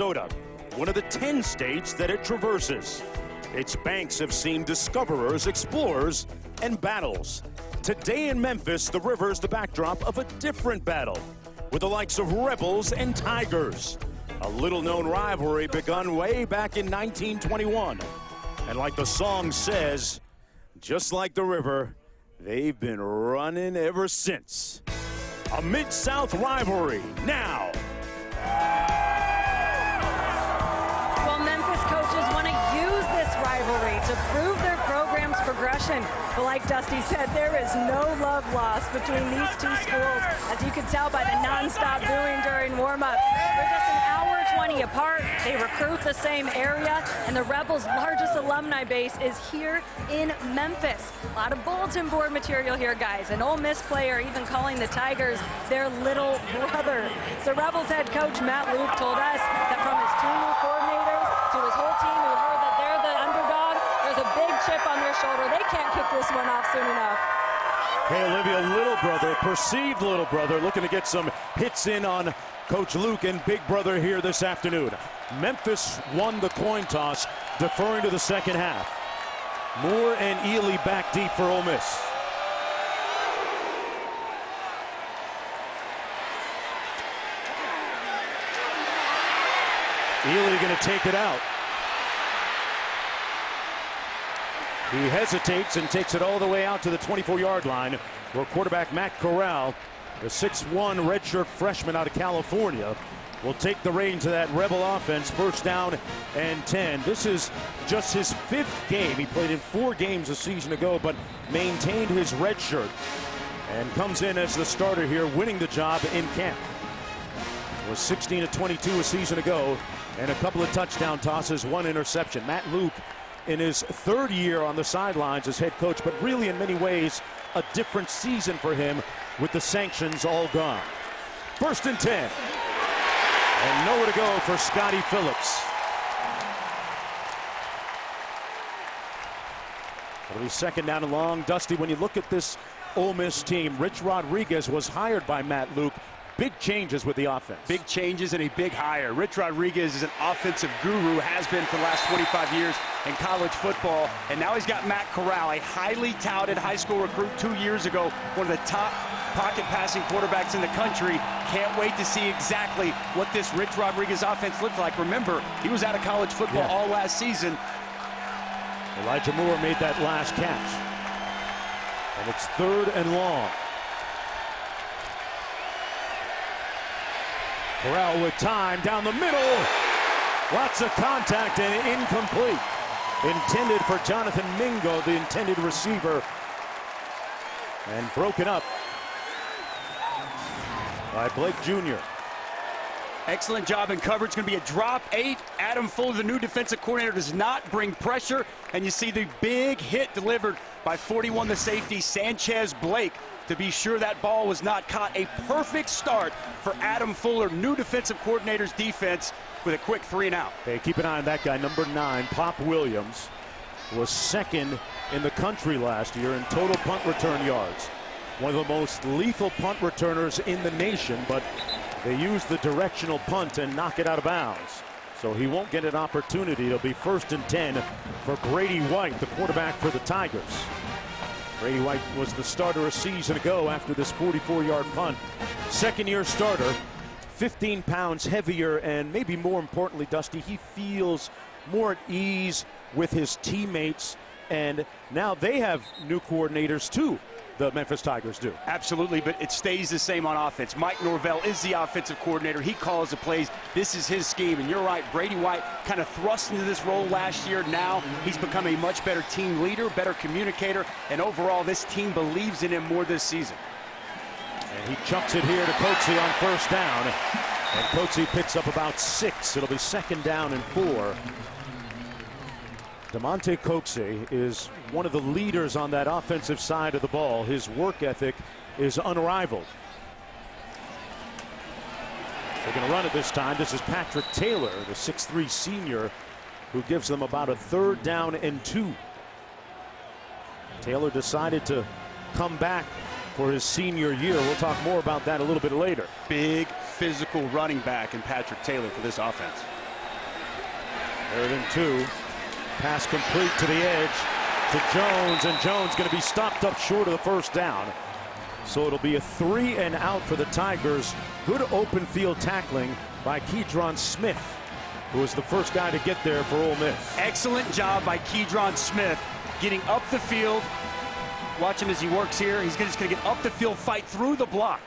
Minnesota, one of the 10 states that it traverses. Its banks have seen discoverers, explorers, and battles. Today in Memphis, the river is the backdrop of a different battle with the likes of Rebels and Tigers. A little known rivalry begun way back in 1921. And like the song says, just like the river, they've been running ever since. A Mid South rivalry now. To prove their program's progression. But like Dusty said, there is no love lost between these two schools, as you can tell by the nonstop booing during warm-ups. They're just an hour 20 apart. They recruit the same area, and the Rebels' largest alumni base is here in Memphis. A lot of bulletin board material here, guys. An Ole Miss player even calling the Tigers their little brother. The Rebels head coach Matt Luke told us that from his two new coordinators to his whole team who heard that they're the underdog, there's a big chip on their shoulder. They can't kick this one off soon enough. Hey, Olivia, little brother, perceived little brother, looking to get some hits in on Coach Luke and Big Brother here this afternoon. Memphis won the coin toss, deferring to the second half. Moore and Ealy back deep for Ole Miss. Ealy going to take it out. He hesitates and takes it all the way out to the 24-yard line where quarterback Matt Corral, the 6'1 redshirt freshman out of California, will take the reins of that Rebel offense. First down and 10. This is just his fifth game. He played in four games a season ago, but maintained his redshirt and comes in as the starter here, winning the job in camp. Was 16 to 22 a season ago, and a couple of touchdown tosses, one interception. Matt Luke in his third year on the sidelines as head coach, but really in many ways a different season for him with the sanctions all gone. First and 10. And nowhere to go for Scotty Phillips. It'll be second down and long. Dusty, when you look at this Ole Miss team, Rich Rodriguez was hired by Matt Luke. Big changes with the offense. Big changes and a big hire. Rich Rodriguez is an offensive guru, has been for the last 25 years in college football. And now he's got Matt Corral, a highly touted high school recruit two years ago, one of the top pocket passing quarterbacks in the country. Can't wait to see exactly what this Rich Rodriguez offense looked like. Remember, he was out of college football Yeah. all last season. Elijah Moore made that last catch. And it's third and long. Corral with time down the middle. Lots of contact and incomplete. Intended for Jonathan Mingo, the intended receiver. And broken up by Blake Jr. Excellent job in coverage. Going to be a drop eight. Adam Fuller, the new defensive coordinator, does not bring pressure. And you see the big hit delivered by 41, the safety, Sanchez Blake, to be sure that ball was not caught. A perfect start for Adam Fuller, new defensive coordinator's defense, with a quick three and out. Hey, keep an eye on that guy, number nine, Pop Williams, was second in the country last year in total punt return yards. One of the most lethal punt returners in the nation, but they use the directional punt and knock it out of bounds. So he won't get an opportunity. It'll be first and 10 for Brady White, the quarterback for the Tigers. Brady White was the starter a season ago after this 44-yard punt. Second year starter, 15 pounds heavier, and maybe more importantly, Dusty, he feels more at ease with his teammates. And now they have new coordinators too, the Memphis Tigers do. Absolutely, but it stays the same on offense. Mike Norvell is the offensive coordinator. He calls the plays. This is his scheme. And you're right, Brady White kind of thrust into this role last year. Now he's become a much better team leader, better communicator, and overall this team believes in him more this season. And he chucks it here to Coxie on first down. And Coxie picks up about six. It'll be second down and four. Damonte Coxie is one of the leaders on that offensive side of the ball. His work ethic is unrivaled. They're going to run it this time. This is Patrick Taylor, the 6'3 senior, who gives them about a third down and two. Taylor decided to come back for his senior year. We'll talk more about that a little bit later. Big physical running back in Patrick Taylor for this offense. Third and two. Pass complete to the edge to Jones, and Jones going to be stopped up short of the first down. So it'll be a three and out for the Tigers. Good open field tackling by Keidron Smith, who was the first guy to get there for Ole Miss. Excellent job by Keidron Smith getting up the field. Watch him as he works here. He's just going to get up the field, fight through the block.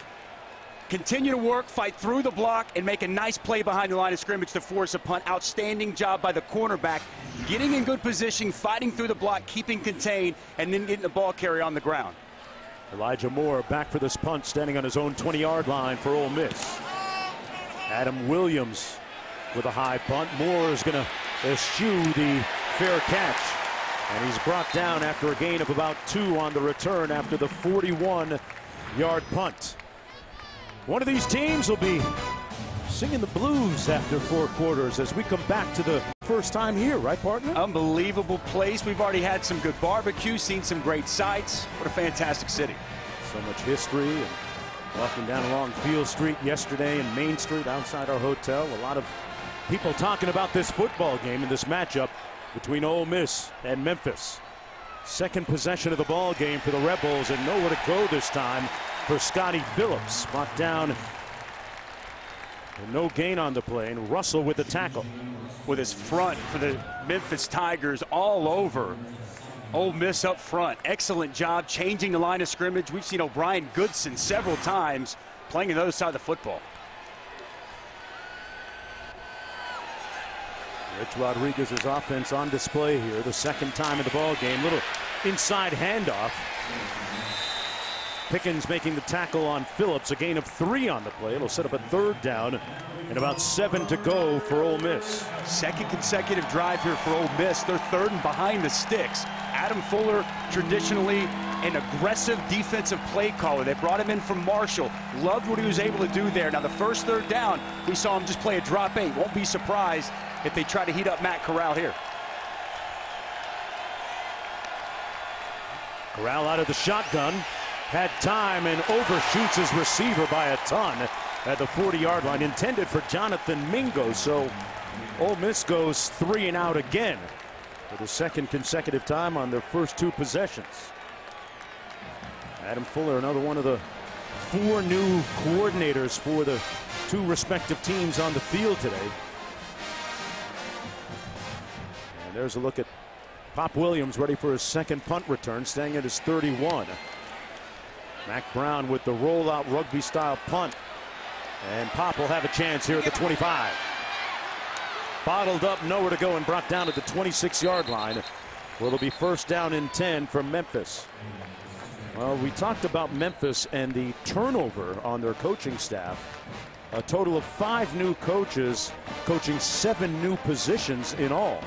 Continue to work, fight through the block, and make a nice play behind the line of scrimmage to force a punt. Outstanding job by the cornerback, getting in good position, fighting through the block, keeping contained, and then getting the ball carrier on the ground. Elijah Moore back for this punt, standing on his own 20-yard line for Ole Miss. Adam Williams with a high punt. Moore is going to eschew the fair catch. And he's brought down after a gain of about two on the return after the 41-yard punt. One of these teams will be singing the blues after four quarters as we come back to the first time here, right, partner? Unbelievable place. We've already had some good barbecue, seen some great sights. What a fantastic city. So much history. And walking down along Beale Street yesterday and Main Street outside our hotel, a lot of people talking about this football game and this matchup between Ole Miss and Memphis. Second possession of the ball game for the Rebels and nowhere to go this time for Scotty Phillips. Brought down. And no gain on the play. And Russell with the tackle. With his front for the Memphis Tigers all over. Ole Miss up front. Excellent job changing the line of scrimmage. We've seen O'Bryan Goodson several times playing on the other side of the football. Rich Rodriguez's offense on display here. The second time in the ball game. Little inside handoff. Pickens making the tackle on Phillips. A gain of three on the play. It'll set up a third down and about seven to go for Ole Miss. Second consecutive drive here for Ole Miss. They're third and behind the sticks. Adam Fuller, traditionally an aggressive defensive play caller. They brought him in from Marshall. Loved what he was able to do there. Now, the first third down, we saw him just play a drop eight. Won't be surprised if they try to heat up Matt Corral here. Corral out of the shotgun. Had time and overshoots his receiver by a ton at the 40-yard line. Intended for Jonathan Mingo. So Ole Miss goes three and out again for the second consecutive time on their first two possessions. Adam Fuller, another one of the four new coordinators for the two respective teams on the field today. And there's a look at Pop Williams ready for his second punt return, staying at his 31. Mac Brown with the rollout rugby style punt. And Pop will have a chance here at the 25. Bottled up, nowhere to go, and brought down at the 26 yard line. Well, it'll be first down in 10 from Memphis. Well, we talked about Memphis and the turnover on their coaching staff. A total of five new coaches coaching seven new positions in all.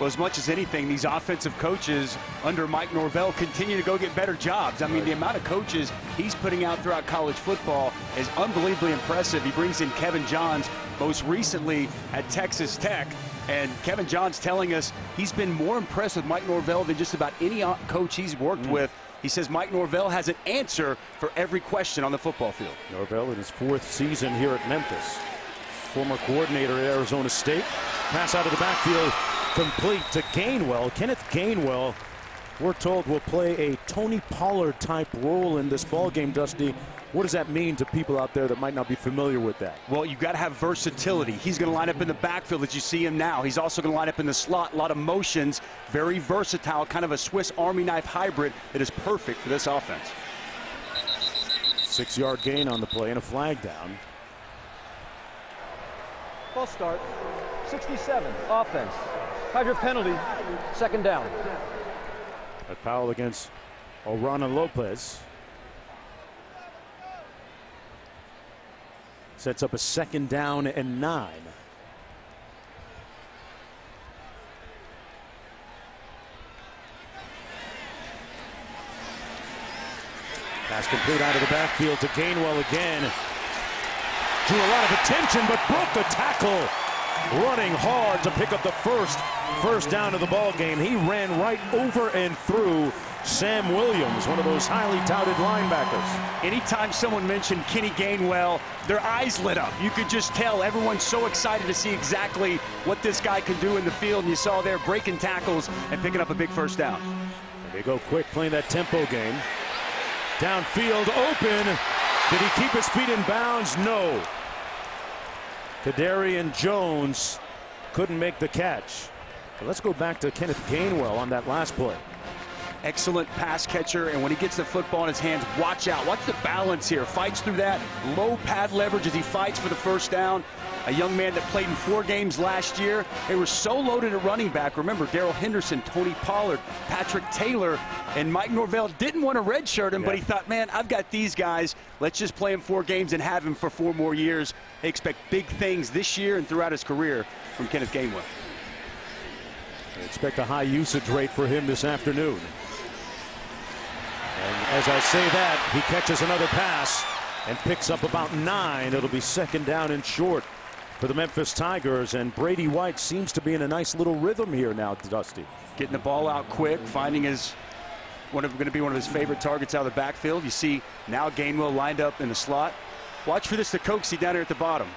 Well, as much as anything, these offensive coaches under Mike Norvell continue to go get better jobs. I mean, the amount of coaches he's putting out throughout college football is unbelievably impressive. He brings in Kevin Johns most recently at Texas Tech. And Kevin Johns telling us he's been more impressed with Mike Norvell than just about any coach he's worked mm. with. He says Mike Norvell has an answer for every question on the football field. Norvell in his fourth season here at Memphis. Former coordinator at Arizona State. Pass out of the backfield complete to Gainwell. Kenneth Gainwell, we're told, will play a Tony Pollard type role in this ball game, Dusty. What does that mean to people out there that might not be familiar with that? Well, you've got to have versatility. He's going to line up in the backfield as you see him now. He's also going to line up in the slot. A lot of motions, very versatile, kind of a Swiss Army knife hybrid that is perfect for this offense. Six yard gain on the play and a flag down. False start. 67, offense. Your penalty, second down. A foul against Orona-Lopez. Sets up a second down and nine. Pass complete out of the backfield to Gainwell again. Drew a lot of attention, but broke the tackle running hard to pick up the first first down of the ball game. He ran right over and through Sam Williams, one of those highly touted linebackers. Anytime someone mentioned Kenny Gainwell, their eyes lit up. You could just tell everyone's so excited to see exactly what this guy can do in the field. And you saw there breaking tackles and picking up a big first down. And they go quick, playing that tempo game. Downfield, open. Did he keep his feet in bounds? No. Kadarian Jones couldn't make the catch. But let's go back to Kenneth Gainwell on that last play. Excellent pass catcher, and when he gets the football in his hands, watch out. Watch the balance here. Fights through that low pad leverage as he fights for the first down. A young man that played in four games last year. They were so loaded at running back. Remember, Darrell Henderson, Tony Pollard, Patrick Taylor, and Mike Norvell didn't want to redshirt him, yeah. but he thought, man, I've got these guys. Let's just play him four games and have him for four more years. They expect big things this year and throughout his career from Kenneth Gainwell. They expect a high usage rate for him this afternoon. And as I say that, he catches another pass and picks up about nine. It'll be second down and short for the Memphis Tigers. And Brady White seems to be in a nice little rhythm here now, Dusty. Getting the ball out quick, finding his one of going to be one of his favorite targets out of the backfield. You see now Gainwell lined up in the slot. Watch for this to Coxie down here at the bottom.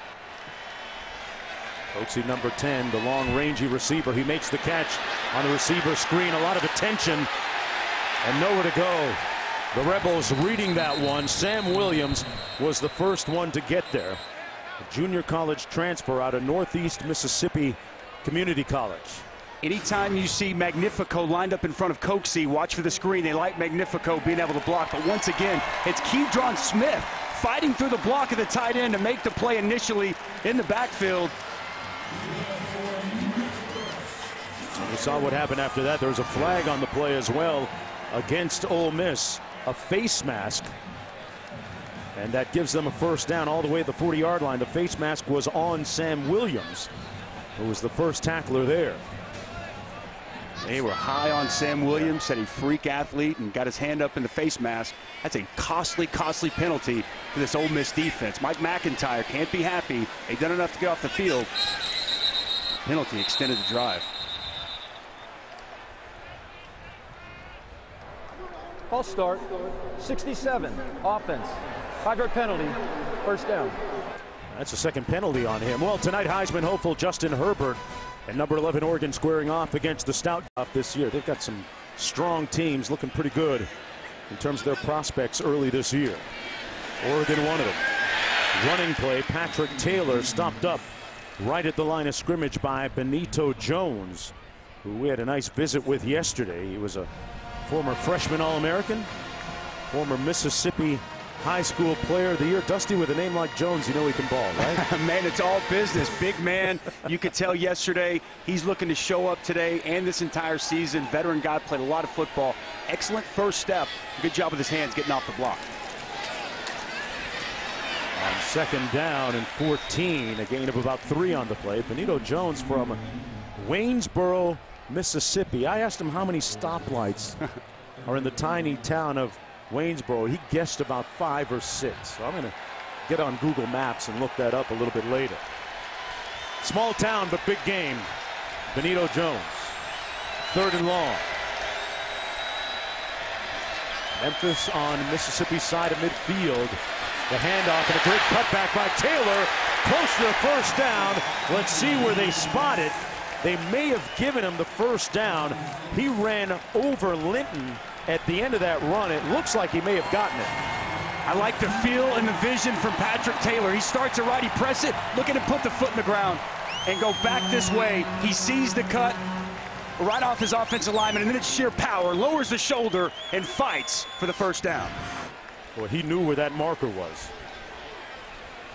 Coxie number 10, the long rangy receiver. He makes the catch on the receiver screen. A lot of attention and nowhere to go. The Rebels reading that one. Sam Williams was the first one to get there. A junior college transfer out of Northeast Mississippi Community College. Anytime you see Magnifico lined up in front of Coxie, watch for the screen. They like Magnifico being able to block. But once again, it's Keidron Smith fighting through the block of the tight end to make the play initially in the backfield. we saw what happened after that. There was a flag on the play as well against Ole Miss a face mask. And that gives them a first down all the way to the 40 yard line. The face mask was on Sam Williams, who was the first tackler there. They were high on Sam Williams, said he freak athlete and got his hand up in the face mask. That's a costly, costly penalty for this Ole Miss defense. Mike McIntyre can't be happy. They've done enough to get off the field. Penalty extended the drive. False start. 67. Offense. Five yard penalty. First down. That's the second penalty on him. Well, tonight, Heisman hopeful Justin Herbert and number 11 Oregon squaring off against the Stout this year. They've got some strong teams looking pretty good in terms of their prospects early this year. Oregon one of them. Running play, Patrick Taylor stopped up right at the line of scrimmage by Benito Jones, who we had a nice visit with yesterday. He was a former freshman All-American, former Mississippi High School Player of the Year. Dusty, with a name like Jones, you know he can ball, right? man, it's all business. Big man. You could tell yesterday he's looking to show up today and this entire season. Veteran guy, played a lot of football. Excellent first step. Good job with his hands getting off the block. On second down and 14, a gain of about three on the play. Benito Jones from Waynesboro, Mississippi. I asked him how many stoplights are in the tiny town of Waynesboro. He guessed about five or six. So I'm going to get on Google Maps and look that up a little bit later. Small town, but big game. Benito Jones. Third and long. Memphis on Mississippi side of midfield. The handoff and a great cutback by Taylor. Close to the first down. Let's see where they spot it. They may have given him the first down. He ran over Linton at the end of that run. It looks like he may have gotten it. I like the feel and the vision from Patrick Taylor. He starts it right, he press it, look at him put the foot in the ground and go back this way. He sees the cut right off his offensive lineman, and then it's sheer power, lowers the shoulder, and fights for the first down. Well, he knew where that marker was.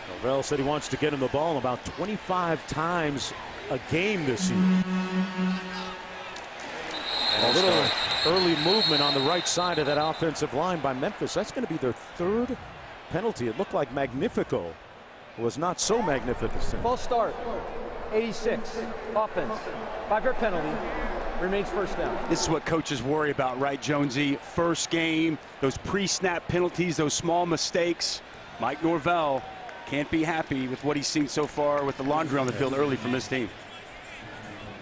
Norvell said he wants to get him the ball about 25 times a game this year. And a little early movement on the right side of that offensive line by Memphis. That's going to be their third penalty. It looked like Magnifico was not so magnificent. False start. 86. Offense. Five-yard penalty. Remains first down. This is what coaches worry about, right, Jonesy? First game, those pre-snap penalties, those small mistakes. Mike Norvell can't be happy with what he's seen so far with the laundry on the field early from his team.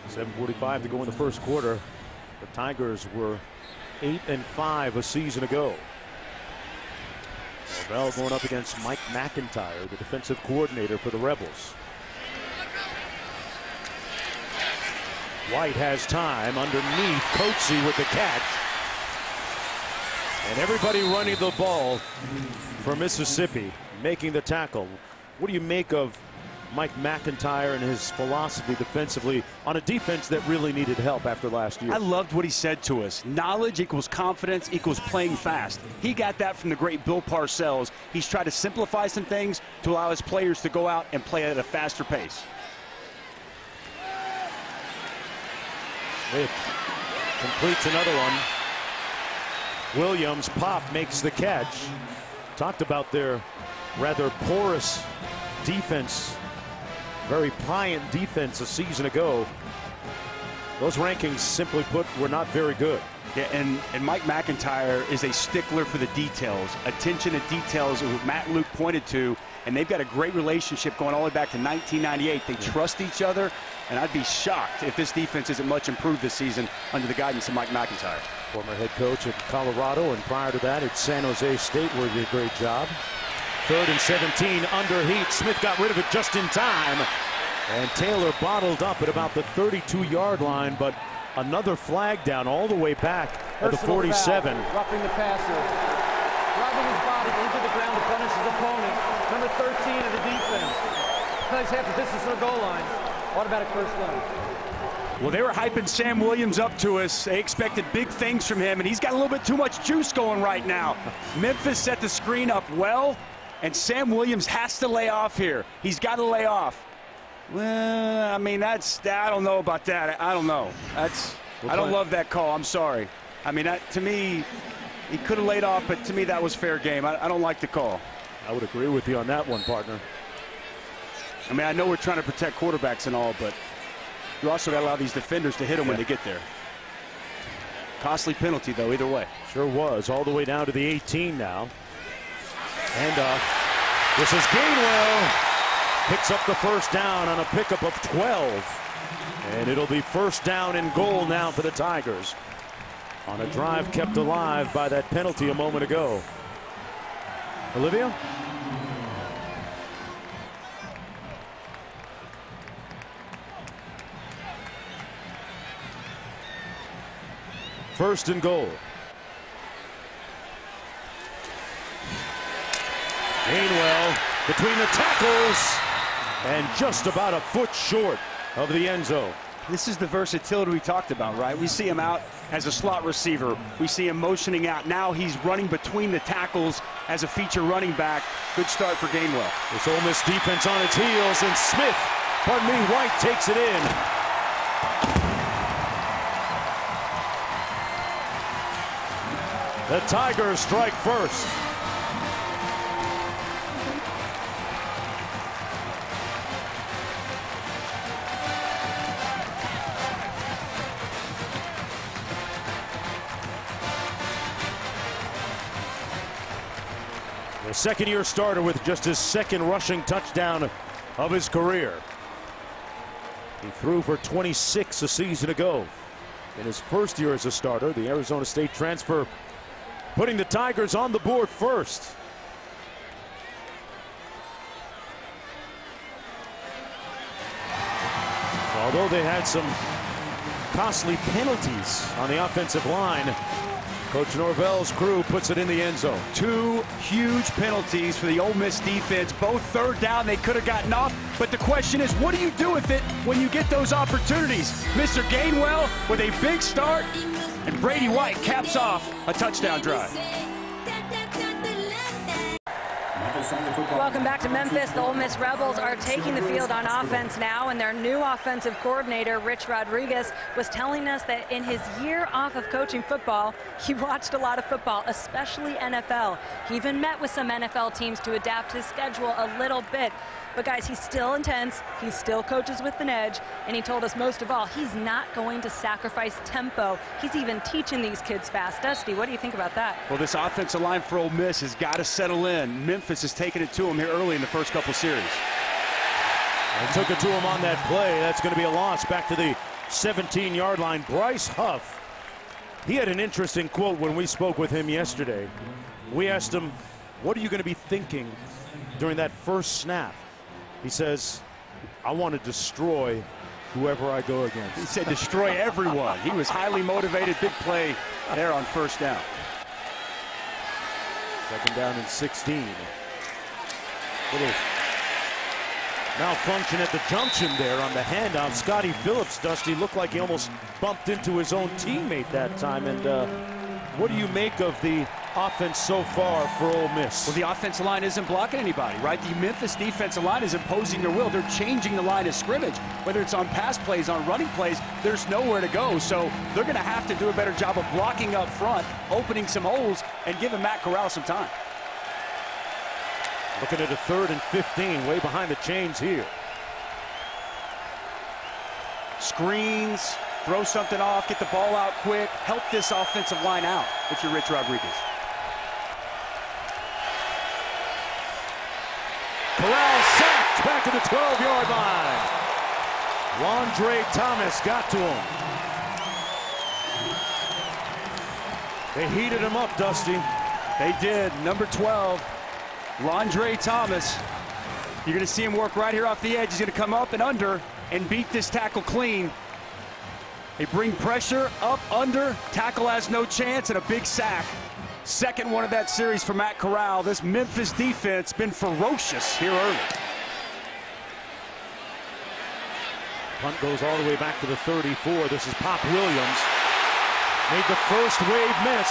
7.45 to go in the first quarter. Tigers were eight and five a season ago. Norvell going up against Mike McIntyre, the defensive coordinator for the Rebels. White has time underneath Coxie with the catch. And everybody running the ball for Mississippi, making the tackle. What do you make of Mike McIntyre and his philosophy defensively on a defense that really needed help after last year? I loved what he said to us. Knowledge equals confidence equals playing fast. He got that from the great Bill Parcells. He's tried to simplify some things to allow his players to go out and play at a faster pace. Smith completes another one. Williams pop makes the catch. Talked about their rather porous defense, very pliant defense a season ago. Those rankings, simply put, were not very good. Yeah, and, and Mike McIntyre is a stickler for the details. Attention to details is what Matt Luke pointed to, and they've got a great relationship going all the way back to 1998. They trust each other, and I'd be shocked if this defense isn't much improved this season under the guidance of Mike McIntyre. Former head coach at Colorado, and prior to that at San Jose State, where he did a great job. Third and 17 under heat. Smith got rid of it just in time. And Taylor bottled up at about the 32-yard line, but another flag down all the way back at the 47. Foul, roughing the passer. Driving his body into the ground to punish his opponent. Number 13 of the defense. Plays half the distance to the goal line. Automatic first down. Well, they were hyping Sam Williams up to us. They expected big things from him, and he's got a little bit too much juice going right now. Memphis set the screen up well, and Sam Williams has to lay off here. He's got to lay off. Well, I mean, that's, I don't know about that. I don't know. That's, I don't love that call. I'm sorry. I mean, that, to me, he could have laid off, but to me, that was fair game. I, I don't like the call. I would agree with you on that one, partner. I mean, I know we're trying to protect quarterbacks and all, but you also got to allow these defenders to hit them when they get there. Costly penalty, though, either way. Sure was. All the way down to the 18 now. And uh, this is Gainwell. Picks up the first down on a pickup of 12. And it'll be first down and goal now for the Tigers. On a drive kept alive by that penalty a moment ago. Olivia? First and goal. Gainwell between the tackles and just about a foot short of the end zone. This is the versatility we talked about, right? We see him out as a slot receiver. We see him motioning out. Now he's running between the tackles as a feature running back. Good start for Gainwell. This Ole Miss defense on its heels, and Smith, pardon me, White takes it in. The Tigers strike first. Second year starter with just his second rushing touchdown of his career. He threw for 26 a season ago. In his first year as a starter, the Arizona State transfer putting the Tigers on the board first. Although they had some costly penalties on the offensive line, Coach Norvell's crew puts it in the end zone. Two huge penalties for the Ole Miss defense. Both third down. They could have gotten off. But the question is, what do you do with it when you get those opportunities? Mr. Gainwell with a big start, and Brady White caps off a touchdown drive. Welcome back to Memphis. The Ole Miss Rebels are taking the field on offense now, and their new offensive coordinator, Rich Rodriguez, was telling us that in his year off of coaching football, he watched a lot of football, especially NFL. He even met with some NFL teams to adapt his schedule a little bit. But guys, he's still intense. He still coaches with an edge. And he told us most of all, he's not going to sacrifice tempo. He's even teaching these kids fast. Dusty, what do you think about that? Well, this offensive line for Ole Miss has got to settle in. Memphis has taken it to him here early in the first couple series. And took it to him on that play. That's going to be a loss back to the 17-yard line. Bryce Huff He had an interesting quote when we spoke with him yesterday. We asked him, What are you going to be thinking during that first snap? He says, I want to destroy whoever I go against. He said destroy everyone. He was highly motivated. Big play there on first down. Second down and 16. Little malfunction at the junction there on the handoff. Scotty Phillips, Dusty, looked like he almost bumped into his own teammate that time. And uh, what do you make of the offense so far for Ole Miss? Well, the offensive line isn't blocking anybody, right? The Memphis defensive line is imposing their will. They're changing the line of scrimmage. Whether it's on pass plays, on running plays, there's nowhere to go. So they're going to have to do a better job of blocking up front, opening some holes, and giving Matt Corral some time. Looking at a third and 15, way behind the chains here. Screens, throw something off, get the ball out quick, help this offensive line out if you're Rich Rodriguez. Corral sacked back to the 12-yard line. La'Andre Thomas got to him. They heated him up, Dusty. They did. Number 12, La'Andre Thomas. You're going to see him work right here off the edge. He's going to come up and under and beat this tackle clean. They bring pressure up under. Tackle has no chance and a big sack. Second one of that series for Matt Corral. This Memphis defense been ferocious here early. Punt goes all the way back to the 34. This is Pop Williams. Made the first wave miss.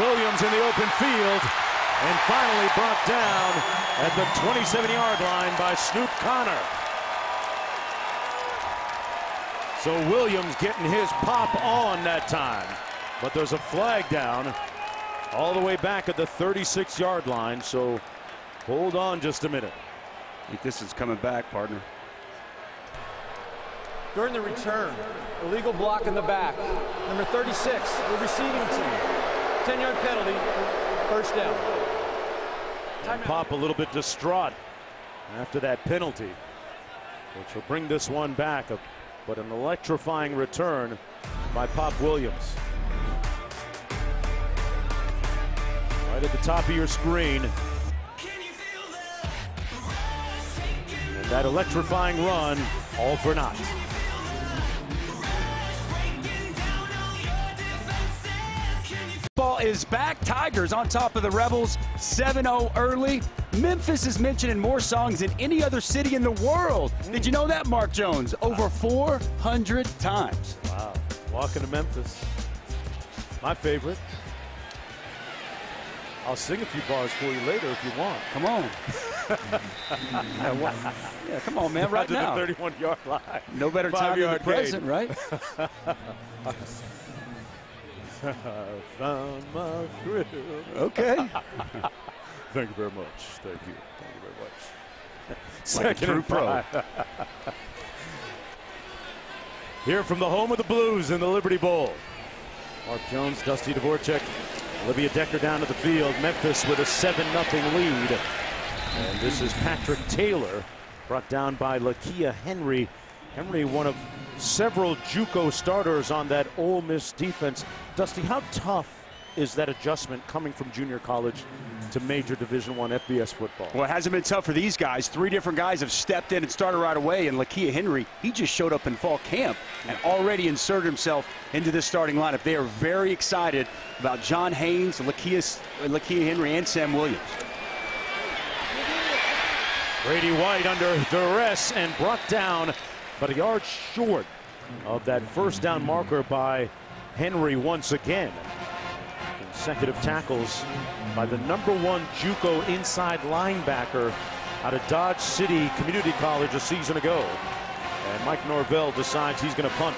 Williams in the open field. And finally brought down at the 27-yard line by Snoop Conner. So Williams getting his pop on that time. But there's a flag down all the way back at the 36-yard line. So hold on just a minute. I think this is coming back, partner. During the return, illegal block in the back. Number 36, the receiving team. 10-yard penalty, first down. Pop a little bit distraught after that penalty, which will bring this one back. But an electrifying return by Pop Williams. Right at the top of your screen. And that electrifying run, all for naught. Ball is back. Tigers on top of the Rebels. 7-0 early. Memphis is mentioned in more songs than any other city in the world. Did you know that, Mark Jones? Over 400 times. Wow. Walking to Memphis. My favorite. I'll sing a few bars for you later if you want. Come on. yeah, come on, man, right to now. the 31-yard line. No better time than the present, right? Found my thrill. Okay. Thank you very much. Thank you. Thank you very much. Like Second and pro. Here from the home of the Blues in the Liberty Bowl. Mark Jones, Dusty Dvorak, Olivia Decker down to the field. Memphis with a 7-0 lead. And this is Patrick Taylor, brought down by Lakia Henry. Henry, one of several JUCO starters on that Ole Miss defense. Dusty, how tough is that adjustment coming from junior college to major Division One FBS football? Well, it hasn't been tough for these guys. Three different guys have stepped in and started right away. And Lakia Henry, he just showed up in fall camp and already inserted himself into this starting lineup. They are very excited about John Haynes, Lakia, Lakia Henry, and Sam Williams. Brady White under duress and brought down, but a yard short of that first down marker by Henry once again. Consecutive tackles by the number one JUCO inside linebacker out of Dodge City Community College a season ago. And Mike Norvell decides he's going to punt.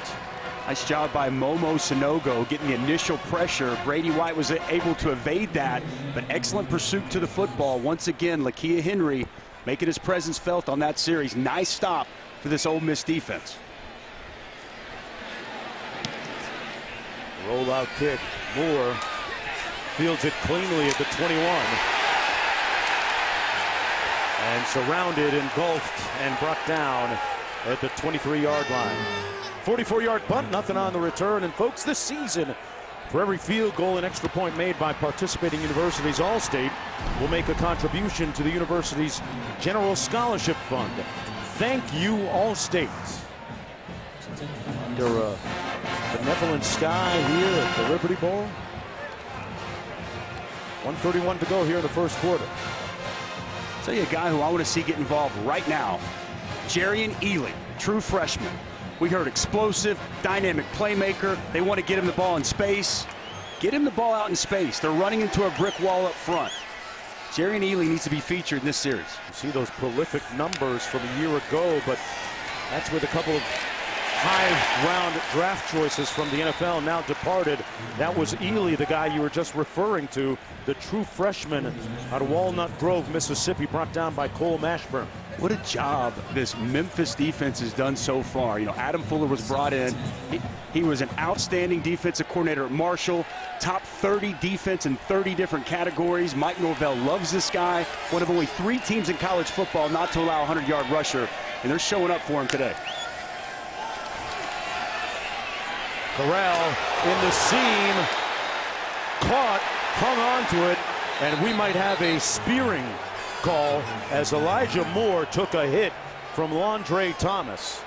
Nice job by Momo Sanogo getting the initial pressure. Brady White was able to evade that, but excellent pursuit to the football. Once again, Lakia Henry making his presence felt on that series. Nice stop for this Ole Miss defense. Rollout kick. Moore fields it cleanly at the 21. And surrounded, engulfed, and brought down at the 23-yard line. 44-yard punt, nothing on the return. And folks, this season, for every field goal and extra point made by participating universities, Allstate will make a contribution to the university's General Scholarship Fund. Thank you, Allstate. Under a benevolent sky here at the Liberty Bowl. 131 to go here in the first quarter. I'll tell you a guy who I want to see get involved right now. Jerrion Ealy, true freshman. We heard explosive, dynamic playmaker. They want to get him the ball in space. Get him the ball out in space. They're running into a brick wall up front. Jerrion Ealy needs to be featured in this series. You see those prolific numbers from a year ago, but that's with a couple of high round draft choices from the NFL now departed. That was Ealy, the guy you were just referring to, the true freshman out of Walnut Grove, Mississippi, brought down by Cole Mashburn. What a job this Memphis defense has done so far. You know, Adam Fuller was brought in. He, he was an outstanding defensive coordinator at Marshall, top 30 defense in 30 different categories. Mike Norvell loves this guy. One of only three teams in college football not to allow a 100-yard rusher, and they're showing up for him today. Corral in the seam, caught, hung on to it, and we might have a spearing call as Elijah Moore took a hit from La'Andre Thomas.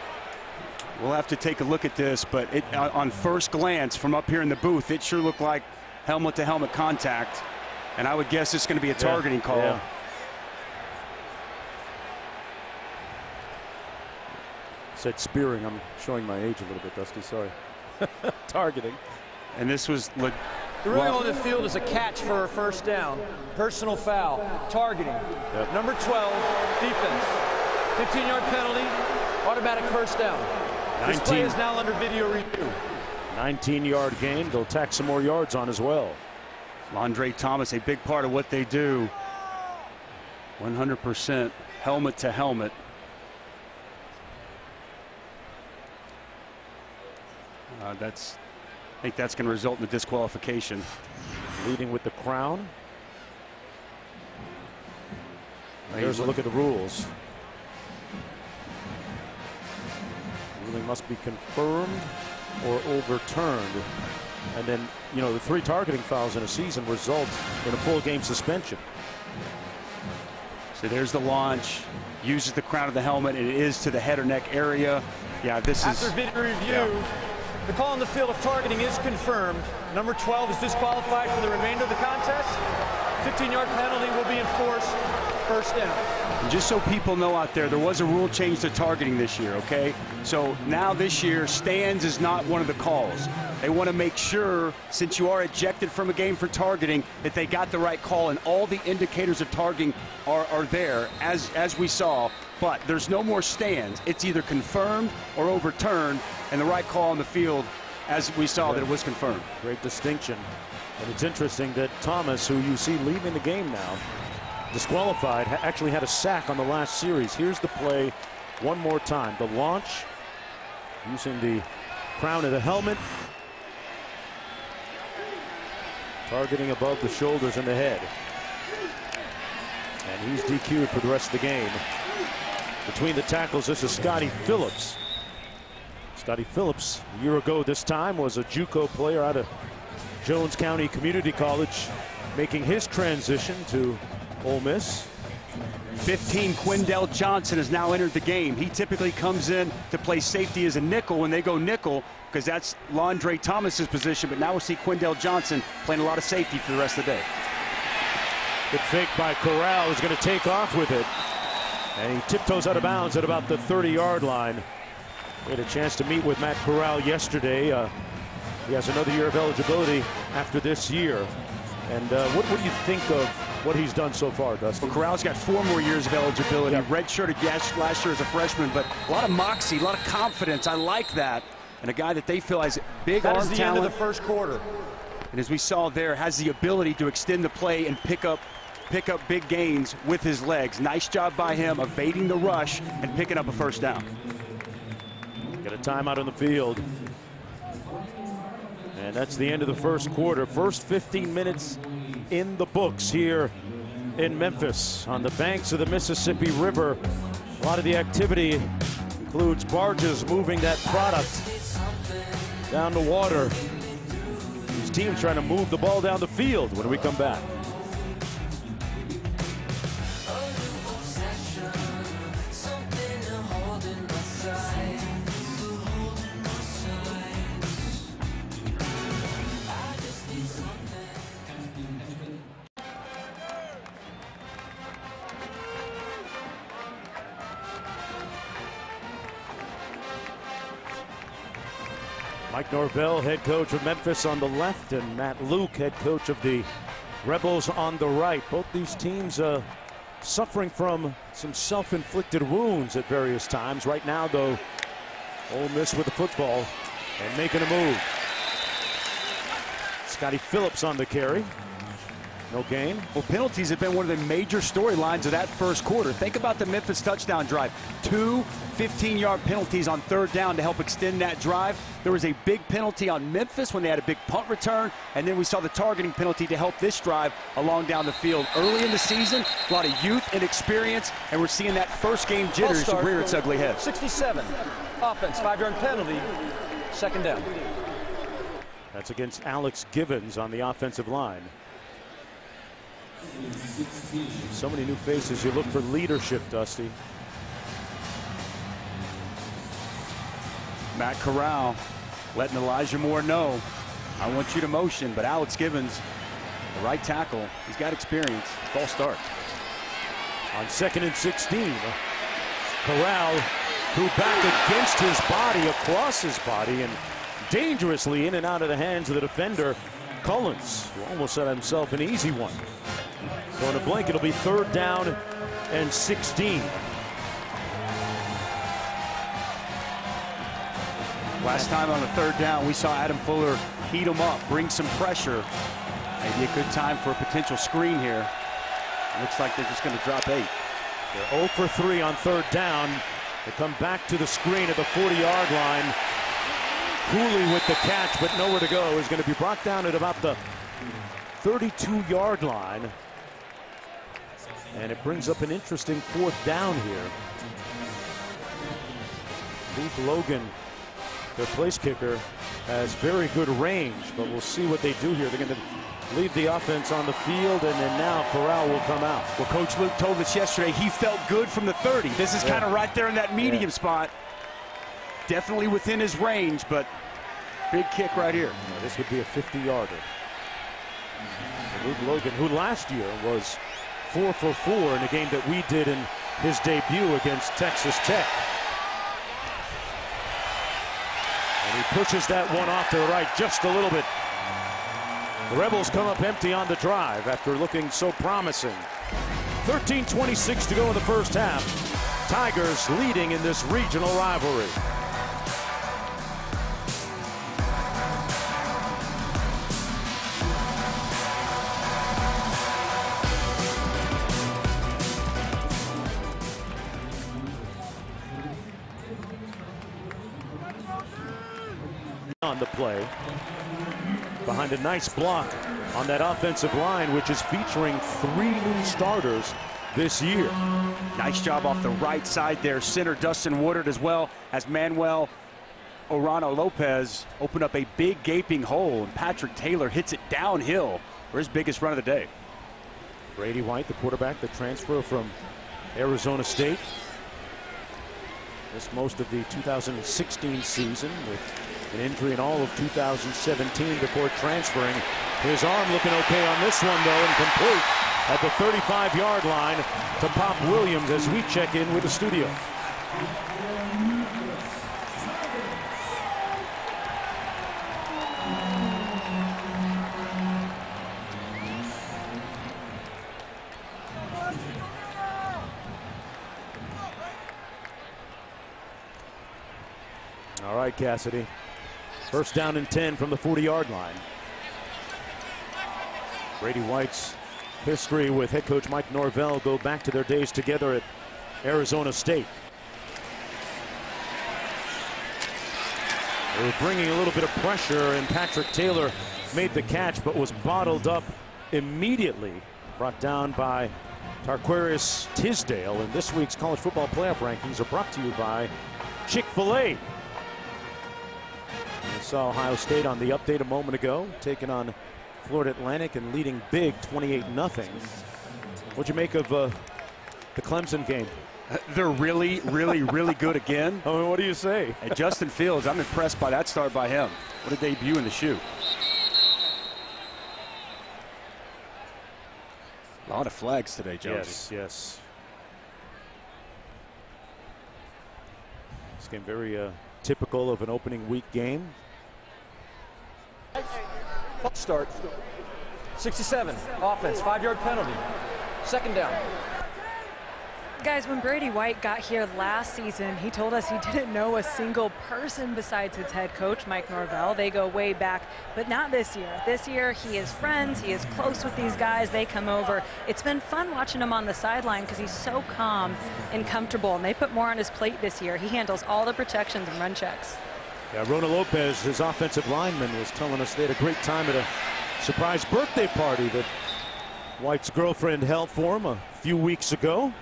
We'll have to take a look at this, but it, uh, on first glance from up here in the booth, it sure looked like helmet-to-helmet contact, and I would guess it's going to be a targeting yeah, call. Yeah. Said spearing. I'm showing my age a little bit, Dusty. Sorry. targeting. And this was. The ruling on the field is a catch for a first down. Personal foul. Targeting. Yep. Number 12, defense. 15-yard penalty. Automatic first down. 19. This play is now under video review. 19-yard gain. They'll tack some more yards on as well. La'Andre Thomas, a big part of what they do. 100% helmet to helmet. Uh, that's, I think that's going to result in a disqualification. Leading with the crown. Here's a look at the rules. Ruling must be confirmed or overturned. And then, you know, the three targeting fouls in a season result in a full game suspension. So there's the launch. Uses the crown of the helmet. It is to the head or neck area. Yeah, this After is. After video review, yeah. The call on the field of targeting is confirmed. Number 12 is disqualified for the remainder of the contest. 15-yard penalty will be enforced. First down. And just so people know out there, there was a rule change to targeting this year, okay? So now this year, stands is not one of the calls. They want to make sure, since you are ejected from a game for targeting, that they got the right call and all the indicators of targeting are, are there, as, as we saw. But there's no more stands. It's either confirmed or overturned, and the right call on the field, as we saw, that it was confirmed. Great distinction. And it's interesting that Thomas, who you see leaving the game now, disqualified, actually had a sack on the last series. Here's the play one more time. The launch using the crown of the helmet. Targeting above the shoulders and the head. And he's DQ'd for the rest of the game. Between the tackles, this is Scotty Phillips. Scotty Phillips, a year ago this time, was a JUCO player out of Jones County Community College, making his transition to Ole Miss. 15, Quindell Johnson has now entered the game. He typically comes in to play safety as a nickel when they go nickel because that's La'Andre Thomas's position. But now we'll see Quindell Johnson playing a lot of safety for the rest of the day. Good fake by Corral, who's going to take off with it. And he tiptoes out of bounds at about the 30-yard line. We had a chance to meet with Matt Corral yesterday. Uh, he has another year of eligibility after this year. And uh, what, what, do you think of what he's done so far, Dustin? Well, Corral's got four more years of eligibility. Yeah. Redshirted last year as a freshman, but a lot of moxie, a lot of confidence. I like that. And a guy that they feel has big that arm the talent. end of the first quarter. And as we saw there, has the ability to extend the play and pick up pick up big gains with his legs. Nice job by him evading the rush and picking up a first down. Got a timeout on the field. And that's the end of the first quarter. First 15 minutes in the books here in Memphis on the banks of the Mississippi River. A lot of the activity includes barges moving that product down the water. These teams trying to move the ball down the field when we come back. Mike Norvell, head coach of Memphis on the left, and Matt Luke, head coach of the Rebels on the right. Both these teams uh, suffering from some self-inflicted wounds at various times. Right now, though, Ole Miss with the football and making a move. Scottie Phillips on the carry. No gain. Well, penalties have been one of the major storylines of that first quarter. Think about the Memphis touchdown drive. Two 15-yard penalties on third down to help extend that drive. There was a big penalty on Memphis when they had a big punt return, and then we saw the targeting penalty to help this drive along down the field. Early in the season, a lot of youth and experience, and we're seeing that first game jitters rear its ugly head. 67, offense, five-yard penalty, second down. That's against Alex Givens on the offensive line. So many new faces. You look for leadership, Dusty. Matt Corral letting Elijah Moore know, I want you to motion, but Alex Givens, the right tackle, he's got experience. False start. On second and 16, Corral threw back against his body, across his body, and dangerously in and out of the hands of the defender, Cullins, who almost set himself an easy one. So in a blink, it'll be third down and 16. Last time on the third down, we saw Adam Fuller heat him up, bring some pressure. Maybe a good time for a potential screen here. Looks like they're just going to drop eight. They're 0 for 3 on third down. They come back to the screen at the 40-yard line. Cooley with the catch, but nowhere to go. Is going to be brought down at about the 32-yard line. And it brings up an interesting fourth down here. Luke Logan, their place kicker, has very good range, but we'll see what they do here. They're going to leave the offense on the field, and then now Corral will come out. Well, Coach Luke told us yesterday he felt good from the 30. This is yeah. kind of right there in that medium yeah. spot. Definitely within his range, but big kick right here. This would be a 50-yarder. Luke Logan, who last year was four for four in a game that we did in his debut against Texas Tech. And he pushes that one off to the right just a little bit. The Rebels come up empty on the drive after looking so promising. 13-26 to go in the first half. Tigers leading in this regional rivalry. A nice block on that offensive line, which is featuring three new starters this year. Nice job off the right side there. Center Dustin Woodard as well as Manuel Orona-Lopez opened up a big gaping hole, and Patrick Taylor hits it downhill for his biggest run of the day. Brady White, the quarterback, the transfer from Arizona State. Missed most of the 2016 season with an injury in all of 2017 before transferring. His arm looking okay on this one, though, and complete at the 35-yard line to Pop Williams as we check in with the studio. All right, Cassidy. First down and 10 from the 40-yard line. Brady White's history with head coach Mike Norvell go back to their days together at Arizona State. They were bringing a little bit of pressure, and Patrick Taylor made the catch, but was bottled up immediately. Brought down by Tariqious Tisdale. And this week's college football playoff rankings are brought to you by Chick-fil-A. I saw Ohio State on the update a moment ago, taking on Florida Atlantic and leading big 28 nothing. What'd you make of uh, the Clemson game? They're really, really, really good again. I mean, what do you say? And Justin Fields, I'm impressed by that start by him. What a debut in the shoe. A lot of flags today, Jonesy. Yes, yes. This game very uh, typical of an opening week game. Start. 67. Offense. Five yard penalty. Second down. Guys, when Brady White got here last season, he told us he didn't know a single person besides his head coach, Mike Norvell. They go way back, but not this year. This year, he is friends. He is close with these guys. They come over. It's been fun watching him on the sideline because he's so calm and comfortable, and they put more on his plate this year. He handles all the protections and run checks. Yeah, Orona-Lopez, his offensive lineman, was telling us they had a great time at a surprise birthday party that White's girlfriend held for him a few weeks ago.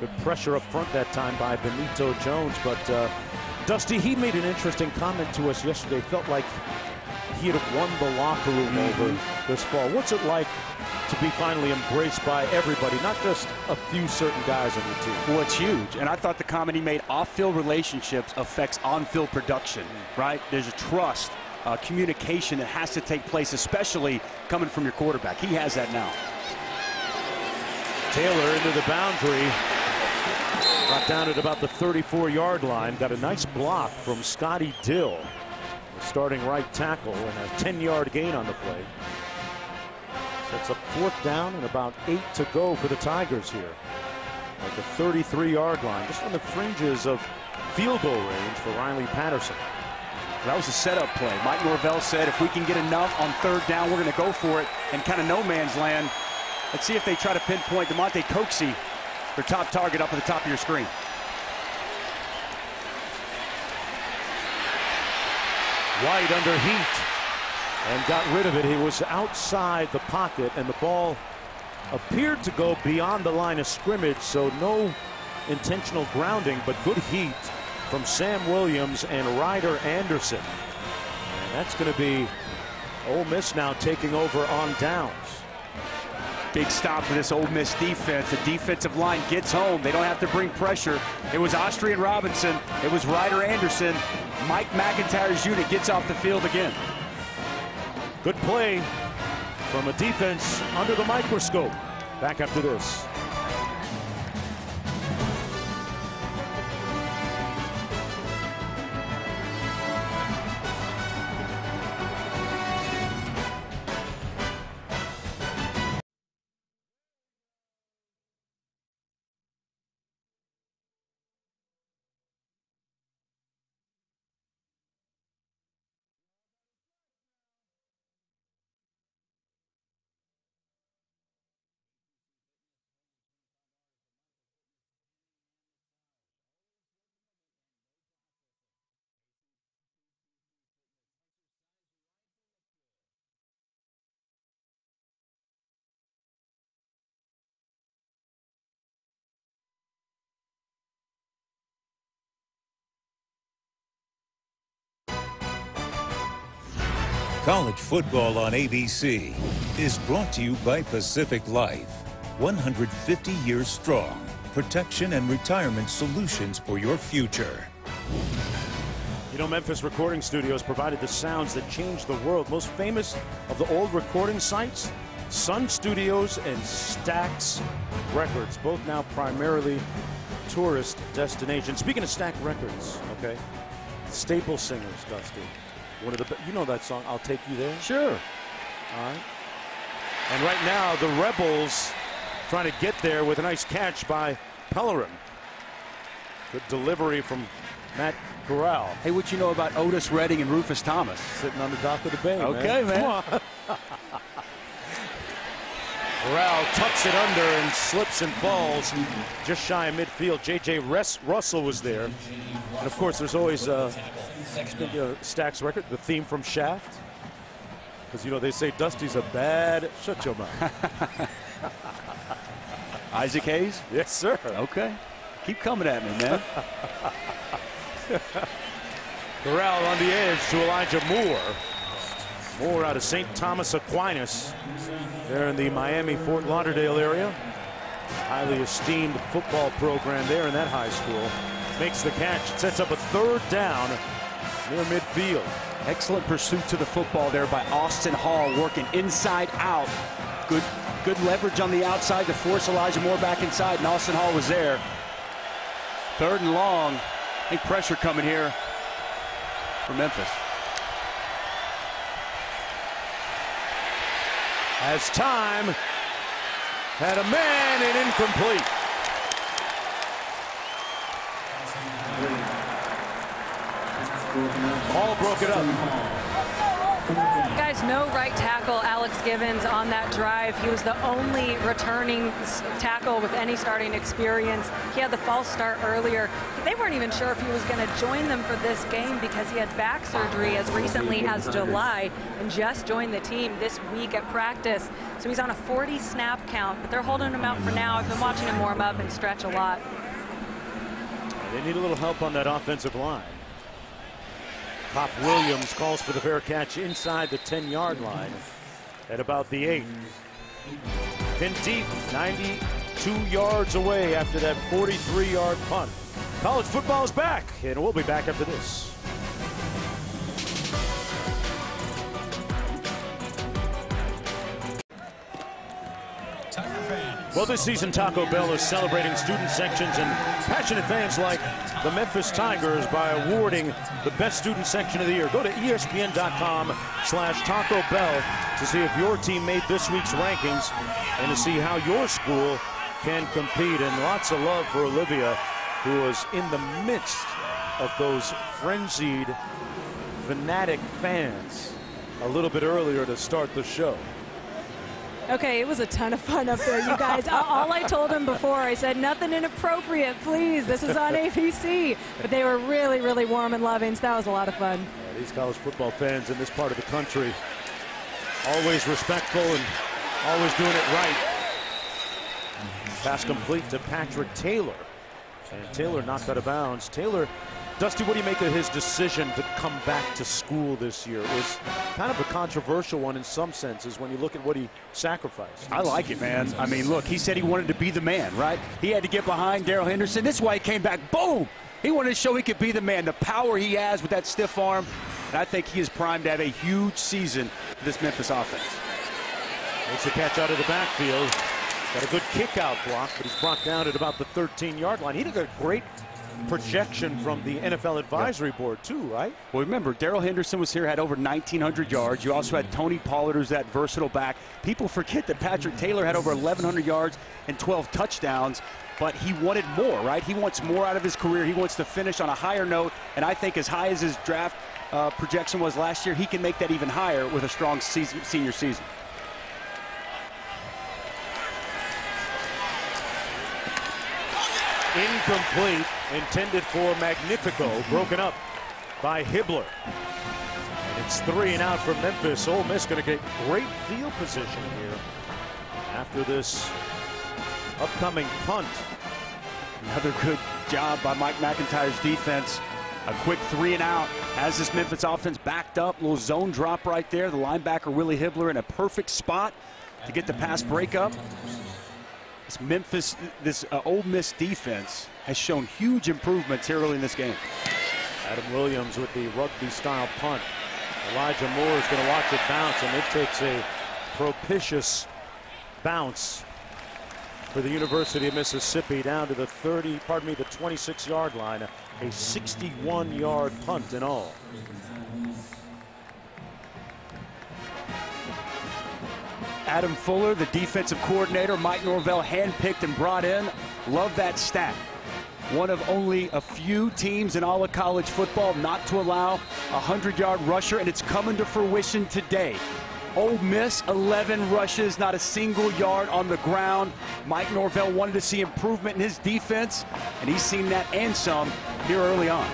Good pressure up front that time by Benito Jones. But uh, Dusty, he made an interesting comment to us yesterday. Felt like he had won the locker room over this fall. What's it like to be finally embraced by everybody, not just a few certain guys on the team? Well, it's huge. And I thought the comment he made off-field relationships affects on-field production, right? There's a trust, uh, communication that has to take place, especially coming from your quarterback. He has that now. Taylor into the boundary. Got down at about the 34-yard line. Got a nice block from Scottie Dill, starting right tackle, and a 10-yard gain on the play. Sets up fourth down and about eight to go for the Tigers here. At the 33-yard line, just on the fringes of field goal range for Riley Patterson. That was a setup play. Mike Norvell said if we can get enough on third down, we're going to go for it and kind of no man's land. Let's see if they try to pinpoint Damonte Coxie, their top target up at the top of your screen. White under heat and got rid of it. He was outside the pocket and the ball appeared to go beyond the line of scrimmage, so no intentional grounding, but good heat from Sam Williams and Ryder Anderson. And that's going to be Ole Miss now taking over on downs. Big stop for this Ole Miss defense. The defensive line gets home. They don't have to bring pressure. It was Austrian Robinson. It was Ryder Anderson. Mike McIntyre's unit gets off the field again. Good play from a defense under the microscope. Back after this. College football on ABC is brought to you by Pacific Life. 150 years strong. Protection and retirement solutions for your future. You know, Memphis Recording Studios provided the sounds that changed the world. Most famous of the old recording sites, Sun Studios and Stax Records, both now primarily tourist destinations. Speaking of Stax Records, okay, Staple Singers, Dusty. One of the, you know that song, I'll Take You There? Sure. All right. And right now, the Rebels trying to get there with a nice catch by Pellerin. Good delivery from Matt Corral. Hey, what you know about Otis Redding and Rufus Thomas? Sitting on the dock of the bay, Okay, man. Corral tucks it under and slips and falls just shy of midfield. J.J. Russell was there. And of course, there's always uh, speaking of Stax record, the theme from Shaft. Because, you know, they say Dusty's a bad. Shut your mouth. Isaac Hayes? yes, sir. Okay. Keep coming at me, man. Corral on the edge to Elijah Moore. Moore out of St. Thomas Aquinas. There in the Miami Fort Lauderdale area. Highly esteemed football program there in that high school. Makes the catch, sets up a third down near midfield. Excellent pursuit to the football there by Austin Hall, working inside out. Good, good leverage on the outside to force Elijah Moore back inside, and Austin Hall was there. Third and long. I think pressure coming here for Memphis. As time had a man and incomplete. Broke it up. Guys, no right tackle Alex Givens on that drive. He was the only returning tackle with any starting experience. He had the false start earlier. They weren't even sure if he was going to join them for this game because he had back surgery as recently as July and just joined the team this week at practice. So he's on a 40 snap count, but they're holding him out for now. I've been watching him warm up and stretch a lot. They need a little help on that offensive line. Pop Williams calls for the fair catch inside the 10-yard line at about the 8. Pinned deep, 92 yards away after that 43-yard punt. College football is back, and we'll be back after this. Well, this season, Taco Bell is celebrating student sections and passionate fans like the Memphis Tigers by awarding the best student section of the year. Go to ESPN.com slash Taco Bell to see if your team made this week's rankings and to see how your school can compete. And lots of love for Olivia, who was in the midst of those frenzied, fanatic fans a little bit earlier to start the show. Okay, it was a ton of fun up there, you guys. All I told them before, I said, nothing inappropriate, please. This is on ABC. But they were really, really warm and loving, so that was a lot of fun. Yeah, these college football fans in this part of the country, always respectful and always doing it right. Pass complete to Patrick Taylor. And Taylor knocked out of bounds. Taylor Dusty, what do you make of his decision to come back to school this year? It was kind of a controversial one in some senses when you look at what he sacrificed. I like it, man. I mean, look, he said he wanted to be the man, right? He had to get behind Darrell Henderson. This is why he came back. Boom! He wanted to show he could be the man, the power he has with that stiff arm. And I think he is primed to have a huge season for this Memphis offense. Makes a catch out of the backfield. Got a good kick out block, but he's brought down at about the 13-yard line. He did a great projection from the NFL advisory board too, right? Well, remember, Darrell Henderson was here, had over 1,900 yards. You also had Tony Pollard, who's that versatile back. People forget that Patrick Taylor had over 1,100 yards and 12 touchdowns, but he wanted more, right? He wants more out of his career. He wants to finish on a higher note, and I think as high as his draft uh, projection was last year, he can make that even higher with a strong season, senior season. Incomplete, intended for Magnifico, broken up by Hibbler. And it's three and out for Memphis. Ole Miss going to get great field position here after this upcoming punt. Another good job by Mike McIntyre's defense. A quick three and out as this Memphis offense backed up. Little zone drop right there. The linebacker Willie Hibbler in a perfect spot to get the pass breakup. Memphis, this uh, Ole Miss defense has shown huge improvements here early in this game. Adam Williams with the rugby-style punt. Elijah Moore is going to watch it bounce, and it takes a propitious bounce for the University of Mississippi down to the 30, pardon me, the 26-yard line. A 61-yard punt in all. Adam Fuller, the defensive coordinator, Mike Norvell handpicked and brought in. Love that stat. One of only a few teams in all of college football not to allow a 100-yard rusher, and it's coming to fruition today. Ole Miss, 11 rushes, not a single yard on the ground. Mike Norvell wanted to see improvement in his defense, and he's seen that and some here early on.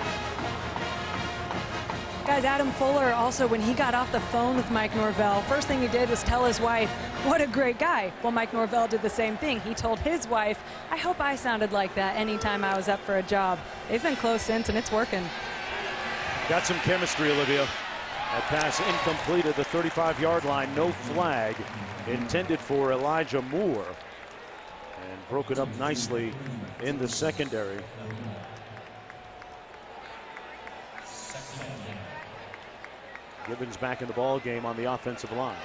Guys, Adam Fuller also, when he got off the phone with Mike Norvell, first thing he did was tell his wife, what a great guy. Well, Mike Norvell did the same thing. He told his wife, I hope I sounded like that anytime I was up for a job. They've been close since, and it's working. Got some chemistry, Olivia. A pass incomplete at the 35-yard line. No flag intended for Elijah Moore. And broke it up nicely in the secondary. Givens back in the ball game on the offensive line.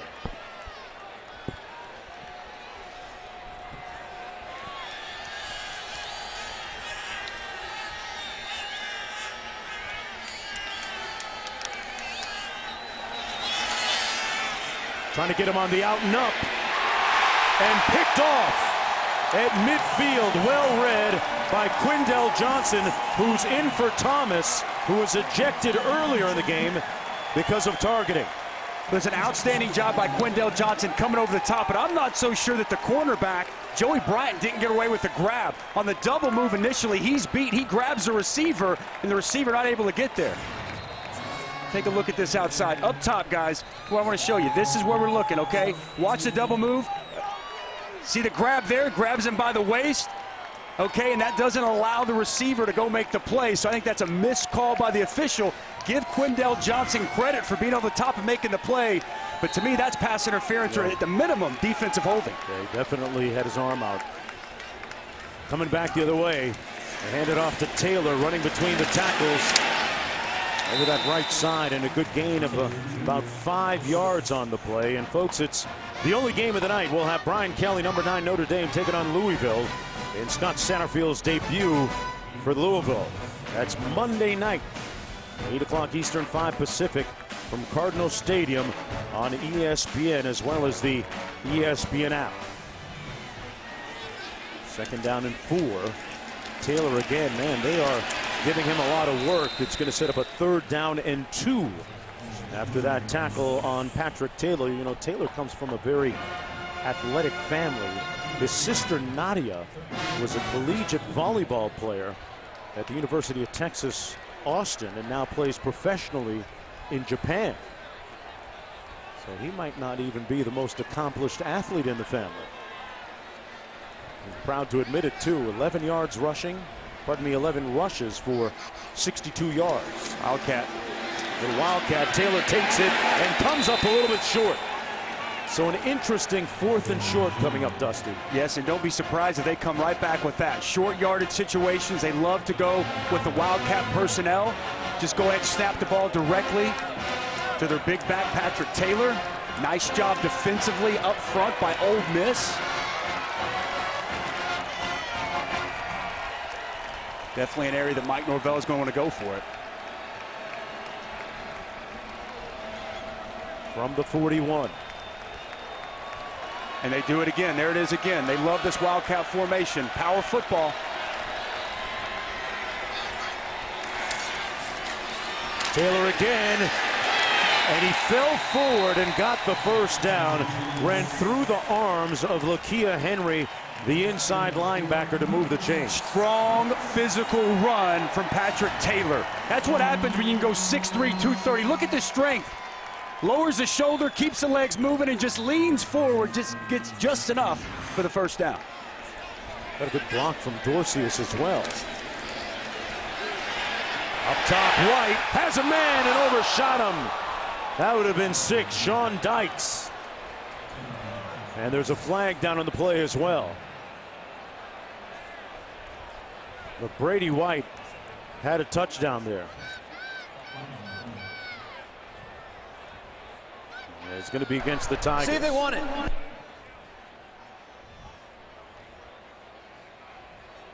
Trying to get him on the out and up. And picked off at midfield. Well read by Quindell Johnson, who's in for Thomas, who was ejected earlier in the game because of targeting. It was an outstanding job by Quindell Johnson coming over the top, but I'm not so sure that the cornerback, Joey Bryant, didn't get away with the grab. On the double move initially, he's beat. He grabs the receiver, and the receiver not able to get there. Take a look at this outside. Up top, guys, what I want to show you. This is where we're looking, okay? Watch the double move. See the grab there? Grabs him by the waist. Okay, and that doesn't allow the receiver to go make the play. So I think that's a missed call by the official. Give Quindell Johnson credit for being on the top and making the play. But to me, that's pass interference or at the minimum defensive holding. Yeah, he definitely had his arm out. Coming back the other way. Hand it off to Taylor, running between the tackles. Over that right side, and a good gain of uh, about five yards on the play. And folks, it's the only game of the night. We'll have Brian Kelly, number nine Notre Dame, taking on Louisville in Scott Satterfield's debut for Louisville. That's Monday night, 8 o'clock Eastern, 5 Pacific from Cardinal Stadium on ESPN as well as the ESPN app. Second down and four. Taylor again, man, they are giving him a lot of work. It's going to set up a third down and two after that tackle on Patrick Taylor. You know, Taylor comes from a very athletic family. His sister Nadia was a collegiate volleyball player at the University of Texas, Austin, and now plays professionally in Japan. So he might not even be the most accomplished athlete in the family. He's proud to admit it too. 11 yards rushing, pardon me, 11 rushes for 62 yards. Wildcat. The Wildcat, Taylor takes it and comes up a little bit short. So an interesting fourth and short coming up, Dusty. Yes, and don't be surprised if they come right back with that. Short yardage situations, they love to go with the Wildcat personnel. Just go ahead and snap the ball directly to their big back, Patrick Taylor. Nice job defensively up front by Ole Miss. Definitely an area that Mike Norvell is going to want to go for it. From the 41. And they do it again. There it is again. They love this Wildcat formation. Power football. Taylor again. And he fell forward and got the first down. Ran through the arms of Lakia Henry, the inside linebacker, to move the chain. Strong physical run from Patrick Taylor. That's what happens when you can go 6'3", 230. Look at the strength. Lowers the shoulder, keeps the legs moving, and just leans forward, just gets just enough for the first down. Got a good block from Dorceus as well. Up top right, has a man and overshot him. That would have been six, Sean Dykes. And there's a flag down on the play as well. But Brady White had a touchdown there. It's going to be against the Tigers. See if they want it.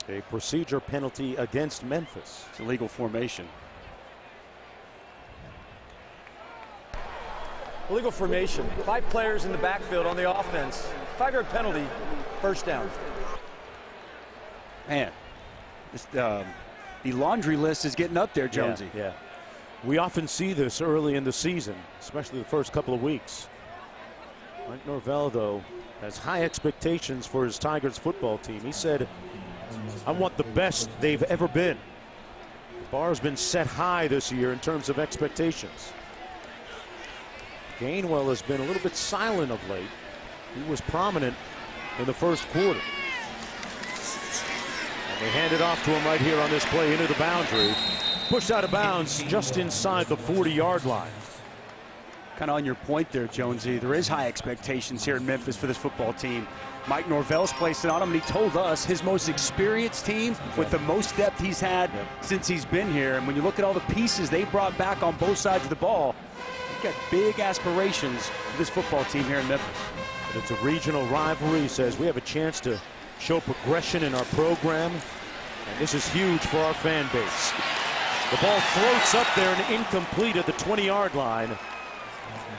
A procedure penalty against Memphis. It's a legal formation. Illegal formation. Five players in the backfield on the offense. Five-yard penalty, first down. Man, this, um, the laundry list is getting up there, Jonesy. Yeah, yeah. We often see this early in the season, especially the first couple of weeks. Mike Norvell, though, has high expectations for his Tigers football team. He said, I want the best they've ever been. The bar's been set high this year in terms of expectations. Gainwell has been a little bit silent of late. He was prominent in the first quarter. And they hand it off to him right here on this play into the boundary. Pushed out of bounds just inside the 40-yard line. Kind of on your point there, Jonesy. There is high expectations here in Memphis for this football team. Mike Norvell's placed it on him, and he told us his most experienced team with the most depth he's had yep. since he's been here. And when you look at all the pieces they brought back on both sides of the ball, you've got big aspirations for this football team here in Memphis. But it's a regional rivalry. He says we have a chance to show progression in our program, and this is huge for our fan base. The ball floats up there and incomplete at the 20-yard line.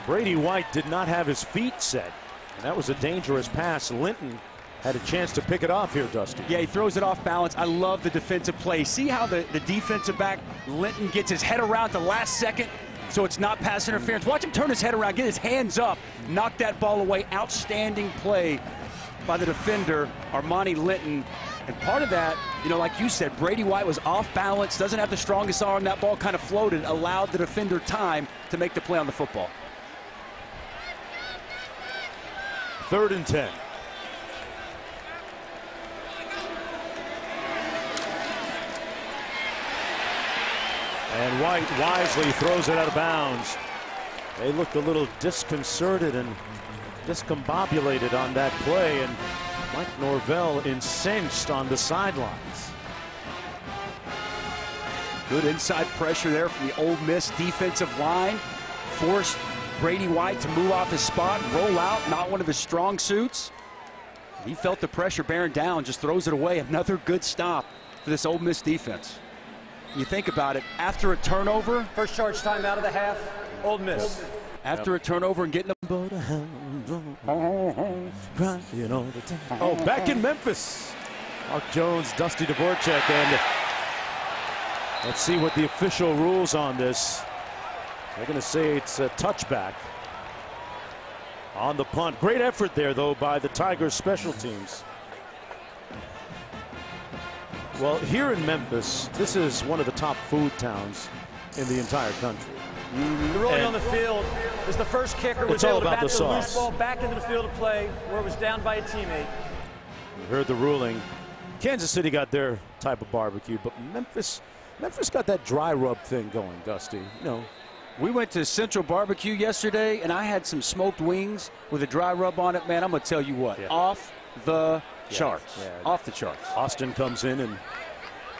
Brady White did not have his feet set. And that was a dangerous pass. Linton had a chance to pick it off here, Dusty. Yeah, he throws it off balance. I love the defensive play. See how the, the defensive back, Linton, gets his head around the last second so it's not pass interference. Watch him turn his head around, get his hands up, knock that ball away. Outstanding play by the defender, Armani Linton. And part of that, you know, like you said, Brady White was off balance, doesn't have the strongest arm. That ball kind of floated, allowed the defender time to make the play on the football. Third and 10. And White wisely throws it out of bounds. They looked a little disconcerted and discombobulated on that play, and Mike Norvell incensed on the sidelines. Good inside pressure there from the Ole Miss defensive line. Forced Brady White to move off his spot, roll out, not one of his strong suits. He felt the pressure bearing down, just throws it away. Another good stop for this Ole Miss defense. You think about it, after a turnover. First charge time out of the half, Ole Miss. After yep. a turnover and getting Oh, back in Memphis. Mark Jones, Dusty Dvoracek, and let's see what the official rules on this. They're going to say it's a touchback on the punt. Great effort there, though, by the Tigers special teams. Well, here in Memphis, this is one of the top food towns in the entire country. Mm -hmm. The ruling on the field is the first kicker was able to bat the, the loose ball back into the field of play where it was down by a teammate. You heard the ruling. Kansas City got their type of barbecue, but Memphis, Memphis got that dry rub thing going, Dusty. You know, we went to Central Barbecue yesterday, and I had some smoked wings with a dry rub on it. Man, I'm going to tell you what, yeah. off the charts. Yeah. Off the charts. Austin comes in and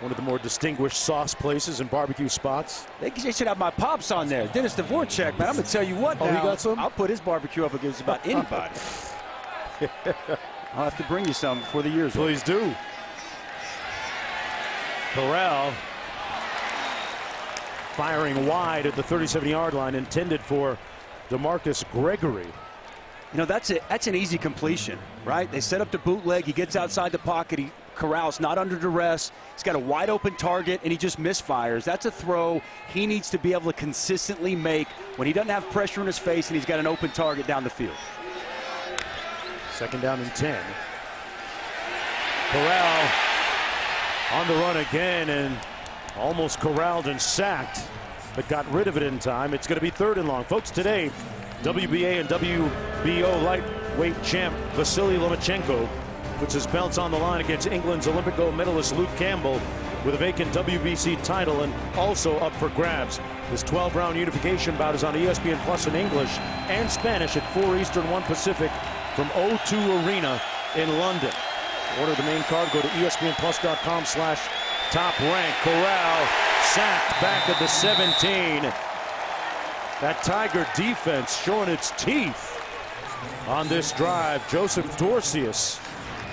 one of the more distinguished sauce places and barbecue spots. They, they should have my pops on there. Dennis Dvoracek, man. I'm going to tell you what Oh, now, he got some? I'll put his barbecue up against about anybody. I'll have to bring you some before the year's Please do. Corral firing wide at the 37-yard line, intended for DeMarcus Gregory. You know, that's, a, that's an easy completion, right? They set up the bootleg. He gets outside the pocket. He Corral's not under duress. He's got a wide open target, and he just misfires. That's a throw he needs to be able to consistently make when he doesn't have pressure in his face and he's got an open target down the field. Second down and 10. Corral on the run again and almost corralled and sacked, but got rid of it in time. It's going to be third and long. Folks, today WBA and WBO lightweight champ Vasily Lomachenko puts his belts on the line against England's Olympic gold medalist Luke Campbell with a vacant WBC title and also up for grabs. This 12-round unification bout is on ESPN Plus in English and Spanish at 4 Eastern, 1 Pacific from O2 Arena in London. Order the main card, go to espnplus.com slash top rank. Corral sacked back at the 17. That Tiger defense showing its teeth on this drive. Joseph Dorceus,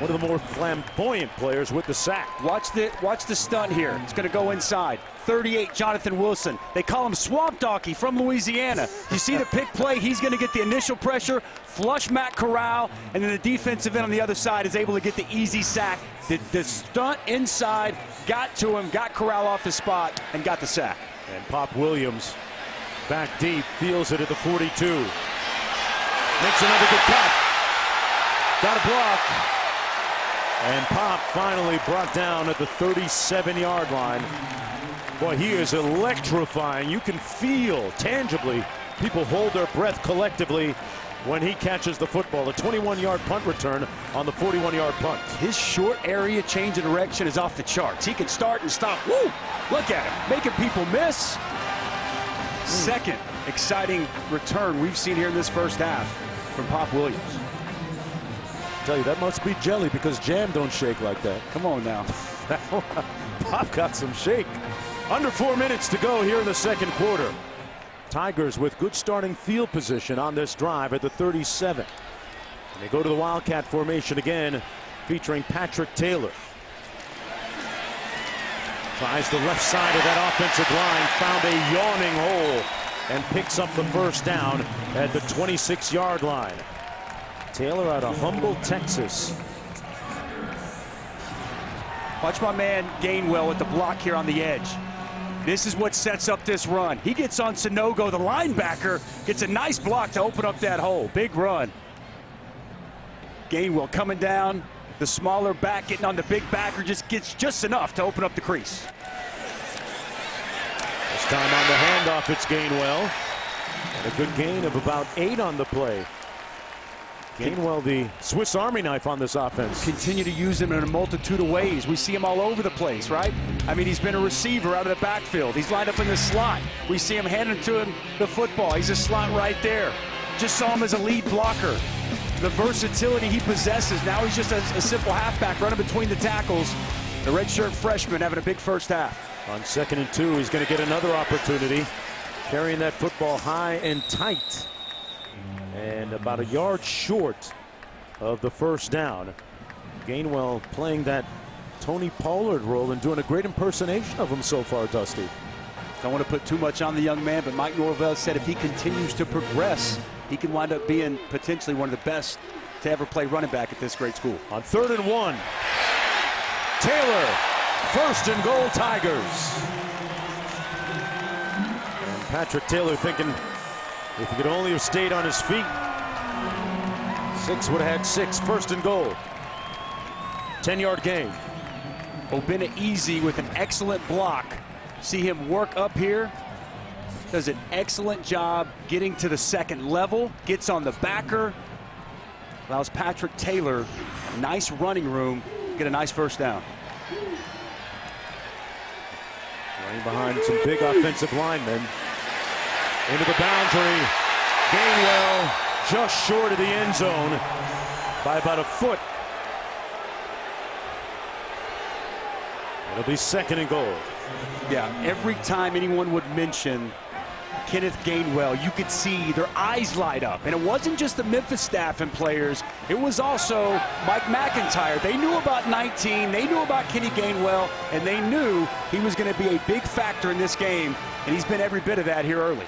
one of the more flamboyant players with the sack. Watch the watch the stunt here. It's going to go inside. 38, Jonathan Wilson. They call him Swamp Donkey from Louisiana. You see the pick play. He's going to get the initial pressure, flush Matt Corral, and then the defensive end on the other side is able to get the easy sack. The, the stunt inside got to him, got Corral off his spot, and got the sack. And Pop Williams Back deep, feels it at the 42. Makes another good cut. Got a block. And Pop finally brought down at the 37-yard line. Boy, he is electrifying. You can feel tangibly people hold their breath collectively when he catches the football. A 21-yard punt return on the 41-yard punt. His short area change of direction is off the charts. He can start and stop. Woo! Look at him, making people miss. Hmm. Second exciting return we've seen here in this first half from Pop Williams. Tell you, that must be jelly because jam don't shake like that. Come on now. Pop got some shake. Under four minutes to go here in the second quarter. Tigers with good starting field position on this drive at the 37. And they go to the Wildcat formation again, featuring Patrick Taylor. Tries the left side of that offensive line, found a yawning hole, and picks up the first down at the 26-yard line. Taylor out of Humble, Texas. Watch my man Gainwell with the block here on the edge. This is what sets up this run. He gets on Sanogo, the linebacker, gets a nice block to open up that hole. Big run. Gainwell coming down. The smaller back getting on the big backer just gets just enough to open up the crease. This time on the handoff, it's Gainwell. And a good gain of about eight on the play. Gainwell, the Swiss Army knife on this offense. Continue to use him in a multitude of ways. We see him all over the place, right? I mean, he's been a receiver out of the backfield. He's lined up in the slot. We see him handing to him the football. He's a slot right there. Just saw him as a lead blocker. The versatility he possesses. Now he's just a, a simple halfback running between the tackles. The redshirt freshman having a big first half. On second and two, he's going to get another opportunity. Carrying that football high and tight and about a yard short of the first down. Gainwell playing that Tony Pollard role and doing a great impersonation of him so far, Dusty. Don't want to put too much on the young man, but Mike Norvell said if he continues to progress, he can wind up being potentially one of the best to ever play running back at this great school. On third and one, Taylor, first and goal Tigers. And Patrick Taylor thinking if he could only have stayed on his feet, six would have had six. First and goal. 10-yard gain. Obinna Eze with an excellent block. See him work up here. Does an excellent job getting to the second level. Gets on the backer. Allows Patrick Taylor nice running room. Get a nice first down. Running behind some big offensive linemen into the boundary. Gainwell just short of the end zone by about a foot. It'll be second and goal. Yeah, every time anyone would mention Kenneth Gainwell, you could see their eyes light up. And it wasn't just the Memphis staff and players, it was also Mike McIntyre. They knew about 19, they knew about Kenny Gainwell, and they knew he was going to be a big factor in this game, and he's been every bit of that here early.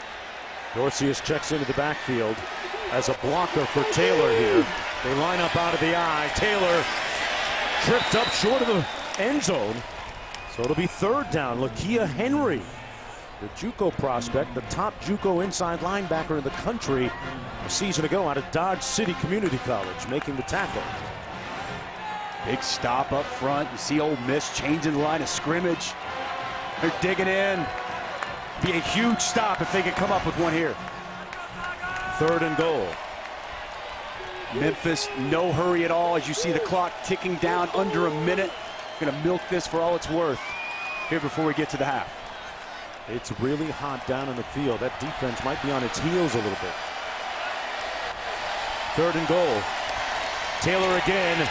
Dorceus checks into the backfield as a blocker for Taylor here. They line up out of the I. Taylor tripped up short of the end zone. So it'll be third down. Lakia Henry, the JUCO prospect, the top JUCO inside linebacker in the country a season ago out of Dodge City Community College, making the tackle. Big stop up front. You see Ole Miss changing the line of scrimmage. They're digging in. Be a huge stop if they could come up with one here. Third and goal. Memphis, no hurry at all as you see the clock ticking down under a minute. Going to milk this for all it's worth here before we get to the half. It's really hot down in the field. That defense might be on its heels a little bit. Third and goal. Taylor again.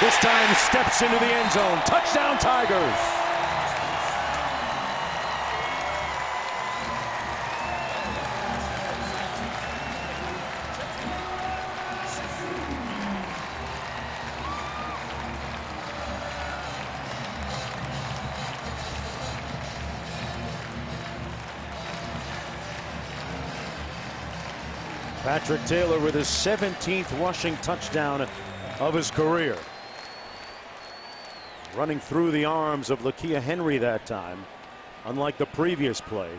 This time steps into the end zone. Touchdown Tigers. Patrick Taylor with his 17th rushing touchdown of his career. Running through the arms of Lakia Henry that time, unlike the previous play.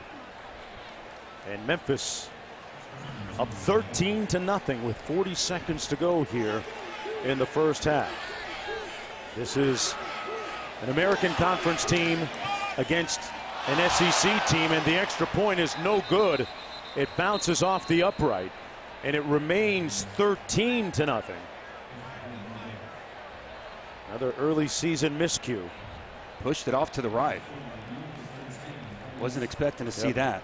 And Memphis up 13 to nothing with 40 seconds to go here in the first half. This is an American Conference team against an SEC team, and the extra point is no good. It bounces off the upright. And it remains 13 to nothing. Another early season miscue. Pushed it off to the right. Wasn't expecting to see that.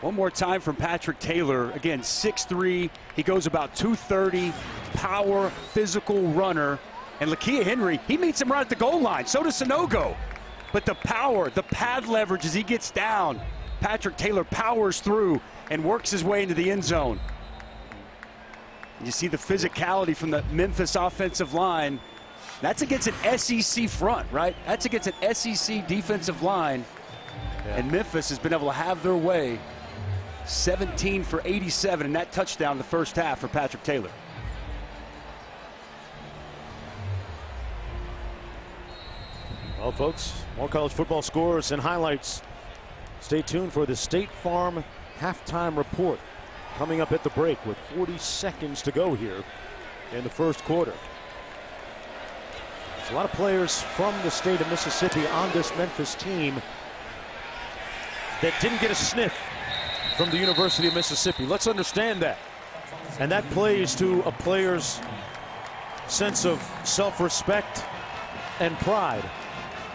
One more time from Patrick Taylor. Again, 6'3". He goes about 230. Power, physical runner. And Lakia Henry, he meets him right at the goal line. So does Sanogo. But the power, the pad leverage as he gets down. Patrick Taylor powers through and works his way into the end zone. You see the physicality from the Memphis offensive line. That's against an SEC front, right? That's against an SEC defensive line. And Memphis has been able to have their way 17 for 87 and that touchdown in the first half for Patrick Taylor. Well, folks, more college football scores and highlights. Stay tuned for the State Farm halftime report coming up at the break with 40 seconds to go here in the first quarter. There's a lot of players from the state of Mississippi on this Memphis team that didn't get a sniff from the University of Mississippi. Let's understand that. And that plays to a player's sense of self-respect and pride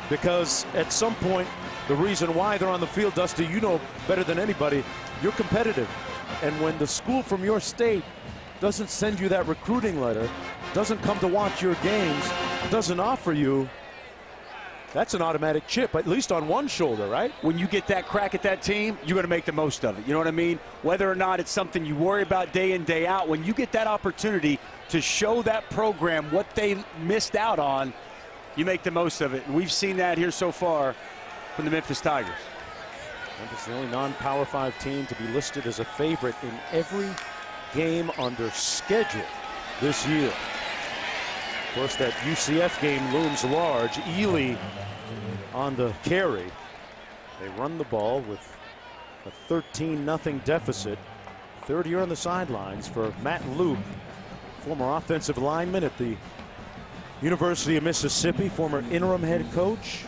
because at some point the reason why they're on the field dusty you know better than anybody you're competitive and when the school from your state doesn't send you that recruiting letter doesn't come to watch your games doesn't offer you that's an automatic chip at least on one shoulder right When you get that crack at that team, you're going to make the most of it. You know what I mean? Whether or not it's something you worry about day in, day out, when you get that opportunity to show that program what they missed out on, you make the most of it. And we've seen that here so far from the Memphis Tigers. Memphis the only non-power five team to be listed as a favorite in every game under schedule this year. Of course, that UCF game looms large. Ealy on the carry. They run the ball with a 13 0 deficit. Third year on the sidelines for Matt Luke, former offensive lineman at the University of Mississippi, former interim head coach.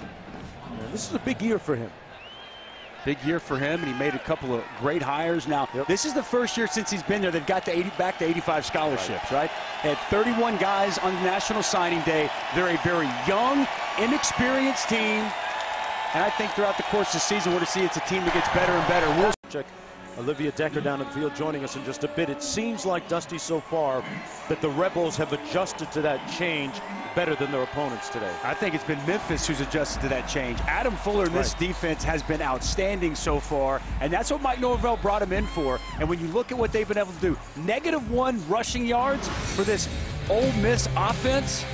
This is a big year for him. Big year for him, and he made a couple of great hires. Now, this is the first year since he's been there they've got to 80, back to 85 scholarships, right? They had 31 guys on National Signing Day. They're a very young, inexperienced team. And I think throughout the course of the season, we're going to see it's a team that gets better and better. We'll Check Olivia Decker down in the field joining us in just a bit. It seems like, Dusty, so far that the Rebels have adjusted to that change better than their opponents today. I think it's been Memphis who's adjusted to that change. Adam Fuller in this Right. defense has been outstanding so far, and that's what Mike Norvell brought him in for. And when you look at what they've been able to do, negative one rushing yards for this Ole Miss offense.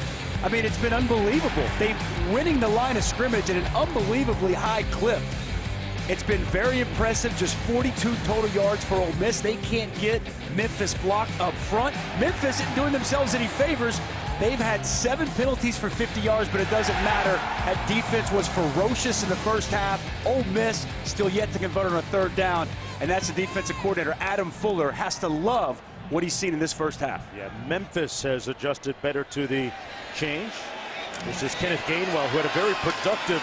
I mean, it's been unbelievable. They've winning the line of scrimmage at an unbelievably high clip. It's been very impressive. Just 42 total yards for Ole Miss. They can't get Memphis blocked up front. Memphis isn't doing themselves any favors. They've had seven penalties for 50 yards, but it doesn't matter. That defense was ferocious in the first half. Ole Miss still yet to convert on a third down, and that's the defensive coordinator Adam Fuller has to love what he's seen in this first half. Yeah, Memphis has adjusted better to the change. This is Kenneth Gainwell, who had a very productive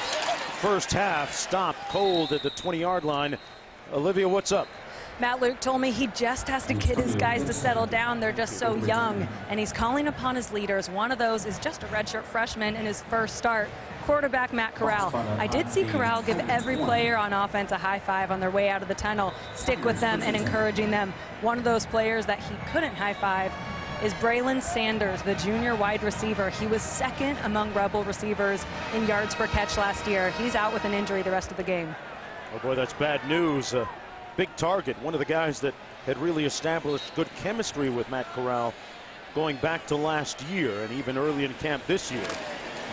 first half, stopped cold at the 20-yard line. Olivia, what's up? Matt Luke told me he just has to get his guys to settle down. They're just so young, and he's calling upon his leaders. One of those is just a redshirt freshman in his first start, quarterback Matt Corral. I did see Corral give every player on offense a high five on their way out of the tunnel, stick with them and encouraging them. One of those players that he couldn't high five is Braylon Sanders, the junior wide receiver. He was second among Rebel receivers in yards per catch last year. He's out with an injury the rest of the game. Oh boy, that's bad news. A big target. One of the guys that had really established good chemistry with Matt Corral going back to last year and even early in camp this year.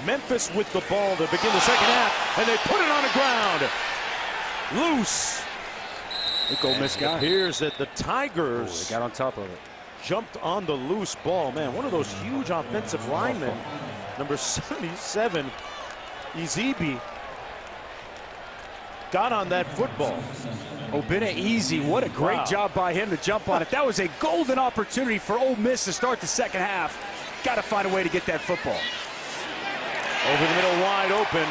Memphis with the ball to begin the second half, and they put it on the ground. Loose. I think Ole Miss It got it. appears that the Tigers they got on top of it. Jumped on the loose ball. Man, one of those huge offensive linemen, number 77, Ezebi, got on that football. Obinna Eze, what a great Wow. job by him to jump on it. That was a golden opportunity for Ole Miss to start the second half. Got to find a way to get that football. Over the middle, wide open.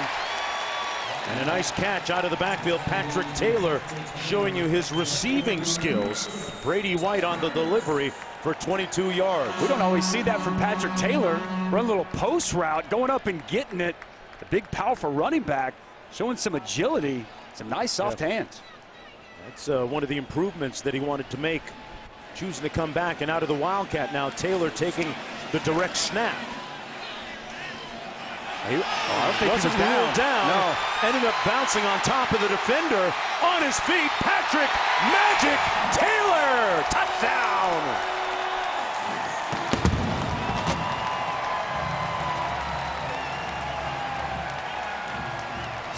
And a nice catch out of the backfield. Patrick Taylor showing you his receiving skills. Brady White on the delivery for 22 yards. We don't always see that from Patrick Taylor. Run a little post route, going up and getting it. The big, powerful running back, showing some agility, some nice soft hands. That's uh, one of the improvements that he wanted to make. Choosing to come back and out of the Wildcat now. Taylor taking the direct snap. He, oh, I don't think wasn't he was down. down. No. Ended up bouncing on top of the defender. On his feet, Patrick Magic Taylor. Touchdown.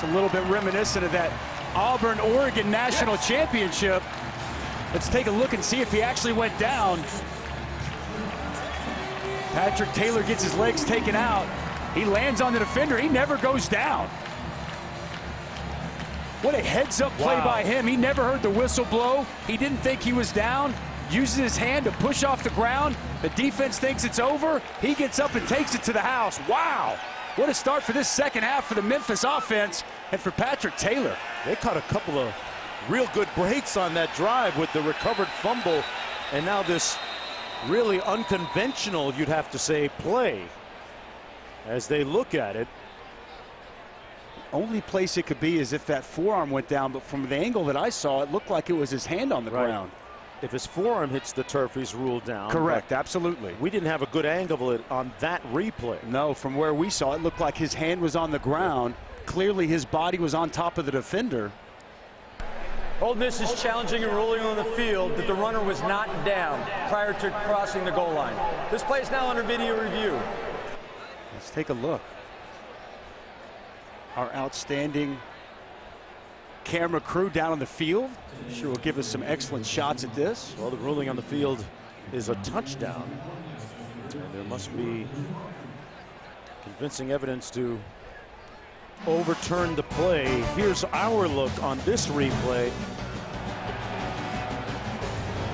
It's a little bit reminiscent of that Auburn Oregon National Yes. Championship. Let's take a look and see if he actually went down. Patrick Taylor gets his legs taken out. He lands on the defender. He never goes down. What a heads up play Wow. by him. He never heard the whistle blow. He didn't think he was down. Uses his hand to push off the ground. The defense thinks it's over. He gets up and takes it to the house. Wow. What a start for this second half for the Memphis offense and for Patrick Taylor. They caught a couple of real good breaks on that drive with the recovered fumble and now this really unconventional, you'd have to say, play as they look at it. Only place it could be is if that forearm went down, but from the angle that I saw, it looked like it was his hand on the Right. ground. If his forearm hits the turf, he's ruled down. Correct, absolutely. We didn't have a good angle of it on that replay. No, from where we saw, it looked like his hand was on the ground. Clearly, his body was on top of the defender. Ole Miss is challenging a ruling on the field that the runner was not down prior to crossing the goal line. This play is now under video review. Let's take a look. Our outstanding camera crew down on the field. Sure will give us some excellent shots at this. Well, the ruling on the field is a touchdown. And there must be convincing evidence to overturn the play. Here's our look on this replay.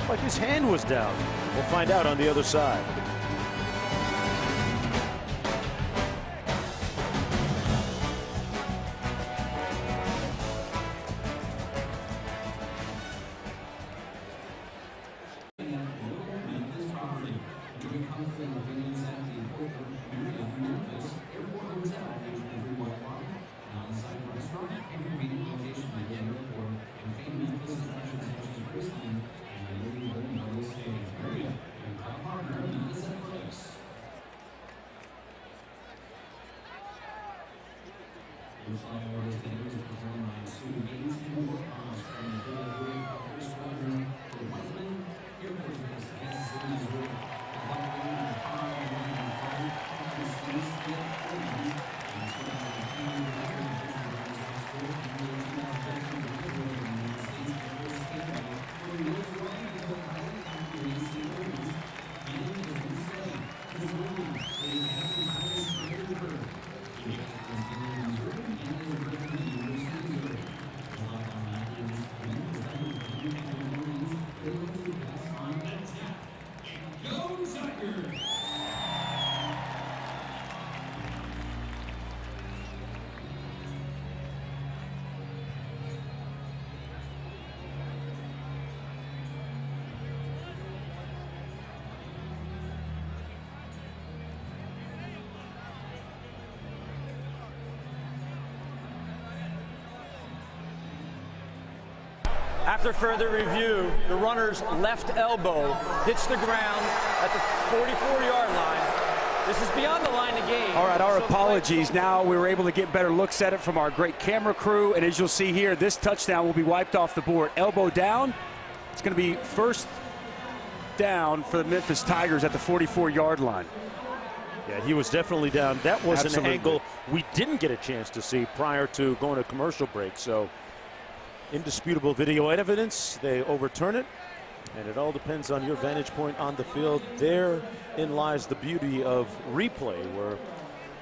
Like his hand was down. We'll find out on the other side. After further review, the runner's left elbow hits the ground at the 44-yard line. This is beyond the line of game. All right, our So the play- apologies. Now we were able to get better looks at it from our great camera crew. And as you'll see here, this touchdown will be wiped off the board. Elbow down. It's going to be first down for the Memphis Tigers at the 44-yard line. Yeah, he was definitely down. That was Absolutely. an angle we didn't get a chance to see prior to going to commercial break. So, indisputable video evidence. They overturn it. And it all depends on your vantage point on the field. Therein lies the beauty of replay, where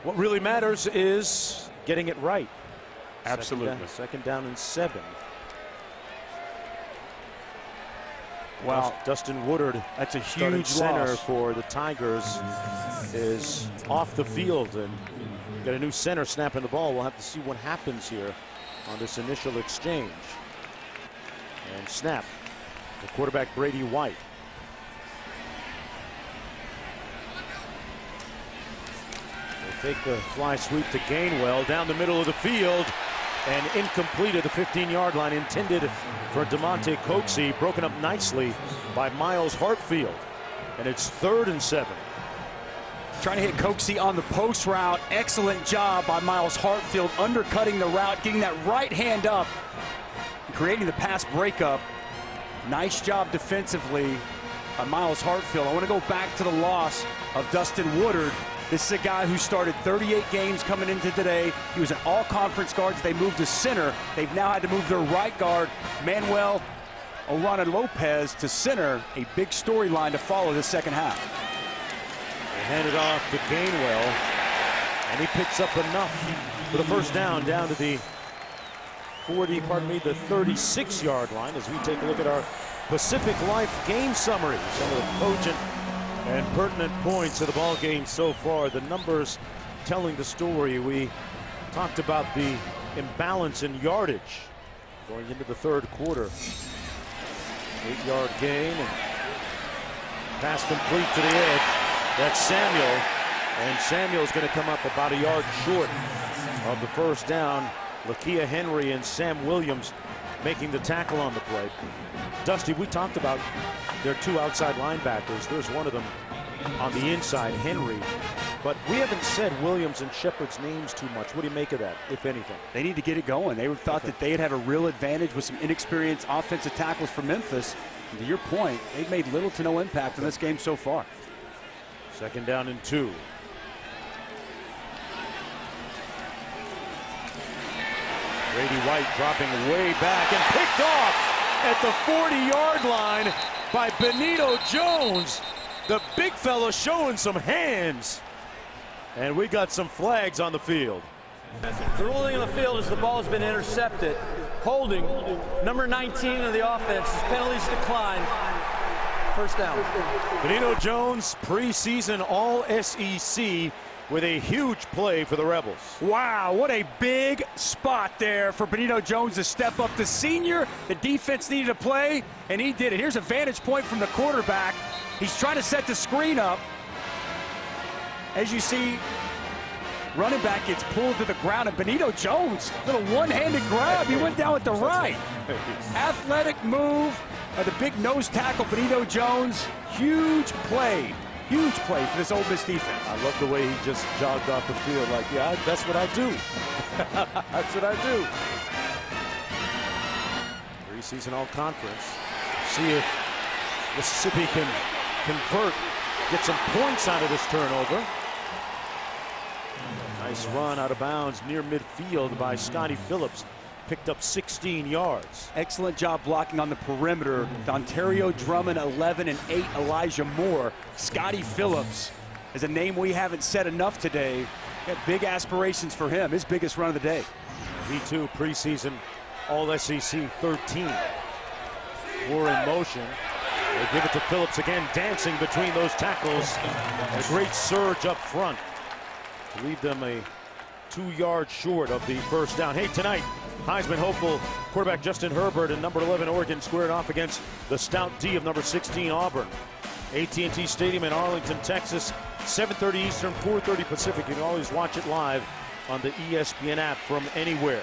what really matters is getting it right. Second Absolutely. down- Second down and seven. Wow, Dustin Woodard, that's a huge center loss. for the Tigers, is off the field and got a new center snapping the ball. We'll have to see what happens here. On this initial exchange. And snap. The quarterback Brady White. They take the fly sweep to Gainwell down the middle of the field and incomplete at the 15-yard line intended for Damonte Coxie broken up nicely by Myles Hartsfield and it's third and seven trying to hit Coxie on the post route excellent job by Myles Hartsfield undercutting the route getting that right hand up creating the pass breakup nice job defensively by Myles Hartsfield I want to go back to the loss of Dustin Woodard this is a guy who started 38 games coming into today. He was an all-conference guard. They moved to center. They've now had to move their right guard, Manuel Orona-Lopez, to center. A big storyline to follow this second half. They hand it off to Gainwell, and he picks up enough for the first down down to the 40, pardon me, the 36-yard line as we take a look at our Pacific Life game summary. Some of the cogent and pertinent points of the ball game so far. The numbers telling the story. We talked about the imbalance in yardage going into the third quarter. Eight-yard gain and pass complete to the edge. That's Samuel, and Samuel's going to come up about a yard short of the first down. Lakia Henry and Sam Williams making the tackle on the play. Dusty, we talked about their two outside linebackers. There's one of them on the inside, Henry. But we haven't said Williams and Shepard's names too much. What do you make of that, if anything? They need to get it going. They thought okay. that they had had a real advantage with some inexperienced offensive tackles from Memphis. And to your point, they've made little to no impact in this game so far. Second down and two. Brady White dropping way back and picked off at the 40-yard line by Benito Jones. The big fellow showing some hands. And we got some flags on the field. The ruling on the field is the ball has been intercepted. Holding, number 19 of the offense, his penalties decline. First down. Benito Jones, preseason All-SEC with a huge play for the Rebels. Wow, what a big spot there for Benito Jones to step up. The senior, the defense needed to play, and he did it. Here's a vantage point from the quarterback. He's trying to set the screen up. As you see, running back gets pulled to the ground, and Benito Jones, little one-handed grab. He went down with the right. Athletic move by the big nose tackle, Benito Jones. Huge play Huge play for this Ole Miss defense. I love the way he just jogged off the field like, yeah, that's what I do. that's what I do. Preseason all-conference. See if Mississippi can convert, get some points out of this turnover. Nice run out of bounds near midfield by Scottie Phillips picked up 16 yards. Excellent job blocking on the perimeter. Ontario Drummond 11 and 8 Elijah Moore. Scottie Phillips is a name we haven't said enough today. Got big aspirations for him. His biggest run of the day. V2 preseason All SEC 13. Moore in motion. They give it to Phillips again, dancing between those tackles. A great surge up front to leave them a two yards short of the first down. Hey, tonight, Heisman hopeful quarterback Justin Herbert and number 11 Oregon squared off against the stout D of number 16 Auburn. AT&T Stadium in Arlington, Texas, 7:30 Eastern, 4:30 Pacific. You can always watch it live on the ESPN app from anywhere.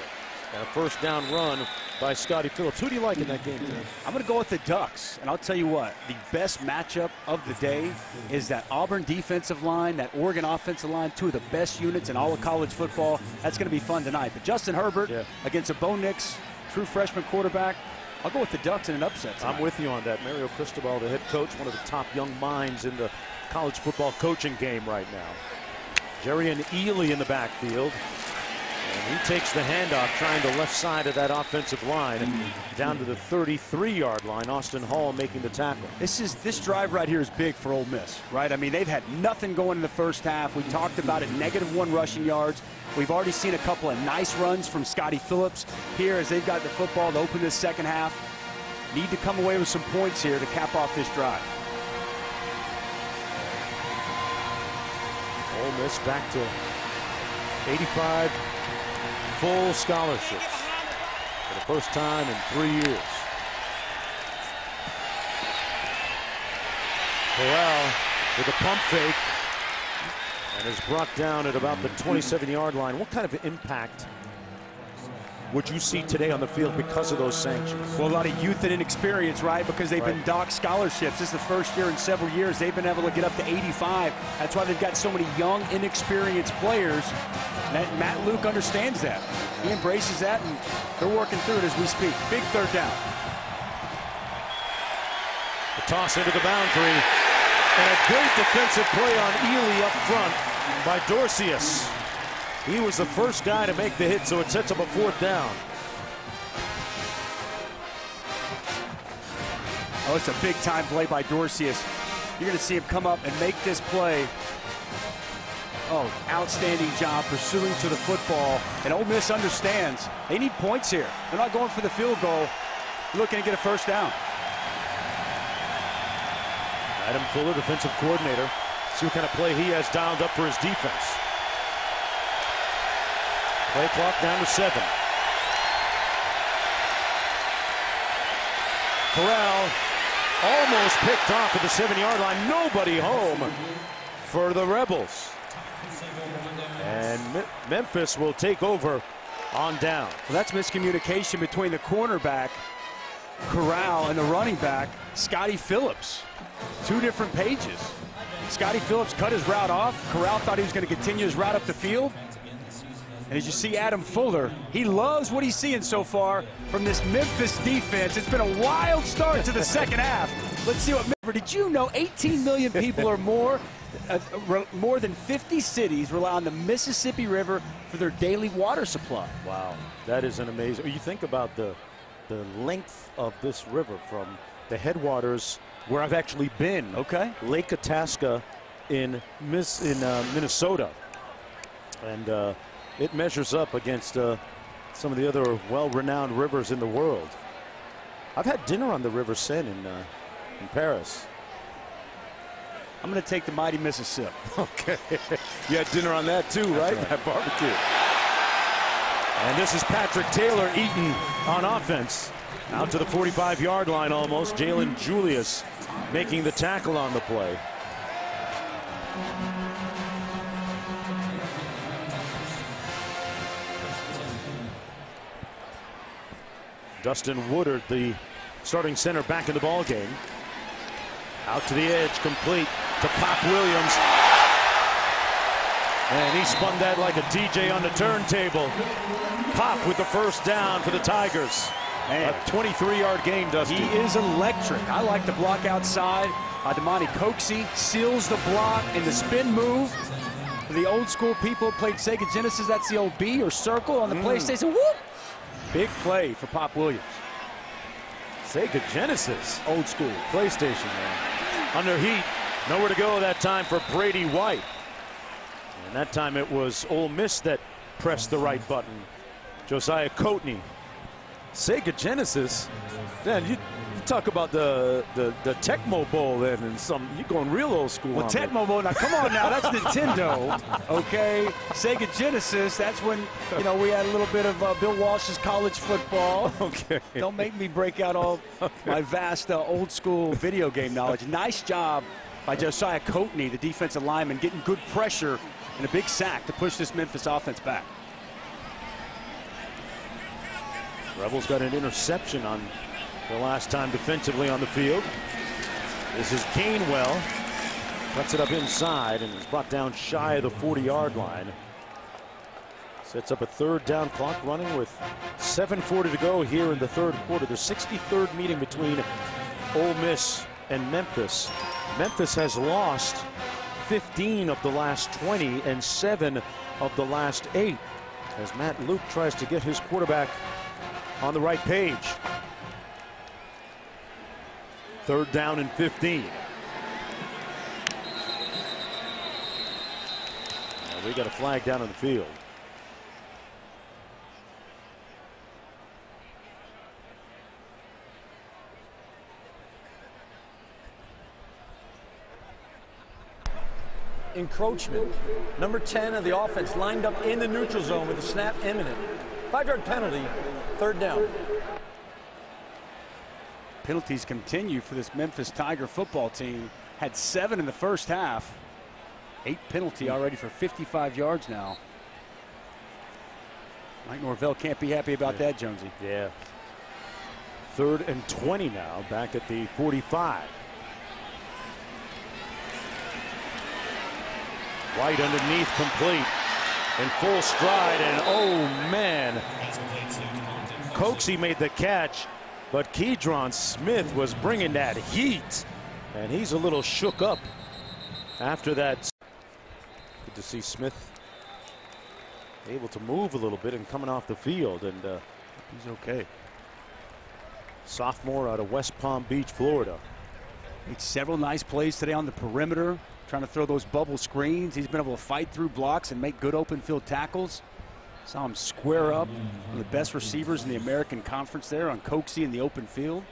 And a first down run by Scottie Phillips. Who do you like in that game? I'm going to go with the Ducks. And I'll tell you what, the best matchup of the day is that Auburn defensive line, that Oregon offensive line, two of the best units in all of college football. That's going to be fun tonight. But Justin Herbert yeah. against a Bo Nix, true freshman quarterback. I'll go with the Ducks in an upset. Tonight. I'm with you on that. Mario Cristobal, the head coach, one of the top young minds in the college football coaching game right now. Jerry and Ely in the backfield. And he takes the handoff trying the left side of that offensive line down to the 33-yard line. Austin Hall making the tackle. This is this drive right here is big for Ole Miss, right? I mean, they've had nothing going in the first half. We talked about it, negative one rushing yards. We've already seen a couple of nice runs from Scottie Phillips here as they've got the football to open this second half. Need to come away with some points here to cap off this drive. Ole Miss back to 85 full scholarships. for the first time in three years. Corral with a pump fake and is brought down at about the 27-yard line. What kind of impact would you see today on the field because of those sanctions? Well, a lot of youth and inexperience, right? Because they've right. been docked scholarships. This is the first year in several years they've been able to get up to 85. That's why they've got so many young, inexperienced players. Matt, Matt Luke understands that. He embraces that, and they're working through it as we speak. Big third down. The toss into the boundary. And a great defensive play on Ealy up front by Dorceus. He was the first guy to make the hit, so it sets up a fourth down. Oh, it's a big time play by Dorceus. You're going to see him come up and make this play. Oh, outstanding job pursuing to the football. And Ole Miss understands they need points here. They're not going for the field goal. Looking to get a first down. Adam Fuller, defensive coordinator. See what kind of play he has dialed up for his defense. Play clock down to seven. Corral almost picked off at the seven-yard line. Nobody home for the Rebels. And Memphis will take over on down. Well, that's miscommunication between the cornerback, Corral, and the running back, Scottie Phillips. Two different pages. Scottie Phillips cut his route off. Corral thought he was going to continue his route up the field. And as you see Adam Fuller, he loves what he's seeing so far from this Memphis defense. It's been a wild start to the second half. Let's see what Memphis. Did you know 18 million people or more, uh, more than 50 cities rely on the Mississippi River for their daily water supply? Wow, that is an amazing. You think about the the length of this river from the headwaters where I've actually been. Okay. Lake Itasca in, Miss, in uh, Minnesota. And uh, it measures up against uh, some of the other well-renowned rivers in the world. I've had dinner on the River Seine in, uh, in Paris. I'm going to take the mighty Mississippi. Okay. you had dinner on that too, right? right? That barbecue. And this is Patrick Taylor eating on offense. Out to the 45-yard line almost. Jalen Julius making the tackle on the play. Dustin Woodard, the starting center, back in the ball game. Out to the edge, complete to Pop Williams. And he spun that like a DJ on the turntable. Pop with the first down for the Tigers. Man. A 23-yard game, Dusty. He is electric. I like the block outside. Uh, Damonte Coxie seals the block and the spin move. For the old school people who played Sega Genesis, that's the old B or circle on the mm. PlayStation. Whoop! Big play for Pop Williams. Sega Genesis. Old school. PlayStation, man. Under heat. Nowhere to go that time for Brady White. And that time it was Ole Miss that pressed the right button. Josiah Coatney Sega Genesis, man, you, you talk about the, the the Tecmo Bowl then, and some you're going real old school. Well, Tecmo Bowl. Now, come on, now that's Nintendo, okay? Sega Genesis. That's when you know we had a little bit of uh, Bill Walsh's college football. Okay. Don't make me break out all okay. my vast uh, old school video game knowledge. Nice job by Josiah Coatney, the defensive lineman, getting good pressure and a big sack to push this Memphis offense back. Rebels got an interception on the last time defensively on the field. This is Gainwell. Cuts it up inside and is brought down shy of the 40-yard line. Sets up a third down clock running with 7.40 to go here in the third quarter. The 63rd meeting between Ole Miss and Memphis. Memphis has lost 15 of the last 20 and 7 of the last 8 as Matt Luke tries to get his quarterback on the right page. Third down and 15. And we got a flag down on the field. encroachment. Number 10 of the offense lined up in the neutral zone with the snap imminent. Five-yard penalty, third down. Penalties continue for this Memphis Tiger football team. Had seven in the first half. Eight penalty already for 55 yards now. Mike Norvell can't be happy about that, Jonesy. Yeah. Third and 20 now, back at the 45. White underneath, complete. In full stride, and oh man. Coxie made the catch, but Keidron Smith was bringing that heat. And he's a little shook up after that. Good to see Smith able to move a little bit and coming off the field. And uh, He's okay. sophomore out of West Palm Beach, Florida. Made several nice plays today on the perimeter, trying to throw those bubble screens. He's been able to fight through blocks and make good open field tackles. Saw him square up one of the best receivers in the American Conference there on Coxie in the open field.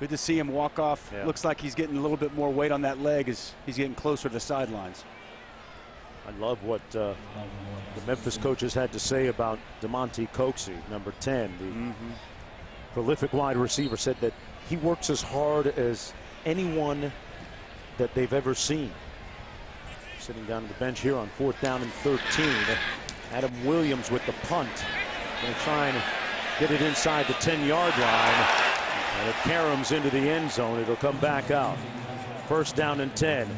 Good to see him walk off. Yeah. Looks like he's getting a little bit more weight on that leg as he's getting closer to the sidelines. I love what uh, the Memphis coaches had to say about Damonte Coxie, number 10. The prolific wide receiver said that he works as hard as anyone that they've ever seen. Sitting down on the bench here on fourth down and 13. Adam Williams with the punt. Going to try and get it inside the 10-yard line. And it caroms into the end zone. It'll come back out. First down and 10.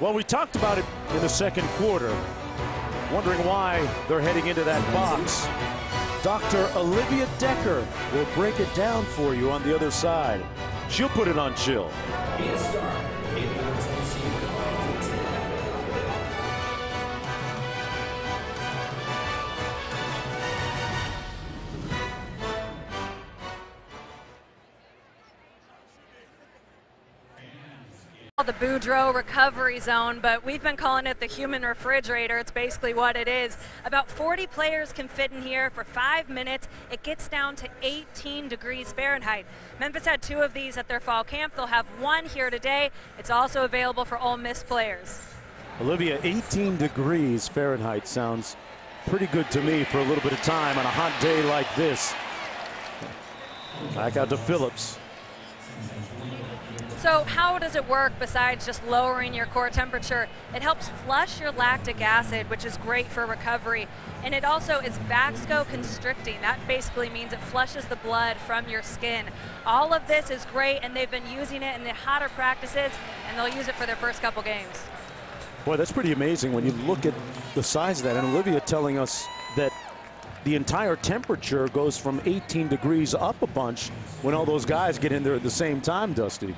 Well, we talked about it in the second quarter, wondering why they're heading into that box. Dr. Olivia Decker will break it down for you on the other side. She'll put it on chill. The Boudreaux recovery zone, but we've been calling it the human refrigerator. It's basically what it is. About 40 players can fit in here for five minutes. It gets down to 18 degrees Fahrenheit. Memphis had two of these at their fall camp. They'll have one here today. It's also available for Ole Miss players. Olivia, 18 degrees Fahrenheit sounds pretty good to me for a little bit of time on a hot day like this. Back out to Phillips. So how does it work besides just lowering your core temperature? It helps flush your lactic acid, which is great for recovery. And it also is vasoconstricting. That basically means it flushes the blood from your skin. All of this is great, and they've been using it in the hotter practices, and they'll use it for their first couple games. Boy, that's pretty amazing when you look at the size of that. And Olivia telling us that the entire temperature goes from 18 degrees up a bunch when all those guys get in there at the same time, Dusty.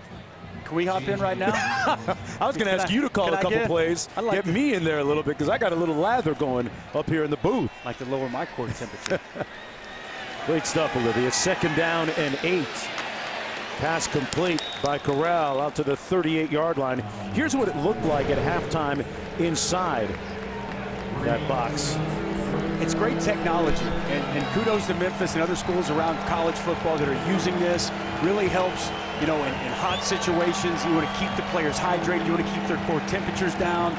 Can we hop in right now? I was going to ask I- you to call a couple get- plays, like get to- me in there a little bit because I got a little lather going up here in the booth. like to lower my core temperature. Great stuff, Olivia. Second down and eight. Pass complete by Corral out to the 38-yard line. Here's what it looked like at halftime inside that box. It's great technology, and, and kudos to Memphis and other schools around college football that are using this. Really helps, you know, in, in hot situations. You want to keep the players hydrated. You want to keep their core temperatures down.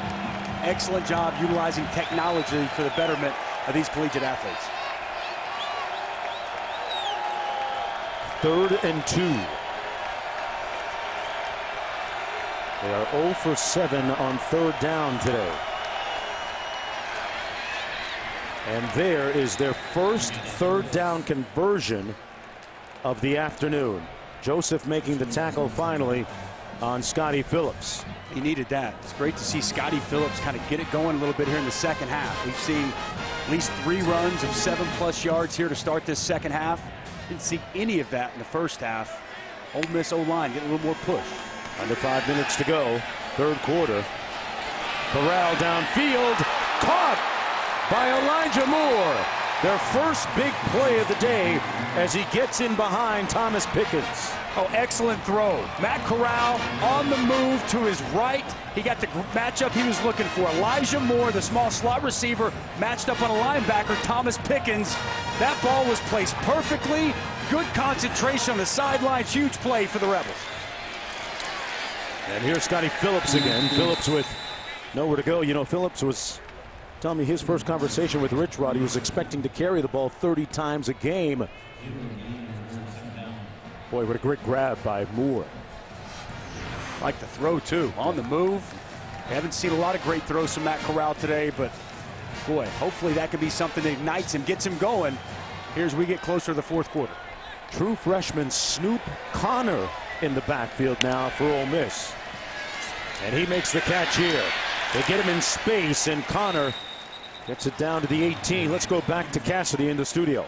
Excellent job utilizing technology for the betterment of these collegiate athletes. Third and two. They are 0 for 7 on third down today. And there is their first third down conversion of the afternoon. Joseph making the tackle finally on Scottie Phillips. He needed that. It's great to see Scottie Phillips kind of get it going a little bit here in the second half. We've seen at least three runs of seven plus yards here to start this second half. Didn't see any of that in the first half. Ole Miss O-line getting a little more push. Under five minutes to go, third quarter. Corral downfield, caught by Elijah Moore. Their first big play of the day as he gets in behind Thomas Pickens. Oh, excellent throw. Matt Corral on the move to his right. He got the matchup he was looking for. Elijah Moore, the small slot receiver, matched up on a linebacker, Thomas Pickens. That ball was placed perfectly. Good concentration on the sidelines. Huge play for the Rebels. And here's Scottie Phillips again. Phillips with nowhere to go. You know, Phillips was telling me his first conversation with Rich Rod, he was expecting to carry the ball 30 times a game. Boy, what a great grab by Moore. Like the throw, too. On the move. Haven't seen a lot of great throws from Matt Corral today, but boy, hopefully that could be something that ignites him, gets him going. Here's we get closer to the fourth quarter. True freshman Snoop Conner in the backfield now for Ole Miss. And he makes the catch here. They get him in space, and Conner gets it down to the 18. Let's go back to Cassidy in the studio.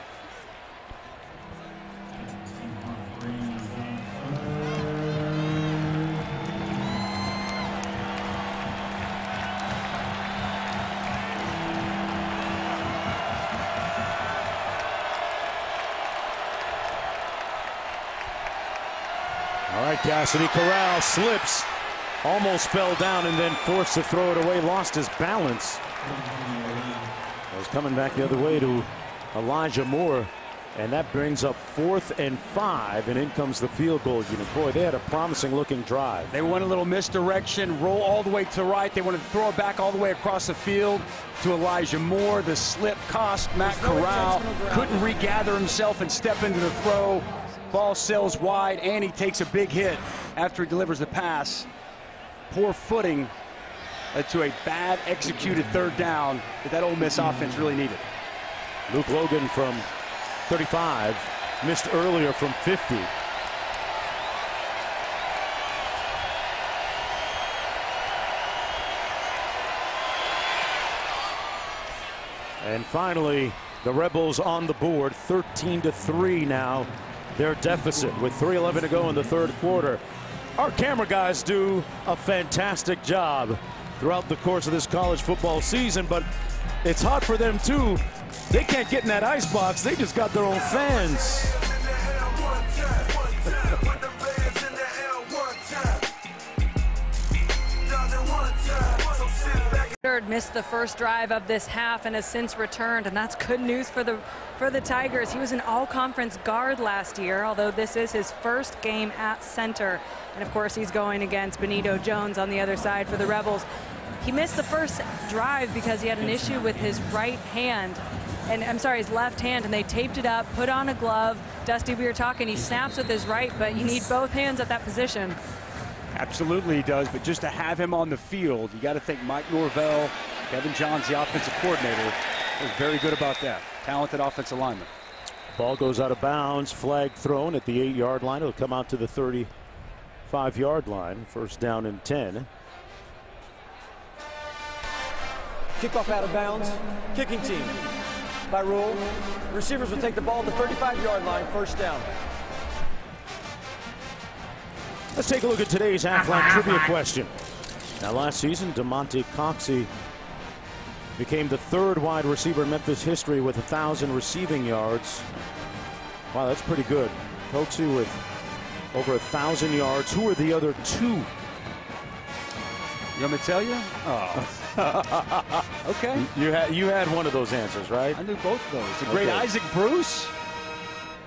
All right, Cassidy Corral slips, almost fell down, and then forced to throw it away, lost his balance. Was coming back the other way to Elijah Moore, and that brings up fourth and five, and in comes the field goal unit. Boy, they had a promising looking drive. They went a little misdirection, roll all the way to the right. They wanted to throw it back all the way across the field to Elijah Moore. The slip cost Matt Corral. Couldn't regather himself and step into the throw. Ball sails wide, and he takes a big hit after he delivers the pass. Poor footing led to a bad executed third down that that Ole Miss offense really needed. Luke Logan from 35 missed earlier from 50. And finally, the Rebels on the board, 13 to 3 now. Their deficit with 3:11 to go in the third quarter. Our camera guys do a fantastic job throughout the course of this college football season, but it's hot for them too. They can't get in that ice box. They just got their own fans. missed the first drive of this half and has since returned and that's good news for the for the Tigers. He was an all-conference guard last year although this is his first game at center and of course he's going against Benito Jones on the other side for the Rebels. He missed the first drive because he had an issue with his right hand and I'm sorry, his left hand, and they taped it up, put on a glove. Dusty, we were talking, he snaps with his right, but you need both hands at that position. Absolutely he does, but just to have him on the field, you got to think Mike Norvell, Kevin Johns, the offensive coordinator, is very good about that. Talented offensive lineman. Ball goes out of bounds, flag thrown at the eight-yard line. It'll come out to the 35-yard line. First down and 10. Kickoff out of bounds. Kicking team. By rule, receivers will take the ball to the 35-yard line, first down. Let's take a look at today's Aflac trivia question. Now, last season, Damonte Coxie became the third wide receiver in Memphis history with 1,000 receiving yards. Wow, that's pretty good. Coxie with over 1,000 yards. Who are the other two? You want me to tell you? Oh. okay. You had you had one of those answers, right? I knew both of those. The great okay. Isaac Bruce,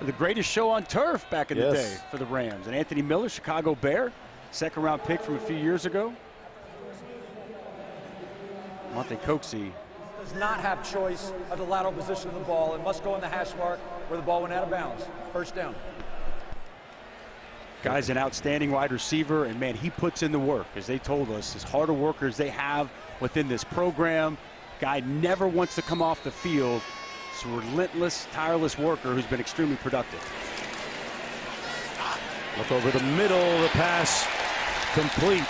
the greatest show on turf back in yes. the day for the Rams, and Anthony Miller, Chicago Bear, second round pick from a few years ago. Monte Coxie does not have choice of the lateral position of the ball and must go in the hash mark where the ball went out of bounds. First down. Guy's an outstanding wide receiver, and man, he puts in the work, as they told us, as hard a worker as they have within this program. Guy never wants to come off the field. It's a relentless, tireless worker who's been extremely productive. Look over the middle, the pass complete.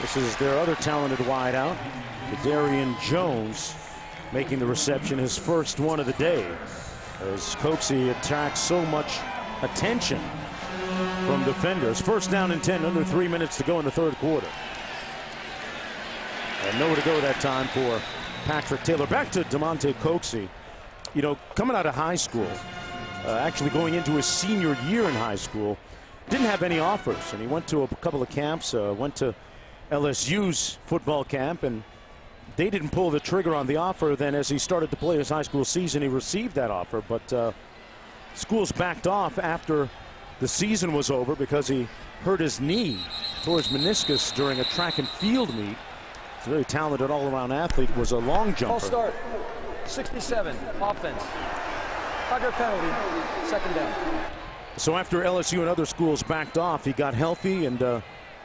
This is their other talented wideout, Darian Jones, making the reception, his first one of the day. As Coxie attracts so much attention from defenders. First down and 10, under three minutes to go in the third quarter. And nowhere to go that time for Patrick Taylor. Back to Damonte Coxie. You know, coming out of high school, uh, actually going into his senior year in high school, didn't have any offers. And he went to a couple of camps, uh, went to LSU's football camp, and they didn't pull the trigger on the offer. Then as he started to play his high school season, he received that offer. But uh, schools backed off after the season was over because he hurt his knee towards meniscus during a track and field meet. He's a very talented all-around athlete. Was a long jumper. All start. 67. Offense. Tucker penalty. Second down. So after LSU and other schools backed off, he got healthy, and uh,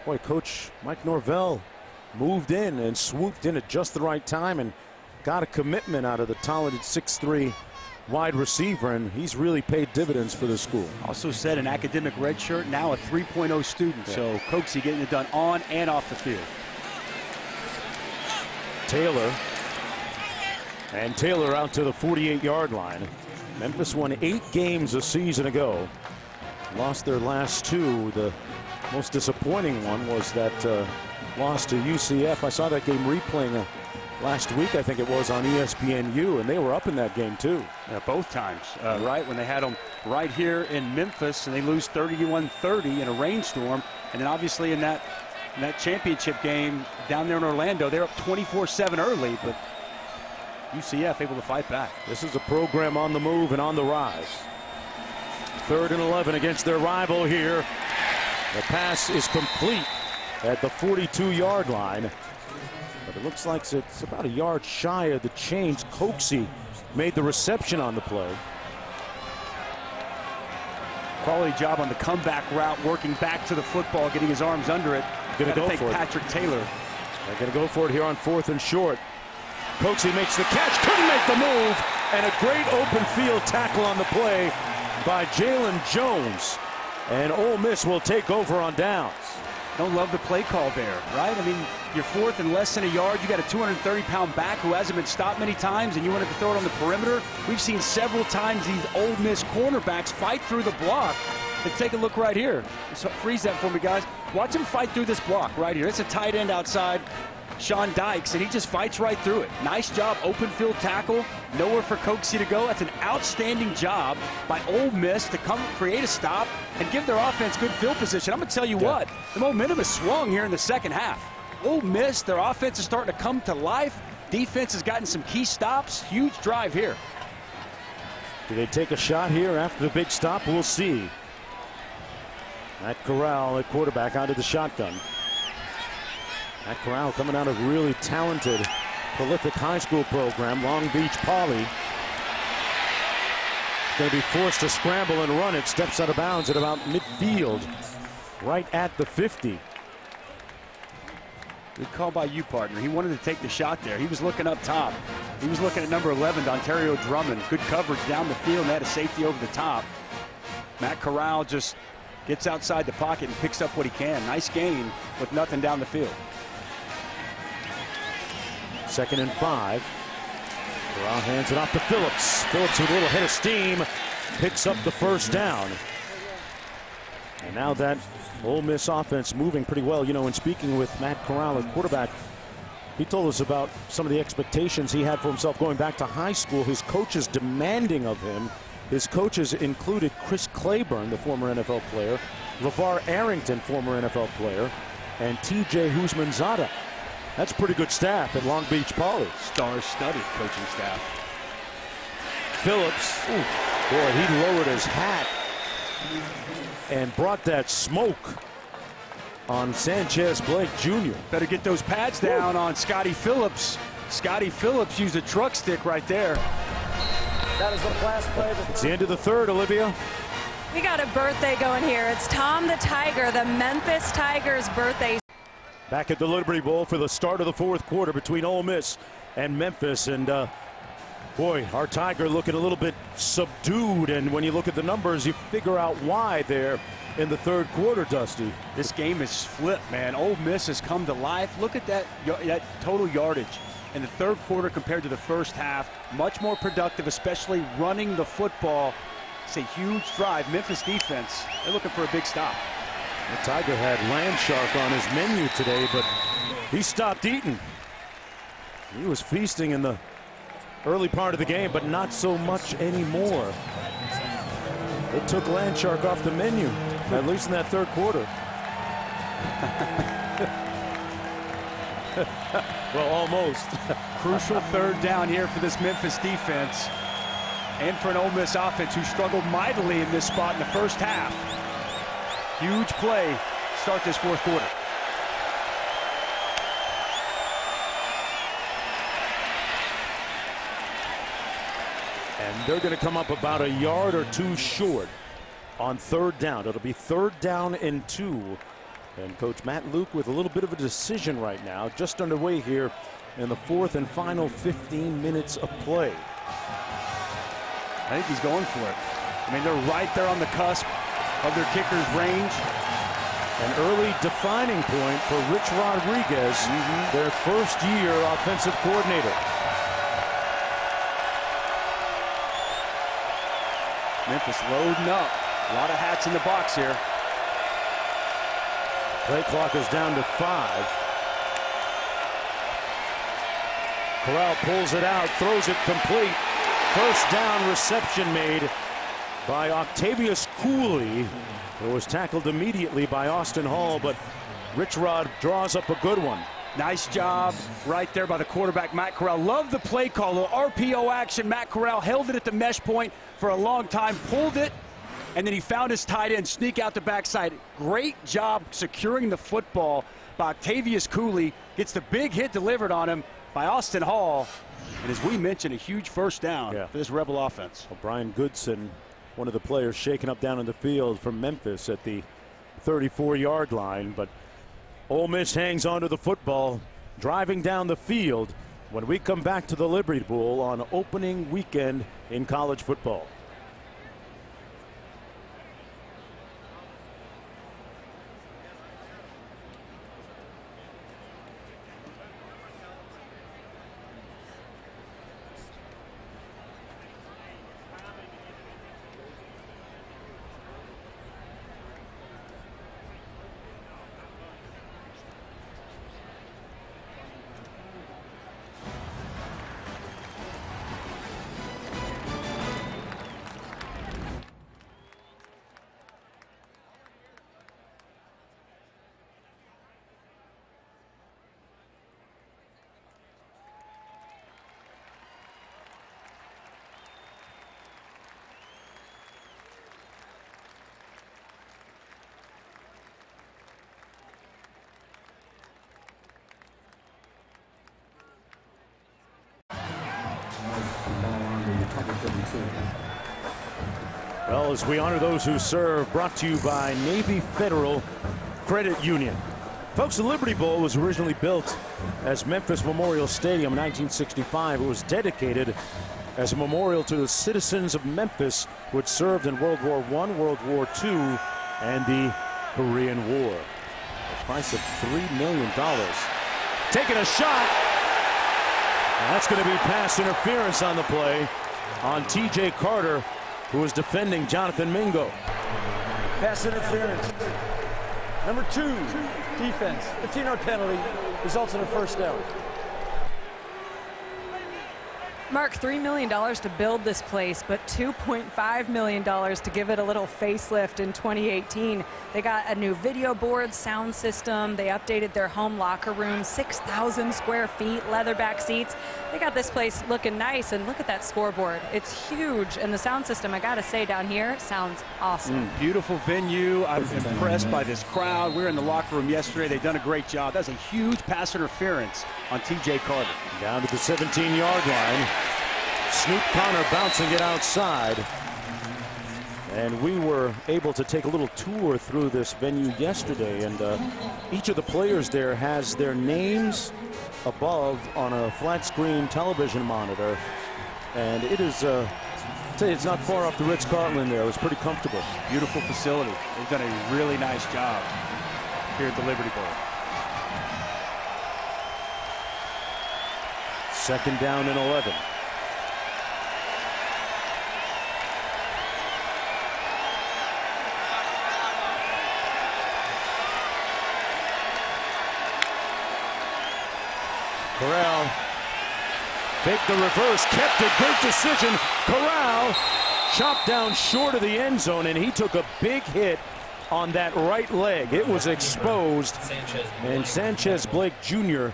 boy, Coach Mike Norvell moved in and swooped in at just the right time and got a commitment out of the talented 6'3 wide receiver, and he's really paid dividends for the school. Also said an academic redshirt, now a 3.0 student. Yeah. So Coxie getting it done on and off the field. Taylor. And Taylor out to the 48-yard line. Memphis won eight games a season ago. Lost their last two. The most disappointing one was that uh, loss to UCF. I saw that game replaying uh, last week, I think it was, on ESPNU, and they were up in that game too. Yeah, both times, uh, right? When they had them right here in Memphis, and they lose 31-30 in a rainstorm, and then obviously in that in that championship game down there in Orlando, they're up 24-7 early, but UCF able to fight back. This is a program on the move and on the rise. Third and 11 against their rival here. The pass is complete at the 42-yard line. But it looks like it's about a yard shy of the chains. Coxie made the reception on the play. Quality job on the comeback route, working back to the football, getting his arms under it. Gonna go for Patrick it. Taylor. They're going to go for it here on fourth and short. Coxie makes the catch, couldn't make the move, and a great open field tackle on the play by Jalen Jones. And Ole Miss will take over on downs. Don't love the play call there, right? I mean, you're fourth and less than a yard. You got a 230-pound back who hasn't been stopped many times, and you wanted to throw it on the perimeter. We've seen several times these Ole Miss cornerbacks fight through the block. And take a look right here. So freeze that for me, guys. Watch him fight through this block right here. It's a tight end outside. Sean Dykes, and he just fights right through it. Nice job, open field tackle. Nowhere for Coxie to go. That's an outstanding job by Ole Miss to come create a stop and give their offense good field position. I'm going to tell you yeah. what, the momentum has swung here in the second half. Ole Miss, their offense is starting to come to life. Defense has gotten some key stops. Huge drive here. Do they take a shot here after the big stop? We'll see. Matt Corral at quarterback out of the shotgun. Matt Corral coming out of a really talented, prolific high school program, Long Beach Poly. Going to be forced to scramble and run it. Steps out of bounds at about midfield, right at the 50. Good call by you, partner. He wanted to take the shot there. He was looking up top. He was looking at number 11, Dontario Drummond. Good coverage down the field and had a safety over the top. Matt Corral just gets outside the pocket and picks up what he can. Nice gain with nothing down the field. Second and five. Corral hands it off to Phillips. Phillips with a little head of steam picks up the first down. And now that Ole Miss offense moving pretty well. You know, in speaking with Matt Corral at quarterback, he told us about some of the expectations he had for himself going back to high school. His coaches demanding of him. His coaches included Chris Claiborne, the former NFL player, LeVar Arrington, former NFL player, and T.J. Houshmandzadeh, that's pretty good staff at Long Beach Poly. Star-studded coaching staff. Phillips, ooh, boy, he lowered his hat and brought that smoke on Sanchez Blake Jr. Better get those pads down ooh. on Scottie Phillips. Scottie Phillips used a truck stick right there. That is the last play. It's the end of the third, Olivia. We got a birthday going here. It's Tom the Tiger, the Memphis Tigers birthday back at the Liberty Bowl for the start of the fourth quarter between Ole Miss and Memphis. And uh, boy, our Tiger looking a little bit subdued. And when you look at the numbers, you figure out why there in the third quarter, Dusty. This game is flipped, man. Ole Miss has come to life. Look at that, that total yardage in the third quarter compared to the first half. Much more productive, especially running the football. It's a huge drive. Memphis defense, they're looking for a big stop. The Tiger had land shark on his menu today, but he stopped eating. He was feasting in the early part of the game, but not so much anymore. They took land shark off the menu, at least in that third quarter. well, almost. Crucial third down here for this Memphis defense and for an Ole Miss offense who struggled mightily in this spot in the first half. Huge play start this fourth quarter. And they're going to come up about a yard or two short on third down. It'll be third down and two and Coach Matt Luke with a little bit of a decision right now, just underway here in the fourth and final 15 minutes of play. I think he's going for it. I mean, they're right there on the cusp of their kicker's range. An early defining point for Rich Rodriguez, mm -hmm. their first year offensive coordinator. Memphis loading up. A lot of hats in the box here. Play clock is down to five. Corral pulls it out, throws it complete. First down reception made by Octavious Cooley, who was tackled immediately by Austin Hall, but Rich Rod draws up a good one. Nice job right there by the quarterback, Matt Corral. Love the play call, the RPO action. Matt Corral held it at the mesh point for a long time, pulled it, and then he found his tight end sneak out the backside. Great job securing the football by Octavious Cooley. Gets the big hit delivered on him by Austin Hall. And as we mentioned, a huge first down yeah. for this Rebel offense. Well, O'Bryan Goodson one of the players shaken up down in the field from Memphis at the 34-yard line. But Ole Miss hangs onto the football, driving down the field when we come back to the Liberty Bowl on opening weekend in college football. As we honor those who serve, brought to you by Navy Federal Credit Union. Folks, the Liberty Bowl was originally built as Memphis Memorial Stadium in 1965. It was dedicated as a memorial to the citizens of Memphis who had served in World War I, World War II, and the Korean War. A price of $3 million. Taking a shot. And that's going to be pass interference on the play on TJ Carter, who is defending Jonathan Mingo. Pass interference. Number two, defense. 15-yard penalty results in a first down. Mark, $3 million to build this place, but $2.5 million to give it a little facelift in 2018. They got a new video board, sound system. They updated their home locker room, 6,000 square feet, leatherback seats. They got this place looking nice, and look at that scoreboard. It's huge, and the sound system, I got to say, down here sounds awesome. Mm, beautiful venue. I'm impressed by this crowd. We were in the locker room yesterday. They've done a great job. That's a huge pass interference on T.J. Carter. Down to the 17-yard line. Snoop Conner bouncing it outside. And we were able to take a little tour through this venue yesterday, and uh, each of the players there has their names above on a flat screen television monitor. And it is, uh, you, it's not far off the Ritz Carlton there. It was pretty comfortable. Beautiful facility. They've done a really nice job here at the Liberty Bowl. Second down and 11. Corral fake the reverse, kept it, great decision. Corral chopped down short of the end zone, and he took a big hit on that right leg. It was exposed, and Sanchez Blake Jr.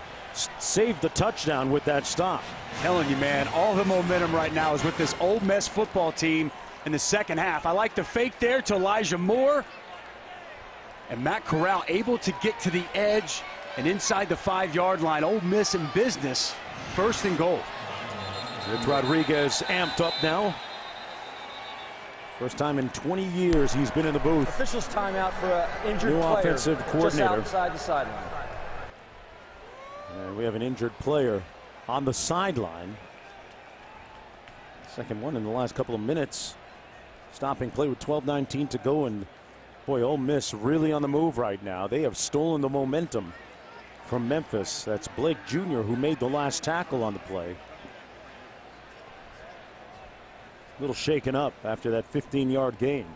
saved the touchdown with that stop. Telling you, man, all the momentum right now is with this Ole Miss football team in the second half. I like the fake there to Elijah Moore. And Matt Corral able to get to the edge and inside the five-yard line, Ole Miss in business, first and goal. Rich Rodriguez amped up now. First time in 20 years he's been in the booth. Officials timeout for an injured New player offensive coordinator. just outside the sideline. And we have an injured player on the sideline. Second one in the last couple of minutes. Stopping play with 12-19 to go, and boy, Ole Miss really on the move right now. They have stolen the momentum from Memphis. That's Blake Jr. who made the last tackle on the play. A little shaken up after that 15-yard gain.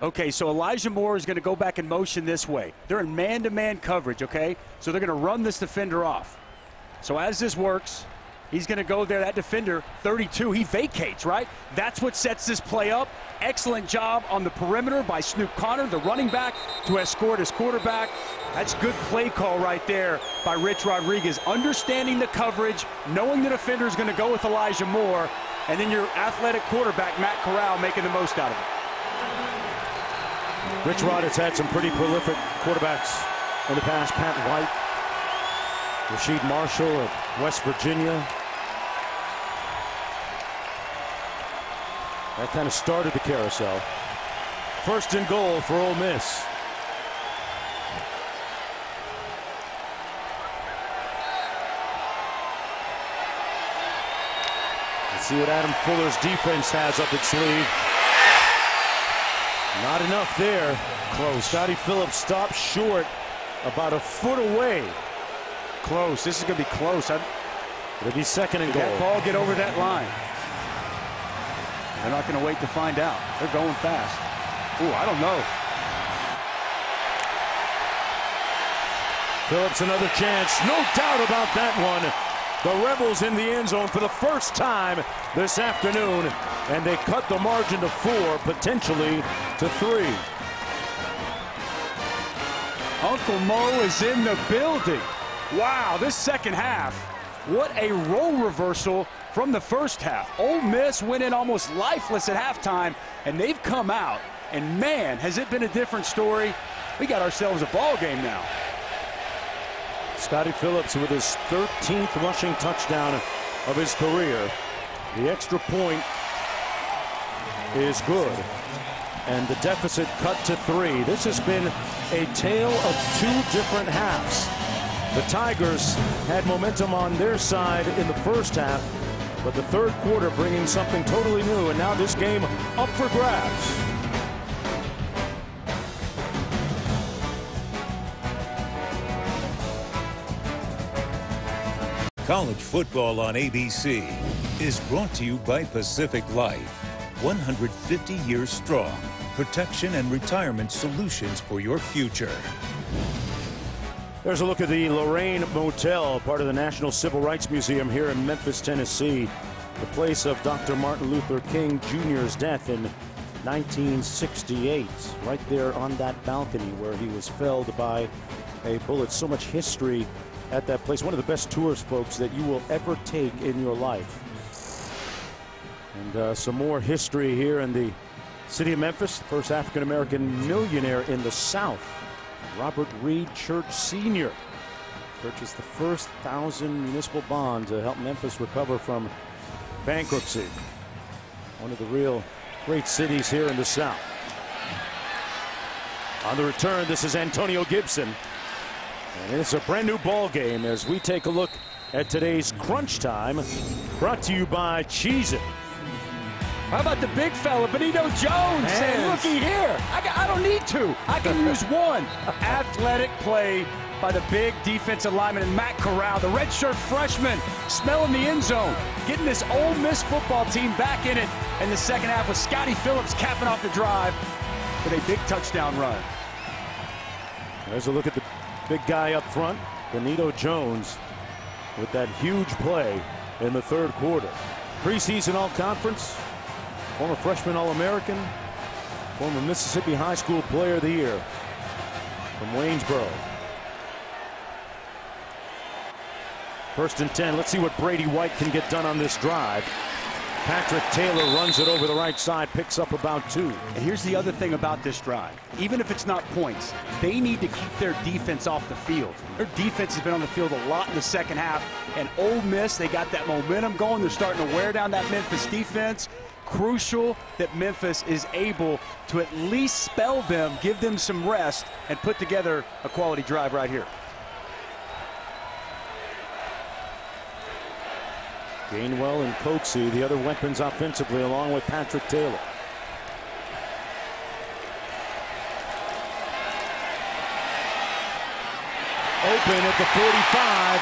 Okay, so Elijah Moore is going to go back in motion this way. They're in man-to-man coverage, okay? So they're going to run this defender off. So as this works, he's going to go there. That defender, 32, he vacates, right? That's what sets this play up. Excellent job on the perimeter by Snoop Conner, the running back, to escort his quarterback. That's good play call right there by Rich Rodriguez. Understanding the coverage, knowing the defender is going to go with Elijah Moore, and then your athletic quarterback, Matt Corral, making the most out of it. Rich Rod has had some pretty prolific quarterbacks in the past. Pat White, Rasheed Marshall of West Virginia. That kind of started the carousel. First and goal for Ole Miss. Let's see what Adam Fuller's defense has up its sleeve. Not enough there. Close. Scottie Phillips stopped short about a foot away. Close. This is going to be close. I'm... It'll be second and goal. that ball get over that line. They're not going to wait to find out. They're going fast. Ooh, I don't know. Phillips another chance. No doubt about that one. The Rebels in the end zone for the first time this afternoon, and they cut the margin to four, potentially to three. Uncle Mo is in the building. Wow, this second half, what a role reversal from the first half. Ole Miss went in almost lifeless at halftime, and they've come out, and man, has it been a different story. We got ourselves a ball game now. Scottie Phillips with his 13th rushing touchdown of his career. The extra point is good. And the deficit cut to three. This has been a tale of two different halves. The Tigers had momentum on their side in the first half, but the third quarter bringing something totally new, and now this game up for grabs. College football on ABC is brought to you by Pacific Life. 150 years strong. Protection and retirement solutions for your future. There's a look at the Lorraine Motel, part of the National Civil Rights Museum here in Memphis, Tennessee. The place of Dr. Martin Luther King Jr.'s death in 1968. Right there on that balcony where he was felled by a bullet. So much history at that place. One of the best tours, folks, that you will ever take in your life. And uh, some more history here in the city of Memphis. First African American millionaire in the South. Robert Reed Church Sr. purchased the first thousand municipal bond to help Memphis recover from bankruptcy. One of the real great cities here in the South. On the return, this is Antonio Gibson. And it's a brand new ball game as we take a look at today's crunch time brought to you by Cheez. How about the big fella, Benito Jones, saying, looky here, I, I don't need two. I can use one. Athletic play by the big defensive lineman and Matt Corral, the redshirt freshman, smelling the end zone, getting this Ole Miss football team back in it in the second half with Scottie Phillips capping off the drive with a big touchdown run. There's a look at the big guy up front, Benito Jones, with that huge play in the third quarter. Preseason All Conference, former freshman All American, former Mississippi High School Player of the Year from Waynesboro. First and 10. Let's see what Brady White can get done on this drive. Patrick Taylor runs it over the right side, picks up about two. And here's the other thing about this drive. Even if it's not points, they need to keep their defense off the field. Their defense has been on the field a lot in the second half. And Ole Miss, they got that momentum going. They're starting to wear down that Memphis defense. Crucial that Memphis is able to at least spell them, give them some rest, and put together a quality drive right here. Gainwell and Coxie, the other weapons offensively, along with Patrick Taylor. Open at the 45.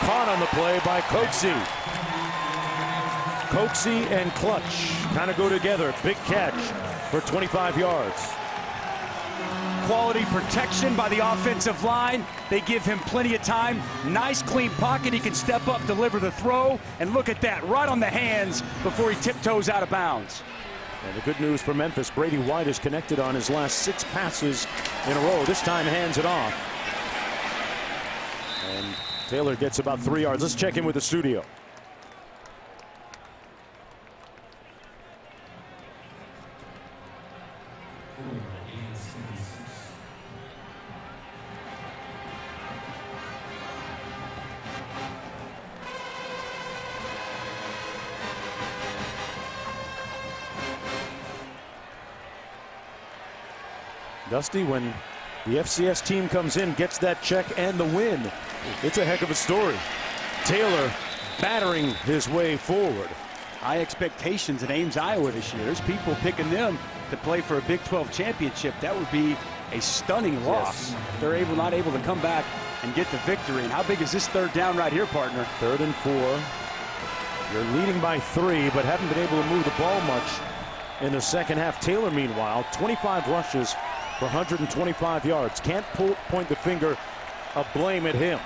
Caught on the play by Coxie. Coxie and Clutch kind of go together. Big catch for 25 yards. Quality protection by the offensive line. They give him plenty of time. Nice clean pocket. He can step up, deliver the throw, and look at that, right on the hands before he tiptoes out of bounds. And the good news for Memphis, Brady White is connected on his last six passes in a row. This time hands it off. And Taylor gets about three yards. Let's check in with the studio. Dusty, when the FCS team comes in, gets that check and the win, it's a heck of a story. Taylor battering his way forward. High expectations in Ames, Iowa this year. There's people picking them to play for a Big 12 championship. That would be a stunning loss. Yes. They're able, not able to come back and get the victory. And how big is this third down right here, partner? Third and four. You're leading by three, but haven't been able to move the ball much in the second half. Taylor, meanwhile, 25 rushes for 125 yards. Can't pull, point the finger of blame at him.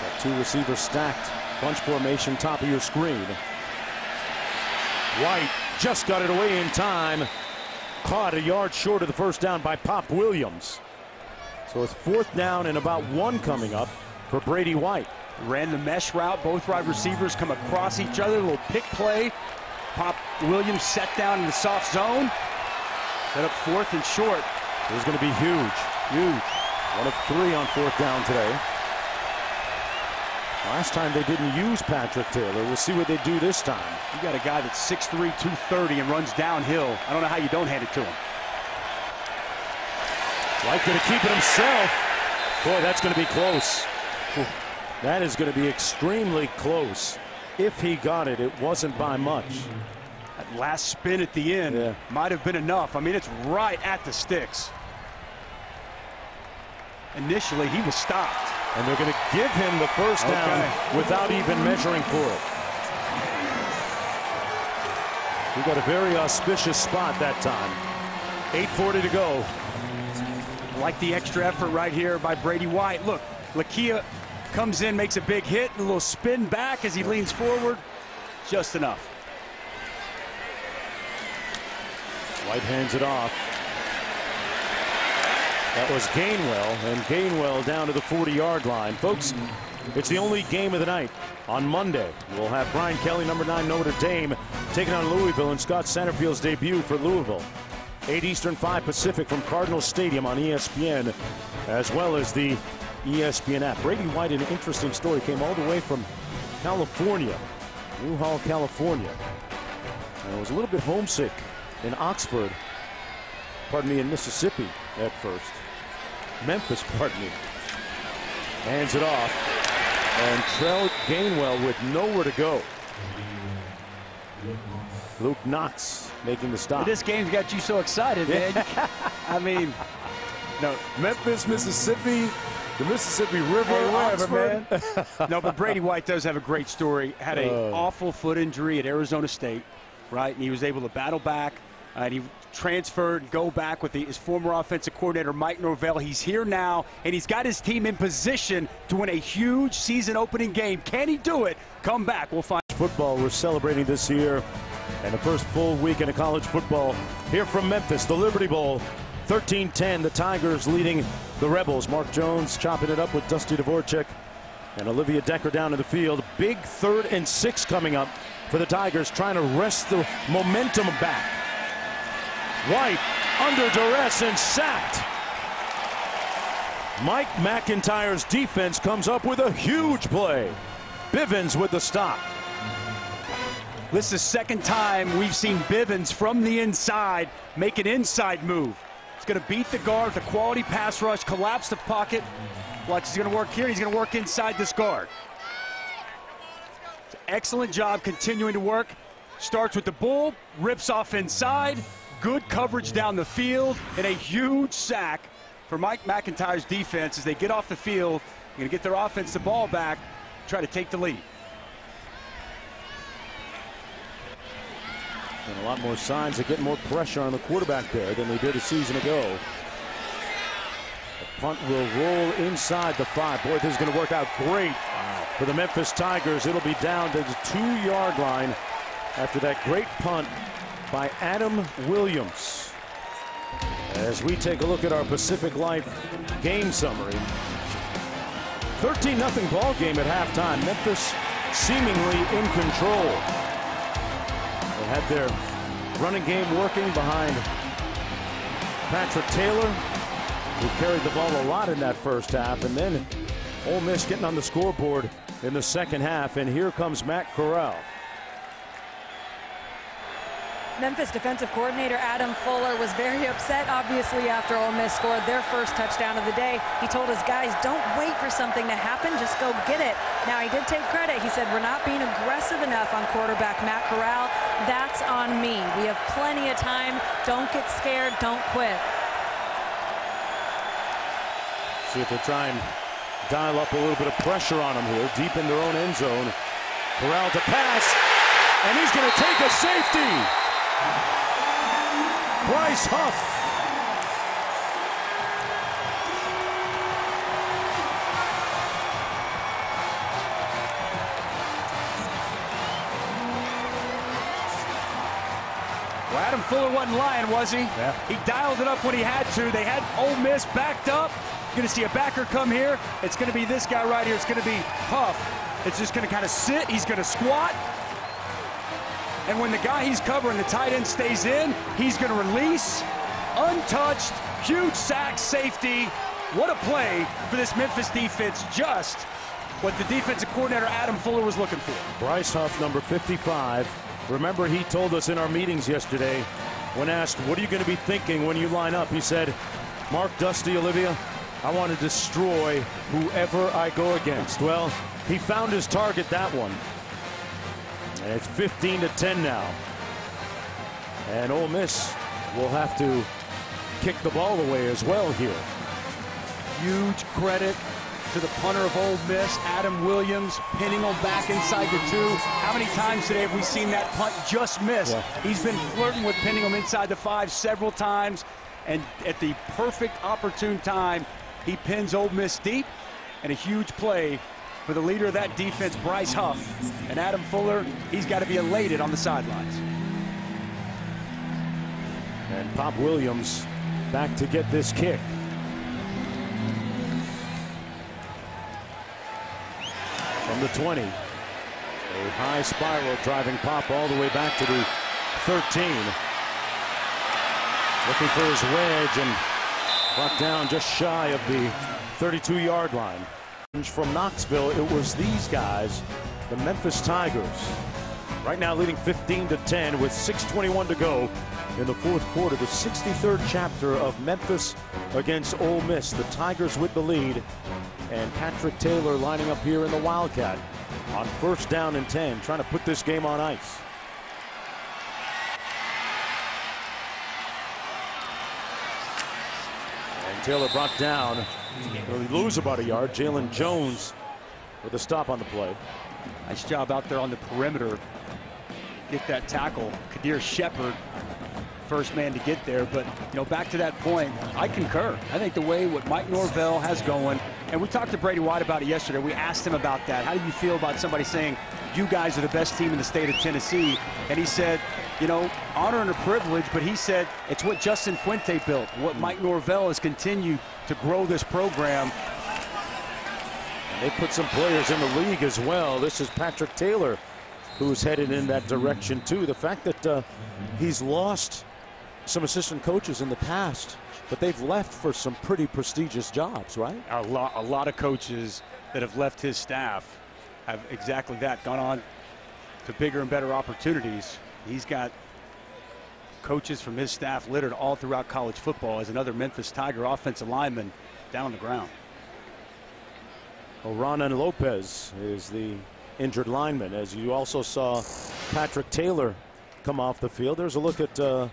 Got two receivers stacked. Bunch formation, top of your screen. White just got it away in time. Caught a yard short of the first down by Pop Williams. So it's fourth down and about one coming up for Brady White. Ran the mesh route. Both wide receivers come across each other. A little pick play. Pop Williams set down in the soft zone. Set up fourth and short. It is going to be huge. Huge. One of three on fourth down today. Last time they didn't use Patrick Taylor. We'll see what they do this time. You got a guy that's 6'3", 230 and runs downhill. I don't know how you don't hand it to him. White going to keep it himself. Boy, that's going to be close. That is going to be extremely close. If he got it, it wasn't by much. That last spin at the end yeah. might have been enough. I mean, it's right at the sticks. Initially, he was stopped. And they're going to give him the first okay. down without even measuring for it. We got a very auspicious spot that time. 8.40 to go. like the extra effort right here by Brady White. Look, Lakia Comes in, makes a big hit, and a little spin back as he leans forward. Just enough. White hands it off. That was Gainwell, and Gainwell down to the 40-yard line. Folks, it's the only game of the night. On Monday, we'll have Brian Kelly, number nine Notre Dame, taking on Louisville in Scott Satterfield's debut for Louisville. 8 Eastern, 5 Pacific from Cardinal Stadium on ESPN, as well as the ESPN app. Brady White, an interesting story, came all the way from California, Newhall, California. And was a little bit homesick in Oxford, pardon me, in Mississippi at first. Memphis, pardon me. Hands it off. And Trell Gainwell with nowhere to go. Luke Knox making the stop. This game's got you so excited, man. I mean, no, Memphis, Mississippi, the Mississippi River, hey, whatever, man. no, but Brady White does have a great story. Had an uh, awful foot injury at Arizona State, right? And he was able to battle back. Uh, and he transferred and go back with the, his former offensive coordinator, Mike Norvell. He's here now, and he's got his team in position to win a huge season opening game. Can he do it? Come back. We'll find. Football we're celebrating this year, and the first full weekend of college football here from Memphis, the Liberty Bowl. 13-10, the Tigers leading the Rebels. Mark Jones chopping it up with Dusty Dvoracek and Olivia Dekker down in the field. Big third and six coming up for the Tigers, trying to wrest the momentum back. White under duress and sacked. Mike MacIntyre's defense comes up with a huge play. Bivens with the stop. This is the second time we've seen Bivens from the inside make an inside move. Going to beat the guard with a quality pass rush, collapse the pocket. Watch, he's going to work here. He's going to work inside this guard. Excellent job continuing to work. Starts with the bull, rips off inside. Good coverage down the field, and a huge sack for Mike MacIntyre's defense as they get off the field. Going to get their offense the ball back, try to take the lead. And a lot more signs of getting more pressure on the quarterback there than they did a season ago. The punt will roll inside the five. Boy, this is going to work out great for the Memphis Tigers. It'll be down to the two-yard line after that great punt by Adam Williams. As we take a look at our Pacific Life game summary. 13-0 ball game at halftime. Memphis seemingly in control. They had their running game working behind Patrick Taylor, who carried the ball a lot in that first half. And then Ole Miss getting on the scoreboard in the second half. And here comes Matt Corral. Memphis defensive coordinator Adam Fuller was very upset, obviously, after Ole Miss scored their first touchdown of the day. He told his guys, don't wait for something to happen, just go get it. Now, he did take credit. He said, we're not being aggressive enough on quarterback Matt Corral. That's on me. We have plenty of time. Don't get scared. Don't quit. See if they try and dial up a little bit of pressure on him here, deep in their own end zone. Corral to pass, and he's going to take a safety. Bryce Huff. Fuller wasn't lying, was he? Yeah. He dialed it up when he had to. They had Ole Miss backed up. You're going to see a backer come here. It's going to be this guy right here. It's going to be Huff. It's just going to kind of sit. He's going to squat. And when the guy he's covering, the tight end, stays in, he's going to release, untouched, huge sack, safety. What a play for this Memphis defense. Just what the defensive coordinator, Adam Fuller, was looking for. Bryce Huff, number 55. Remember, he told us in our meetings yesterday, when asked, what are you going to be thinking when you line up? He said, Mark Dusty, Olivia, I want to destroy whoever I go against. Well, he found his target that one. And it's 15 to 10 now. And Ole Miss will have to kick the ball away as well here. Huge credit to the punter of Ole Miss, Adam Williams, pinning him back inside the two. How many times today have we seen that punt just miss? Yeah. He's been flirting with pinning him inside the five several times, and at the perfect opportune time, he pins Ole Miss deep, and a huge play for the leader of that defense, Bryce Huff. And Adam Fuller, he's got to be elated on the sidelines. And Pop Williams back to get this kick. From the 20. A high spiral driving Pop all the way back to the 13. Looking for his wedge and brought down just shy of the 32 yard line. From Knoxville, it was these guys, the Memphis Tigers. Right now leading 15 to 10 with 6.21 to go in the fourth quarter. The 63rd chapter of Memphis against Ole Miss. The Tigers with the lead. And Patrick Taylor lining up here in the Wildcat on first down and 10, trying to put this game on ice. And Taylor brought down. He lose about a yard. Jalen Jones with a stop on the play. Nice job out there on the perimeter. Get that tackle. Kadir Shepard first man to get there. But, you know, back to that point, I concur. I think the way what Mike Norvell has going, and we talked to Brady White about it yesterday. We asked him about that. How do you feel about somebody saying, you guys are the best team in the state of Tennessee? And he said, you know, honor and a privilege, but he said it's what Justin Fuente built, what Mike Norvell has continued to grow this program. They put some players in the league as well. This is Patrick Taylor, who's headed in that direction too. The fact that uh, he's lost some assistant coaches in the past, but they've left for some pretty prestigious jobs, right? A lot, a lot of coaches that have left his staff have exactly that, gone on to bigger and better opportunities. He's got coaches from his staff littered all throughout college football as another Memphis Tiger offensive lineman down on the ground. Orona-Lopez is the injured lineman. As you also saw Patrick Taylor come off the field. There's a look at uh,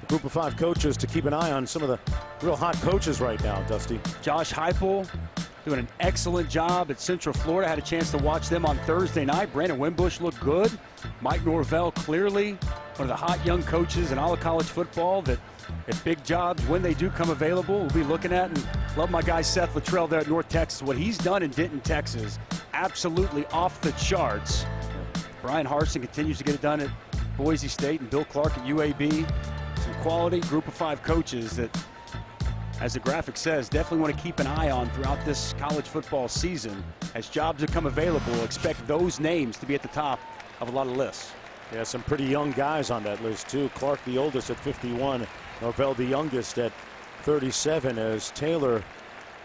the group of five coaches to keep an eye on some of the real hot coaches right now, Dusty. Josh Heupel doing an excellent job at Central Florida. Had a chance to watch them on Thursday night. Brandon Wimbush looked good. Mike Norvell clearly one of the hot young coaches in all of college football that if big jobs, when they do come available, we'll be looking at. And love my guy Seth Littrell there at North Texas. What he's done in Denton, Texas, absolutely off the charts. Bryan Harsin continues to get it done at Boise State and Bill Clark at UAB. Some quality group of five coaches that as the graphic says, definitely want to keep an eye on throughout this college football season. As jobs become available, expect those names to be at the top of a lot of lists. Yeah, some pretty young guys on that list, too. Clark, the oldest at 51. Norvell, the youngest at 37, as Taylor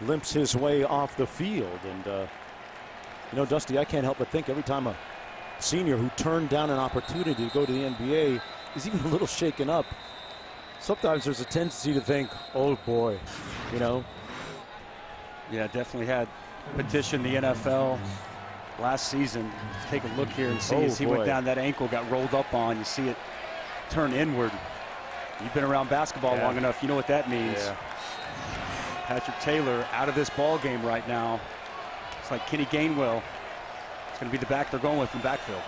limps his way off the field. And, uh, you know, Dusty, I can't help but think every time a senior who turned down an opportunity to go to the NBA is even a little shaken up sometimes there's a tendency to think, oh boy, you know. Yeah, definitely had petitioned the NFL last season. Let's take a look here and see oh, as he boy. went down that ankle, got rolled up on. You see it turn inward. You've been around basketball yeah. long enough. You know what that means. Yeah. Patrick Taylor out of this ball game right now. It's like Kenny Gainwell. It's going to be the back they're going with from backfield.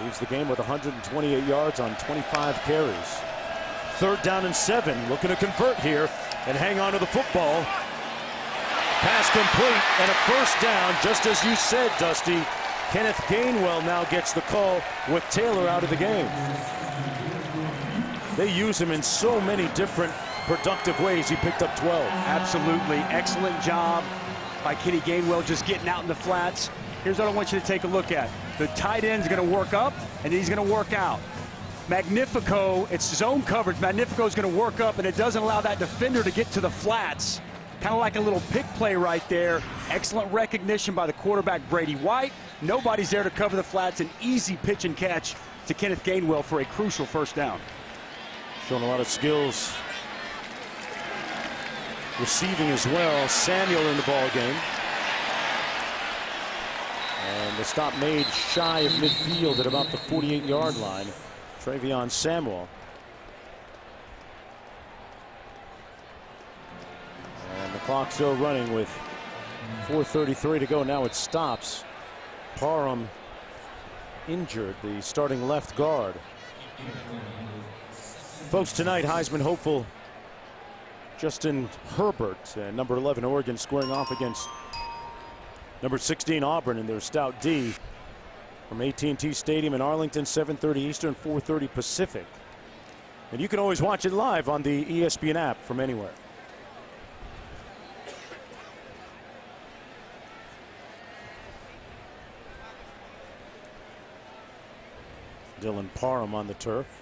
Leaves the game with 128 yards on 25 carries. Third down and seven. Looking to convert here and hang on to the football. Pass complete and a first down, just as you said, Dusty. Kenneth Gainwell now gets the call with Taylor out of the game. They use him in so many different productive ways. He picked up 12. Absolutely. Excellent job by Kenny Gainwell just getting out in the flats. Here's what I want you to take a look at. The tight end's going to work up, and he's going to work out. Magnifico, it's zone coverage. Magnifico is going to work up, and it doesn't allow that defender to get to the flats. Kind of like a little pick play right there. Excellent recognition by the quarterback, Brady White. Nobody's there to cover the flats. An easy pitch and catch to Kenneth Gainwell for a crucial first down. Showing a lot of skills. Receiving as well. Samuel in the ball game. And the stop made shy of midfield at about the 48-yard line. Travion Samuel. And the clock still running with 4.33 to go. Now it stops. Parham injured, the starting left guard. Folks, tonight, Heisman hopeful Justin Herbert, uh, number 11 Oregon, squaring off against number 16 Auburn in their stout D from AT&T Stadium in Arlington, 7:30 Eastern, 4:30 Pacific. And you can always watch it live on the ESPN app from anywhere. Dylan Parham on the turf.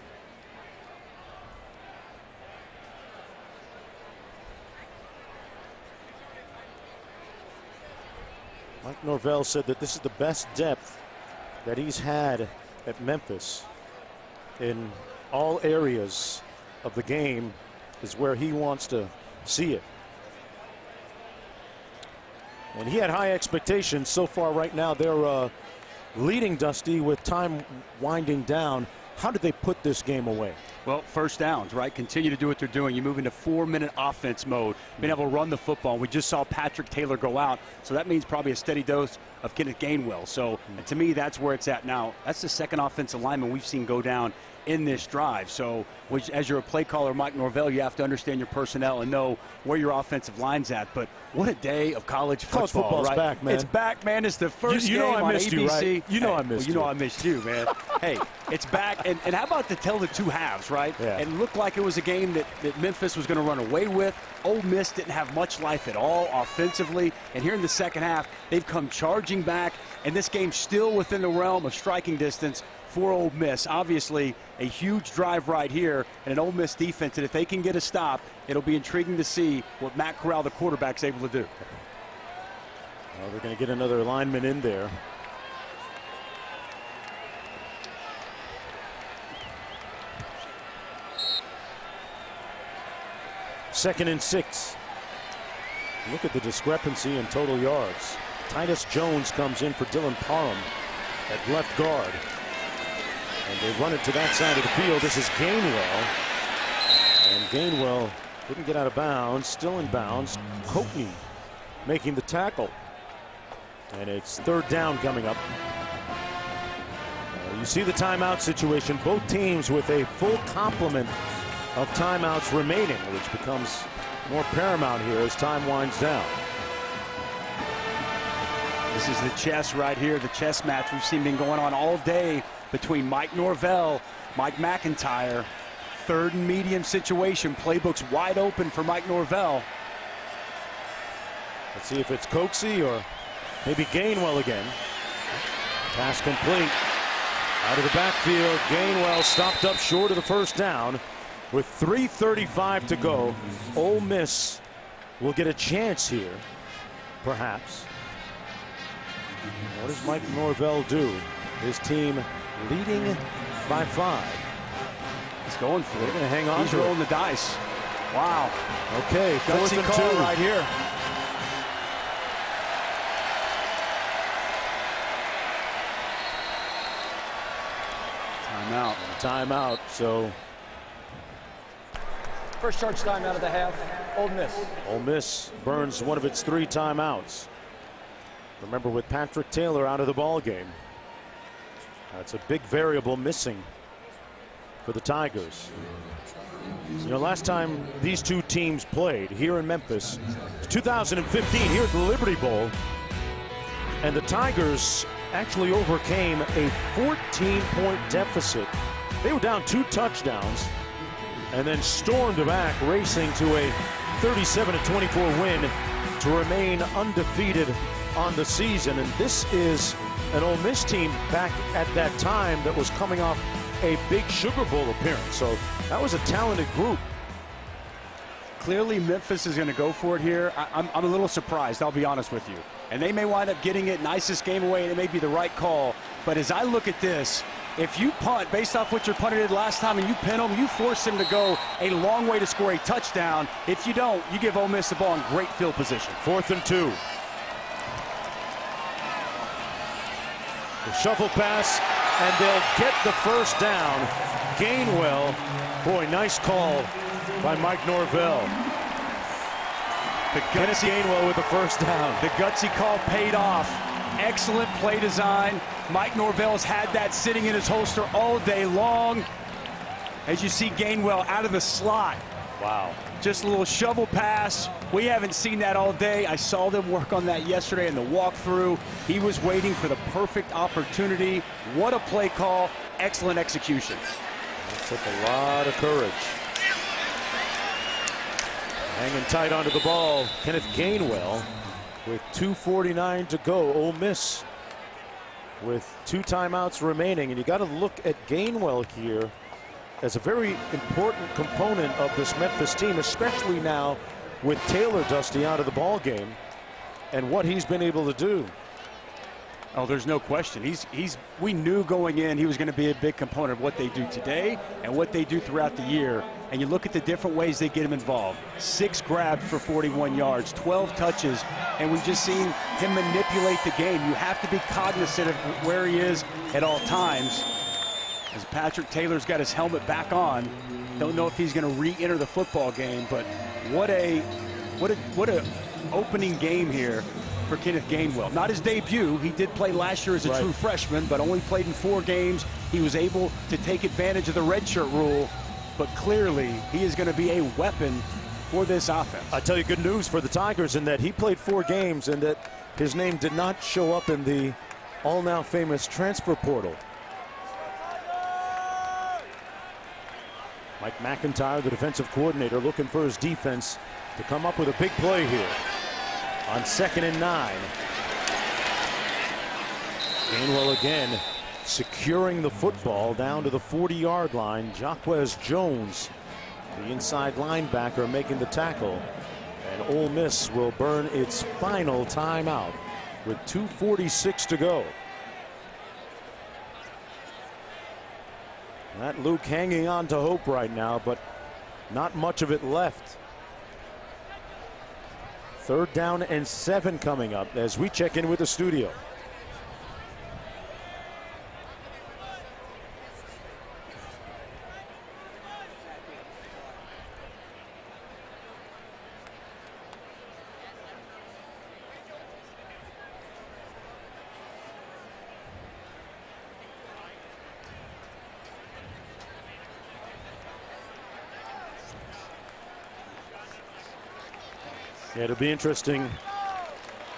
Mike Norvell said that this is the best depth that he's had at Memphis in all areas of the game is where he wants to see it. And he had high expectations so far right now. They're uh, leading Dusty with time winding down. How did they put this game away? Well, first downs, right? Continue to do what they're doing. You move into four-minute offense mode, being able to run the football. We just saw Patrick Taylor go out, so that means probably a steady dose of Kenneth Gainwell. So hmm. to me, that's where it's at now. That's the second offensive lineman we've seen go down in this drive. So, which, as you're a play caller, Mike Norvell, you have to understand your personnel and know where your offensive line's at. But what a day of college football! College football's right? back, man. It's back, man. It's the first you, you game know I on missed ABC. you, right? You know Hey, I missed well, you know. I missed you, man. hey, it's back, and, and how about to tell the two halves, right? Yeah. It looked like it was a game that, that Memphis was going to run away with. Ole Miss didn't have much life at all offensively, and here in the second half, they've come charging back, and this game's still within the realm of striking distance for Ole Miss. Obviously, a huge drive right here, and an Ole Miss defense And if they can get a stop, it'll be intriguing to see what Matt Corral, the quarterback, is able to do. Well, they're going to get another lineman in there. Second and six. Look at the discrepancy in total yards. Titus Jones comes in for Dylan Parham at left guard. And they run it to that side of the field. This is Gainwell. And Gainwell didn't get out of bounds, still in bounds. Coatney making the tackle. And it's third down coming up. Uh, you see the timeout situation. Both teams with a full complement of timeouts remaining, which becomes more paramount here as time winds down. This is the chess right here, the chess match we've seen been going on all day between Mike Norvell, Mike MacIntyre. Third and medium situation. Playbook's wide open for Mike Norvell. Let's see if it's Coxie or maybe Gainwell again. Pass complete. Out of the backfield, Gainwell stopped up short of the first down. With 3.35 to go, Ole Miss will get a chance here, perhaps. What does Mike Norvell do? His team leading by five. He's going for They're it. going to hang on He's to it. rolling the dice. Wow. Okay, fourth Gutsy and call two. right here. Timeout. Timeout. So First charge time out of the half. Ole Miss. Ole Miss burns one of its three timeouts. Remember, with Patrick Taylor out of the ball game, that's a big variable missing for the Tigers. You know, last time these two teams played here in Memphis, 2015 here at the Liberty Bowl, and the Tigers actually overcame a 14-point deficit. They were down two touchdowns and then stormed back, racing to a 37 24 win to remain undefeated on the season. And this is an Ole Miss team back at that time that was coming off a big Sugar Bowl appearance. So that was a talented group. Clearly, Memphis is going to go for it here. I, I'm, I'm a little surprised, I'll be honest with you. And they may wind up getting it, nicest game away, and it may be the right call. But as I look at this, if you punt based off what your punter did last time and you pin them, you force them to go a long way to score a touchdown. If you don't, you give Ole Miss the ball in great field position. Fourth and two. The shuffle pass, and they'll get the first down. Gainwell, boy, nice call by Mike Norvell. The gutsy, Gainwell with the first down. the gutsy call paid off. Excellent play design. Mike Norvell's had that sitting in his holster all day long. As you see Gainwell out of the slot. Wow. Just a little shovel pass. We haven't seen that all day. I saw them work on that yesterday in the walkthrough. He was waiting for the perfect opportunity. What a play call. Excellent execution. That took a lot of courage. Hanging tight onto the ball, Kenneth Gainwell with 2.49 to go. Ole Miss with two timeouts remaining. And you got to look at Gainwell here as a very important component of this Memphis team, especially now with Taylor Dusty out of the ball game and what he's been able to do. Oh, there's no question. He's he's we knew going in he was going to be a big component of what they do today and what they do throughout the year. And you look at the different ways they get him involved. Six grabs for 41 yards, 12 touches, and we've just seen him manipulate the game. You have to be cognizant of where he is at all times. As Patrick Taylor's got his helmet back on, don't know if he's going to re-enter the football game, but what a what a what a opening game here for Kenneth Gainwell. Not his debut. He did play last year as a right. true freshman, but only played in four games. He was able to take advantage of the redshirt rule, but clearly he is going to be a weapon for this offense. I tell you good news for the Tigers in that he played four games and that his name did not show up in the all now famous transfer portal. Mike MacIntyre, the defensive coordinator, looking for his defense to come up with a big play here on second and nine. Gainwell again securing the football down to the 40 yard line. Jaquez Jones, the inside linebacker, making the tackle. And Ole Miss will burn its final timeout with 2.46 to go. Matt Luke hanging on to hope right now, but not much of it left. Third down and seven coming up as we check in with the studio. It'll be interesting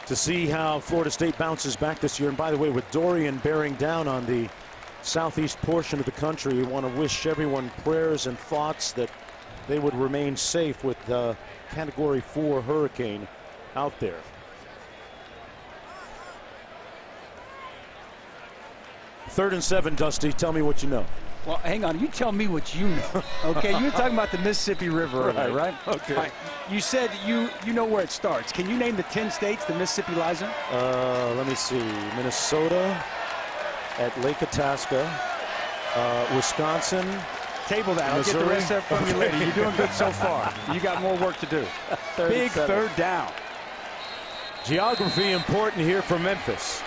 to see how Florida State bounces back this year. And by the way, with Dorian bearing down on the southeast portion of the country, we want to wish everyone prayers and thoughts that they would remain safe with the Category 4 hurricane out there. Third and seven, Dusty. Tell me what you know. Well, hang on. You tell me what you know. Okay, you were talking about the Mississippi River Right. right? Okay. All right. You said you you know where it starts. Can you name the 10 states the Mississippi lies in? Uh, let me see. Minnesota at Lake Itasca, uh, Wisconsin. Table that. I'll get the rest of it from you later. You're doing good so far. You got more work to do. Big third down. Geography important here for Memphis.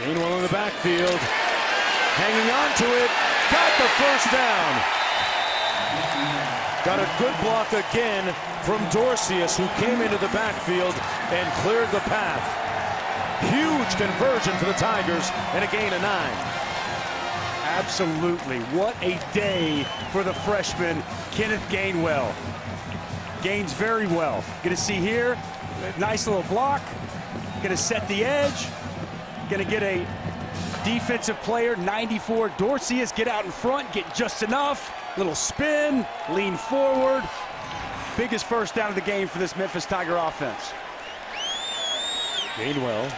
Gainwell in the backfield, hanging on to it, got the first down. Got a good block again from Dorceus, who came into the backfield and cleared the path. Huge conversion for the Tigers and a gain of nine. Absolutely. What a day for the freshman, Kenneth Gainwell. Gains very well. Going to see here, nice little block. Going to set the edge. Going to get a defensive player, 94, Dorceus, get out in front, get just enough. Little spin, lean forward. Biggest first down of the game for this Memphis Tiger offense. Gainwell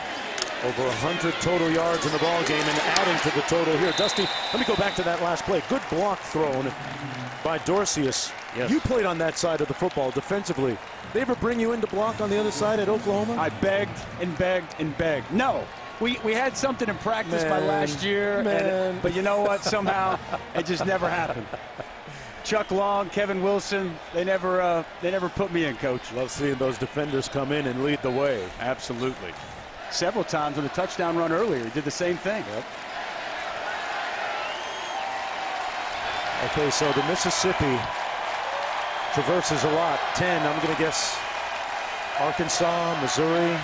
over 100 total yards in the ball game and adding to the total here. Dusty, let me go back to that last play. Good block thrown by Dorceus. Yes. You played on that side of the football defensively. They ever bring you in to block on the other side at Oklahoma? I begged and begged and begged. No. We, we had something in practice by last year, and- but you know what? Somehow it just never happened. Chuck Long, Kevin Wilson, they never uh, they never put me in, coach. Love seeing those defenders come in and lead the way. Absolutely. Several times on the touchdown run earlier, he did the same thing. Okay, so the Mississippi traverses a lot. 10, I'm going to guess Arkansas, Missouri,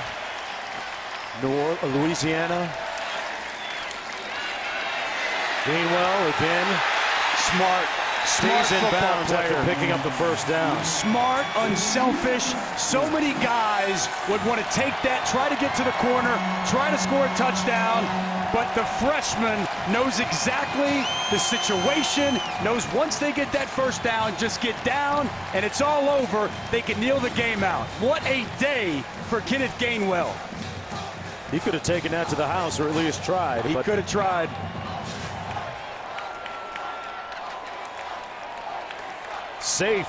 Orleans, Louisiana. Gainwell again. Smart, smart Stays in bounds after picking up the first down. Smart, unselfish. So many guys would want to take that, try to get to the corner, try to score a touchdown. But the freshman knows exactly the situation, knows once they get that first down, just get down, and it's all over. They can kneel the game out. What a day for Kenneth Gainwell. He could have taken that to the house or at least tried. He could have tried. safe.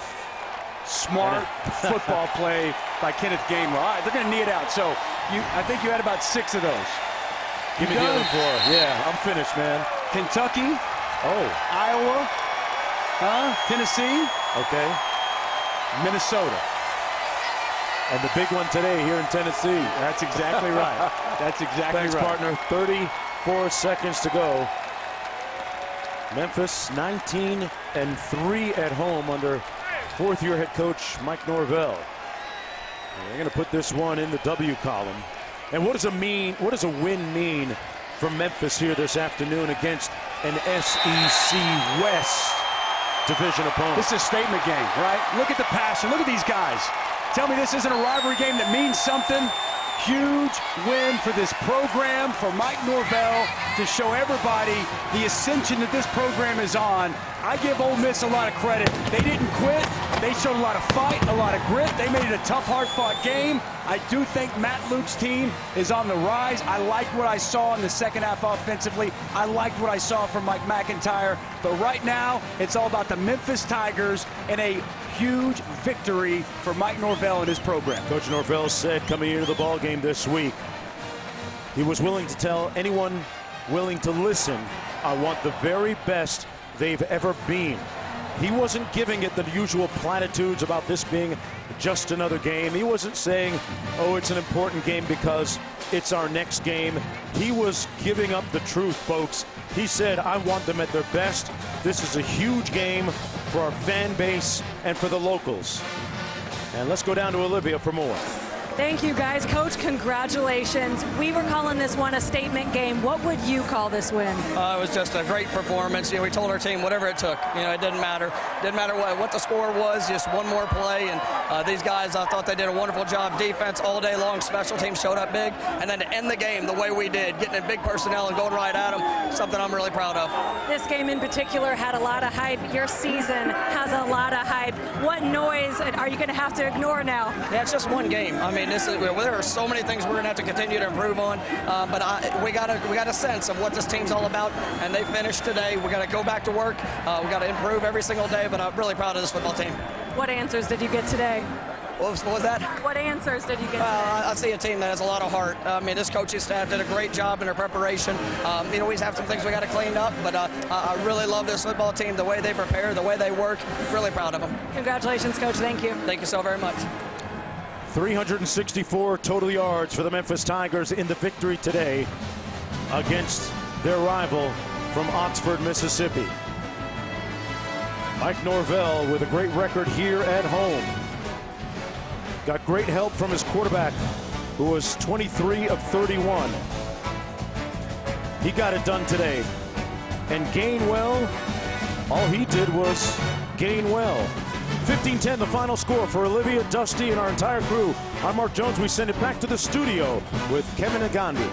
Smart football play by Kenneth Gainwell. All right, they're going to knee it out. So you, I think you had about six of those. Give me You the done? other four. Yeah, I'm finished, man. Kentucky, Oh, Iowa, huh? Tennessee, okay. Minnesota. And the big one today here in Tennessee. That's exactly right. That's exactly Thanks, right. partner. 34 seconds to go. Memphis 19 and 3 at home under fourth year head coach Mike Norvell. We're going to put this one in the W column. And what does a mean? What does a win mean for Memphis here this afternoon against an SEC West division opponent? This is a statement game, right? Look at the passion. Look at these guys. Tell me this isn't a rivalry game that means something. Huge win for this program, for Mike Norvell, to show everybody the ascension that this program is on. I give Ole Miss a lot of credit. They didn't quit. They showed a lot of fight, a lot of grit. They made it a tough, hard-fought game. I do think Matt Luke's team is on the rise. I liked what I saw in the second half offensively. I liked what I saw from Mike MacIntyre. But right now, it's all about the Memphis Tigers and a huge victory for Mike Norvell and his program. Coach Norvell said coming into the ball game this week, he was willing to tell anyone willing to listen, I want the very best they've ever been. He wasn't giving it the usual platitudes about this being just another game. He wasn't saying, oh, it's an important game because it's our next game. He was giving up the truth, folks. He said, I want them at their best. This is a huge game for our fan base and for the locals. And let's go down to Olivia for more. Thank you, guys. Coach, congratulations. We were calling this one a statement game. What would you call this win? Uh, it was just a great performance. You know, we told our team whatever it took. You know, it didn't matter. Didn't matter what, what the score was. Just one more play. And uh, these guys, I thought they did a wonderful job. Defense all day long. Special teams showed up big. And then to end the game the way we did, getting in big personnel and going right at them, something I'm really proud of. This game in particular had a lot of hype. Your season has a lot of hype. What noise are you going to have to ignore now? Yeah, it's just one game. I mean, this is there are so many things we're going to have to continue to improve on. Uh, but I, we got a we got a sense of what this team's all about, and they finished today. We got to go back to work. Uh, we got to improve every single day. But I'm really proud of this football team. What answers did you get today? What was, what was, that? What answers did you get? Well, I see a team that has a lot of heart. I mean, this coaching staff did a great job in their preparation. Um, you know, we have some things we got to clean up, but uh, I really love this football team, the way they prepare, the way they work. Really proud of them. Congratulations, Coach. Thank you. Thank you so very much. 364 total yards for the Memphis Tigers in the victory today against their rival from Oxford, Mississippi. Mike Norvell with a great record here at home. Got great help from his quarterback, who was 23 of 31. He got it done today. And Gainwell, all he did was gain well. 15-10 the final score for Olivia, Dusty, and our entire crew. I'm Mark Jones. We send it back to the studio with Kevin Negandhi.